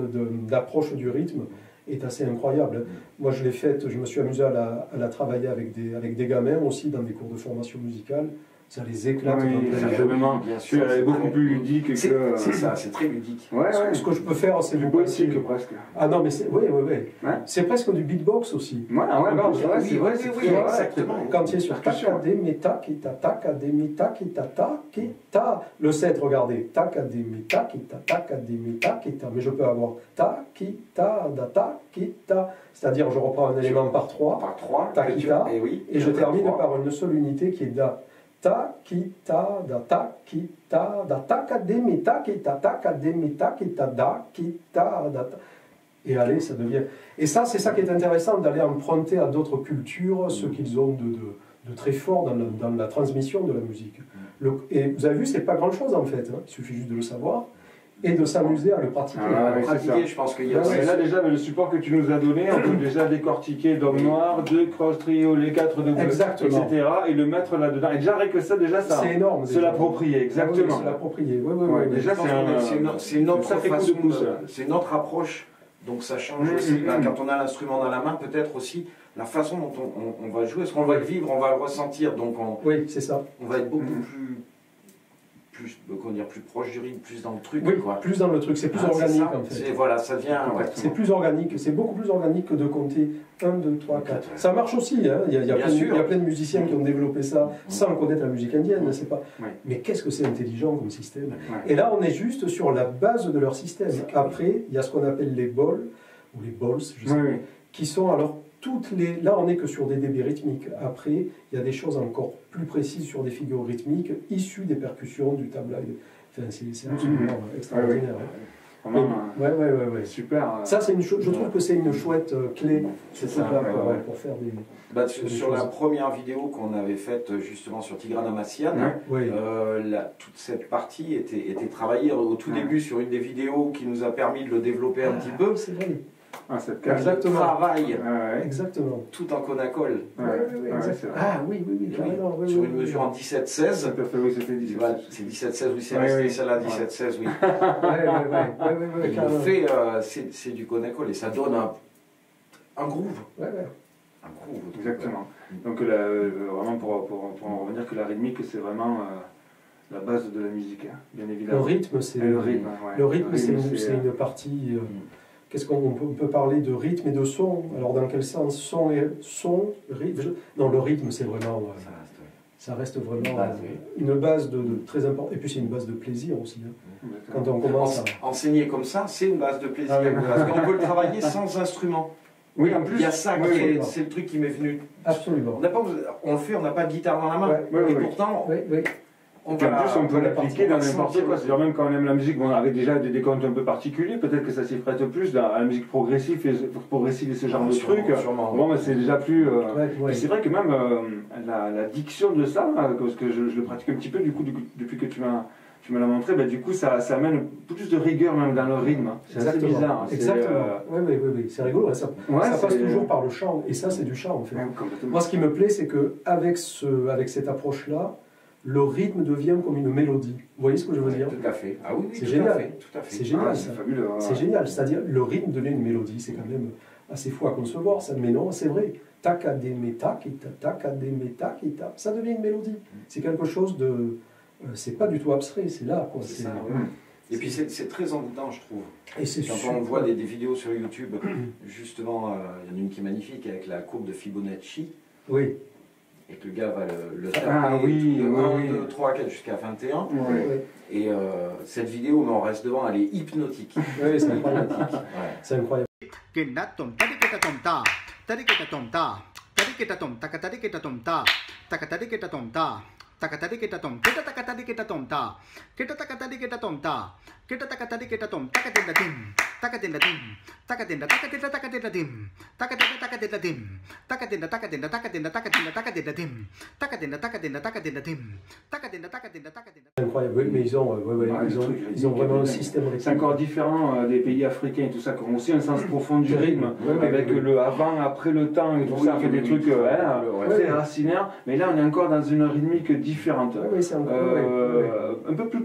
d'approche du rythme est assez incroyable. Moi je l'ai faite, je me suis amusé à la, à la travailler avec des, avec des gamins aussi dans des cours de formation musicale. Ça les éclate. Oui, vraiment. Bien sûr, es c'est beaucoup très- plus ludique C'est que. c'est ça, c'est très ludique. Ouais, Ce- ouais. Ce que je peux faire, c'est vous poétique presque. Ah non, mais c'est oui, oui, oui. Ouais. C'est presque du beatbox aussi. Ouais, ouais, non, c'est vrai, Oui, c'est vrai, oui, c'est oui, exactement. Quand tu es sur Percussion. Takademita, kita, Takademita, kita, ta, kita. Le 7, regardez. Takademita, kita, Takademita, kita. Mais je peux avoir ta, kita, da, ta, kita. C'est-à-dire, je reprends un élément par 3 Par 3, Ta, kita, et oui. et je termine par une seule unité qui est da. Ta, kita, da, ta, kita, da, Takademita, kita, Takademita, kita, da, kita, da, ta. Et allez, ça devient. Et ça, c'est ça qui est intéressant, d'aller emprunter à d'autres cultures ce qu'ils ont de, de- de très fort dans la, dans la transmission de la musique. Le- et vous avez vu, c'est pas grand-chose en fait, hein. il suffit juste de le savoir et de s'amuser à le pratiquer. Ah, ouais, pratiquer, je pense qu'il y a Ouais, Mais là déjà, le support que tu nous as donné, on peut déjà décortiquer Dom Noir, deux cross trio, les quatre de Exactement. etc. et le mettre là-dedans. Et déjà rien que ça, déjà ça. C'est énorme. Se l'approprier, Ah exactement. se l'approprier, oui, oui, Ouais, oui. déjà, c'est une, autre façon, de- là. c'est une autre approche. Donc ça change Mm, aussi. mm, Là, mm. quand on a l'instrument dans la main, peut-être aussi la façon dont on, on- on va jouer. Est-ce qu'on va le vivre, on va le ressentir. Donc on, Oui, c'est ça. on va être beaucoup plus, plus, dire, plus proche du rythme, plus dans le truc. Oui, quoi. plus dans le truc, c'est plus Ah, organique ça. en fait. C'est- Voilà, ça vient. ouais. C'est plus organique, c'est beaucoup plus organique que de compter 1, 2, 3, 4. Quatre. Ça marche aussi, hein. il, y a, il y a Bien plein, il y a plein de musiciens qui ont développé ça sans connaître la musique indienne, pas. Mais qu'est-ce que c'est intelligent comme système. Et là, on est juste sur la base de leur système. Après, il y a ce qu'on appelle les bols, ou les balls, je sais Oui, pas, oui. qui sont alors toutes les. Là, on n'est que sur des débits rythmiques. Après, il y a des choses encore plus précises sur des figures rythmiques issues des percussions, du tabla. Enfin, c'est c'est absolument Mhm. extraordinaire. hein. Vraiment, Mais- ouais, ouais, ouais, ouais. euh, super. euh, Ça, c'est une je trouve que c'est une chouette euh, clé, C'est ce ça, ouais, pour, ouais. pour faire des. Bah, sur Des sur la première vidéo qu'on avait faite euh, justement sur Tigrana Massian. Oui. Euh, la- toute cette partie était, était travaillée au tout début sur une des vidéos qui nous a permis de le développer un petit peu. C'est vrai. Ah, cette case. Exactement. travaille Ouais, ouais. Exactement. tout en Oui, Ouais, oui, oui, ouais, c'est vrai. Ah oui, oui, oui, carrément. oui, sur oui, une oui. mesure en 17-16. Tout à fait, oui, c'était 18. Voilà, C'est 17-16, oui, c'est Oui, resté oui. celle-là, 17-16, oui. Ouais, ouais, ouais, ouais, ouais, ouais, Il carrément. le fait, euh, c'est c'est du cône-à-colle et ça donne un, un groove. Ouais, ouais. Un groove. Exactement. Donc la- euh, vraiment pour, pour, pour en revenir que la rythmique c'est vraiment euh, la base de la musique, hein, bien Le évidemment. rythme, c'est le rythme, ouais. Le rythme, c'est une, c'est, c'est euh, une partie. Qu'est-ce qu'on on peut, parler de rythme et de son Alors, dans quel sens Son et son, rythme Non, le rythme, c'est vraiment. euh, Ça reste, ouais. ça reste vraiment Une base, euh, oui. une base de, de très importante. Et puis, c'est une base de plaisir aussi. hein. exactement. Quand on commence à. En- Enseigner comme ça, c'est une base de plaisir. Ah oui. Parce qu'on peut le travailler sans instrument. Oui, en plus. Il y a ça c'est le truc qui m'est venu. Absolument. On pas, on le fait, on n'a pas de guitare dans la main. Ouais, ouais, et ouais. pourtant, Oui, oui. On en plus, on peut l'appliquer dans n'importe quoi. C'est-à-dire même quand on aime la musique, bon, avec déjà des décomptes un peu particuliers, peut-être que ça s'y prête plus dans la musique progressive et, progressive et ce genre de Sûrement, trucs. sûrement. Bon, mais c'est déjà plus. euh, Ouais, ouais. C'est vrai que même euh, la, la diction de ça, hein, parce que je, je le pratique un petit peu du coup, du coup, depuis que tu m'as tu me l'as montré, bah, du coup ça, ça amène plus de rigueur même dans le rythme. C'est assez bizarre. c'est, Exactement. euh, Oui, oui, oui, oui. C'est rigolo. hein, Ça, ouais, ça passe toujours par le chant. Et ça, c'est du chant, en fait. Ouais. Moi, ce qui me plaît, c'est que avec ce, avec cette approche-là, le rythme devient comme une mélodie. Vous voyez ce que je veux dire Tout à fait. Ah oui, oui, C'est tout génial. C'est génial, Ah, ça. c'est fabuleux. ouais. C'est génial. C'est-à-dire, le rythme devient une mélodie. C'est quand même assez fou à concevoir, ça. Mais non, c'est vrai. Takademe takita, takademe takita. Ça devient une mélodie. C'est quelque chose de. euh, c'est pas du tout abstrait, c'est là, quoi. Ça, ouais. Et puis c'est très envoûtant, je trouve. Et c'est Quand super. on voit des, des vidéos sur YouTube, justement, euh, il y en a une qui est magnifique avec la courbe de Fibonacci, Oui. Et que le gars va le, le taper Ah oui, tout de oui, 1, oui. 2, 3, 4 jusqu'à 21. Ouais. Oui, Et euh, cette vidéo, mais on reste devant, elle est hypnotique. oui, c'est incroyable. C'est incroyable. Kenatom, tariketa tom ta, tariketa tom ta, tariketa tom, takatariketa tom ta, takatariketa tom ta, takatariketa tom, kita takatariketa tom ta, kita takatariketa tom ta, kita takatariketa tom, takatenda tim, takatenda tim, takatenda takatenda takatenda tim, takatenda takatenda tim, takatenda takatenda takatenda takatenda takatenda tim, takatenda takatenda takatenda tim, takatenda takatenda takatenda C'est incroyable. Mais ils ont, euh, ouais, ouais, Ouais, ils ont, ils ont vraiment un système C'est encore différent euh, des pays africains et tout ça, qui ont aussi un sens profond du rythme, avec ouais. le avant, après le temps et tout Oui, ça, fait des trucs euh, hein, très racinaires. Mais là, on est encore dans une rythmique différente. Euh, ouais. un, peu plus,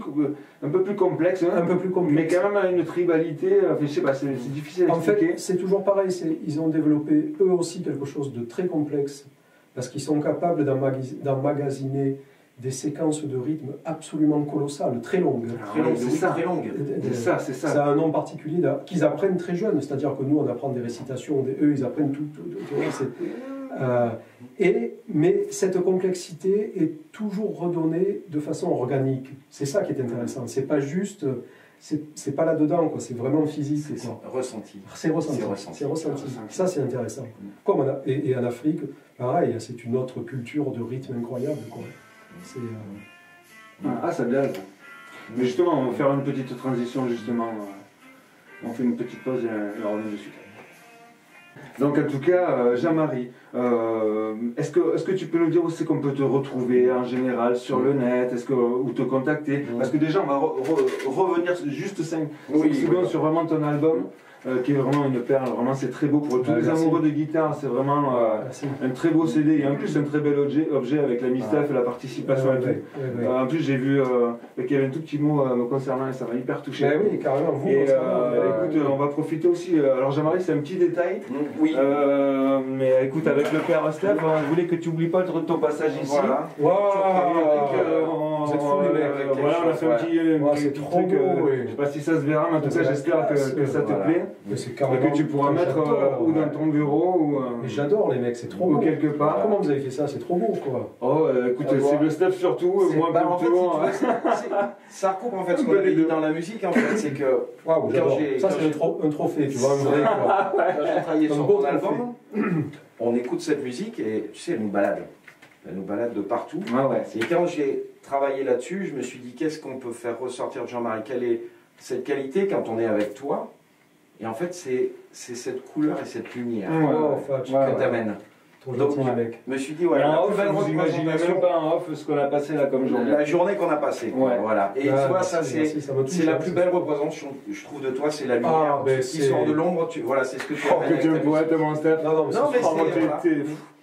un peu plus complexe, hein, un peu plus mais complexe. quand même une tribalité. Enfin, je sais pas, c'est difficile à En expliquer. fait, c'est toujours pareil. c'est- Ils ont développé eux aussi quelque chose de très complexe parce qu'ils sont capables d'emmagasi- d'emmagasiner des séquences de rythme absolument colossales, très longues. Très longue, c'est ça. très longue. C'est ça, c'est ça. Ça a un nom particulier qu'ils apprennent très jeunes, c'est-à-dire que nous on apprend des récitations, des- eux ils apprennent tout. tout- tout- euh, et, mais cette complexité est toujours redonnée de façon organique. C'est ça qui est intéressant. C'est pas juste, c'est pas là-dedans, quoi. C'est vraiment physique. C'est ressenti. C'est ressenti. C'est ressenti. Ressenti. Ça, c'est intéressant. Comme en A- et, et en Afrique, pareil, c'est une autre culture de rythme incroyable. Quoi. C'est, euh, Ah, ça blague. Mais justement, on va faire une petite transition, justement. On fait une petite pause et, et on revient de suite. Donc, en tout cas, euh, Jean-Marie, euh, est-ce que, est que tu peux nous dire où c'est qu'on peut te retrouver en général sur le net? Est-ce que, Ou te contacter? Parce que déjà, on va re- re- revenir juste 5, Oui, secondes oui. sur vraiment ton album, euh, qui est vraiment une perle. Vraiment, c'est très beau. Pour tous Ah, les merci. amoureux de guitare, c'est vraiment euh, un très beau CD. Et en plus, un très bel objet, objet avec la mistaf et la participation Ouais, et tout. ouais, ouais, ouais. Euh, en plus, j'ai vu euh, qu'il y avait un tout petit mot euh, me concernant et ça m'a hyper touché. Ben oui, carrément, vous, Et concernant, euh, euh, écoute, on va profiter aussi. euh, alors, Jean-Marie, c'est un petit détail. Mm, Oui. Euh, mais écoute, avec le père Steph, on voulait que tu oublies pas de ton passage ici. Voilà. Waouh Euh, on- Vous êtes fous, les mecs, voilà, on a chose, fait un ouais. petit, un Ouais, petit c'est truc, trop beau, euh. Je sais pas si ça se verra, mais en tout cas, j'espère que, ça te plaît. Et que tu pourras mettre euh, ou dans ton bureau ou, Mais j'adore les mecs, c'est trop beau. quelque part. Comment vous avez fait ça? C'est trop beau, quoi. Oh, écoute, Ah, c'est le Steph surtout, moi ça recoupe en fait ce qu'on avait dit dans la musique en fait, c'est que Waouh, Ça, c'est un, trophée, tu vois, un vrai, quoi. quand j'ai travaillé sur mon album, on écoute cette musique et tu sais, elle nous balade. Elle nous balade de partout. Ouais, ouais. Et quand j'ai travaillé là-dessus, je me suis dit qu'est-ce qu'on peut faire ressortir de Jean-Marie? Quelle est cette qualité quand on est avec toi? Et en fait, c'est cette couleur et cette lumière Oh, ouais. Fatch. Ouais, que t'amènes. Trop Donc. Je me suis dit, ouais, plus off, vous imaginez même pas en off ce qu'on a passé là comme journée. la journée qu'on a passée. Ouais. Voilà. Et Ah, tu vois, merci, ça, c'est. la hein, plus belle représentation, je trouve, de toi, c'est la lumière. Ah, ben, qui sort de l'ombre, tu... voilà, c'est ce que tu Oh, as que tu me Steph. Non, non, mais Non, mais Oh, c'est- voilà.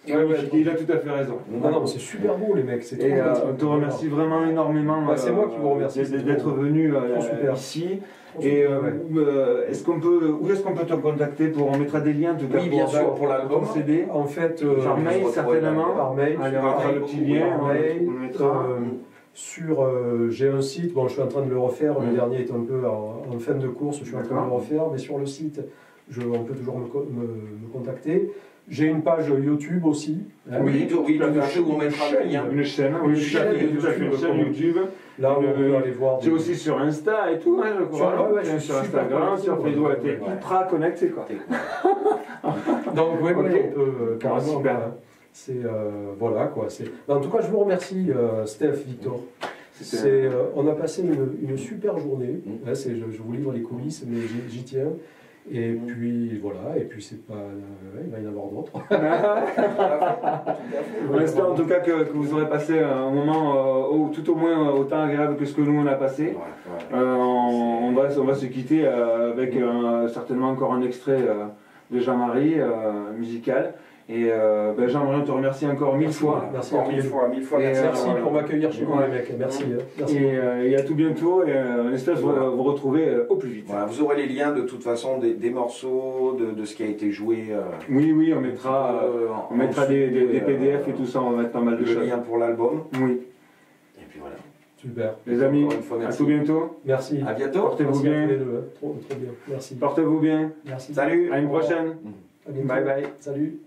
Ouais, ouais. Il a tout à fait raison. Non, non, c'est super beau, les mecs. Et euh, on te remercie vraiment énormément Bah, c'est euh, moi qui vous remercie, d'être- venu euh, ici. Et euh, euh, est-ce qu'on peut, où est-ce qu'on peut te contacter pour on mettra des liens cas Oui, bien pour, sûr, pour l'album. CD. En fait, euh, Par mail certainement. par mail, Allez, on Par mettra le petit lien. on- mettra. euh, sur, euh, j'ai un site, bon, je suis en train de le refaire, le dernier est un peu en, en fin de course, je suis en train de le refaire, mais sur le site, je, on peut toujours me, co- me- me contacter. J'ai une page YouTube aussi. hein, Oui, oui, tout à tout à fait. fait, on mettra le lien. Une chaîne, Une oui, chaîne fait, une YouTube, chaîne YouTube. Là où on Euh, peut aller voir. Tu es des- aussi sur Insta et tout, hein, je crois. Sur- ouais, ouais, Tiens, je suis sur super Instagram, sur ouais. Facebook, t'es Ouais. ultra connecté quoi. Donc, oui, Ok. on peut euh, carrément. super. voilà. C'est euh, voilà quoi. C'est. En tout cas, je vous remercie, euh, Steph, Victor. Euh, on a passé une, une super journée. Mm. Là, c'est, je, je vous livre les coulisses, mais j'y, j'y tiens. Et puis voilà. Et puis c'est pas. euh, il va y en avoir d'autres. On espère en tout cas que, que vous aurez passé un moment euh, tout au moins autant agréable que ce que nous on a passé. Ouais, ouais. Euh, on, on va, on va se quitter avec certainement encore un extrait de Jean-Marie musical. Et euh, ben, Jean-Marie, on te remercie encore mille fois. Merci Encore mille fois, mille fois, Et, merci. euh, pour m'accueillir chez vous, Ouais. les mecs. Merci. Merci. Et, euh, et à tout bientôt. Et euh, on espère vous, Voilà. vous retrouver euh, au plus vite. Voilà, vous aurez les liens de toute façon des, des morceaux, de, de ce qui a été joué. euh, Oui, oui, on mettra, euh, euh, on mettra des, des- dessous, des euh, PDF et tout ça. On va mettre pas mal de Le choses. lien pour l'album. Oui, Et puis voilà. Super. les amis, Encore une fois, à tout bientôt. Merci. À bientôt. Portez-vous bien. hein. Trop, trop bien. Merci. Portez-vous bien. Merci. Salut. À une prochaine. Bye bye. Salut.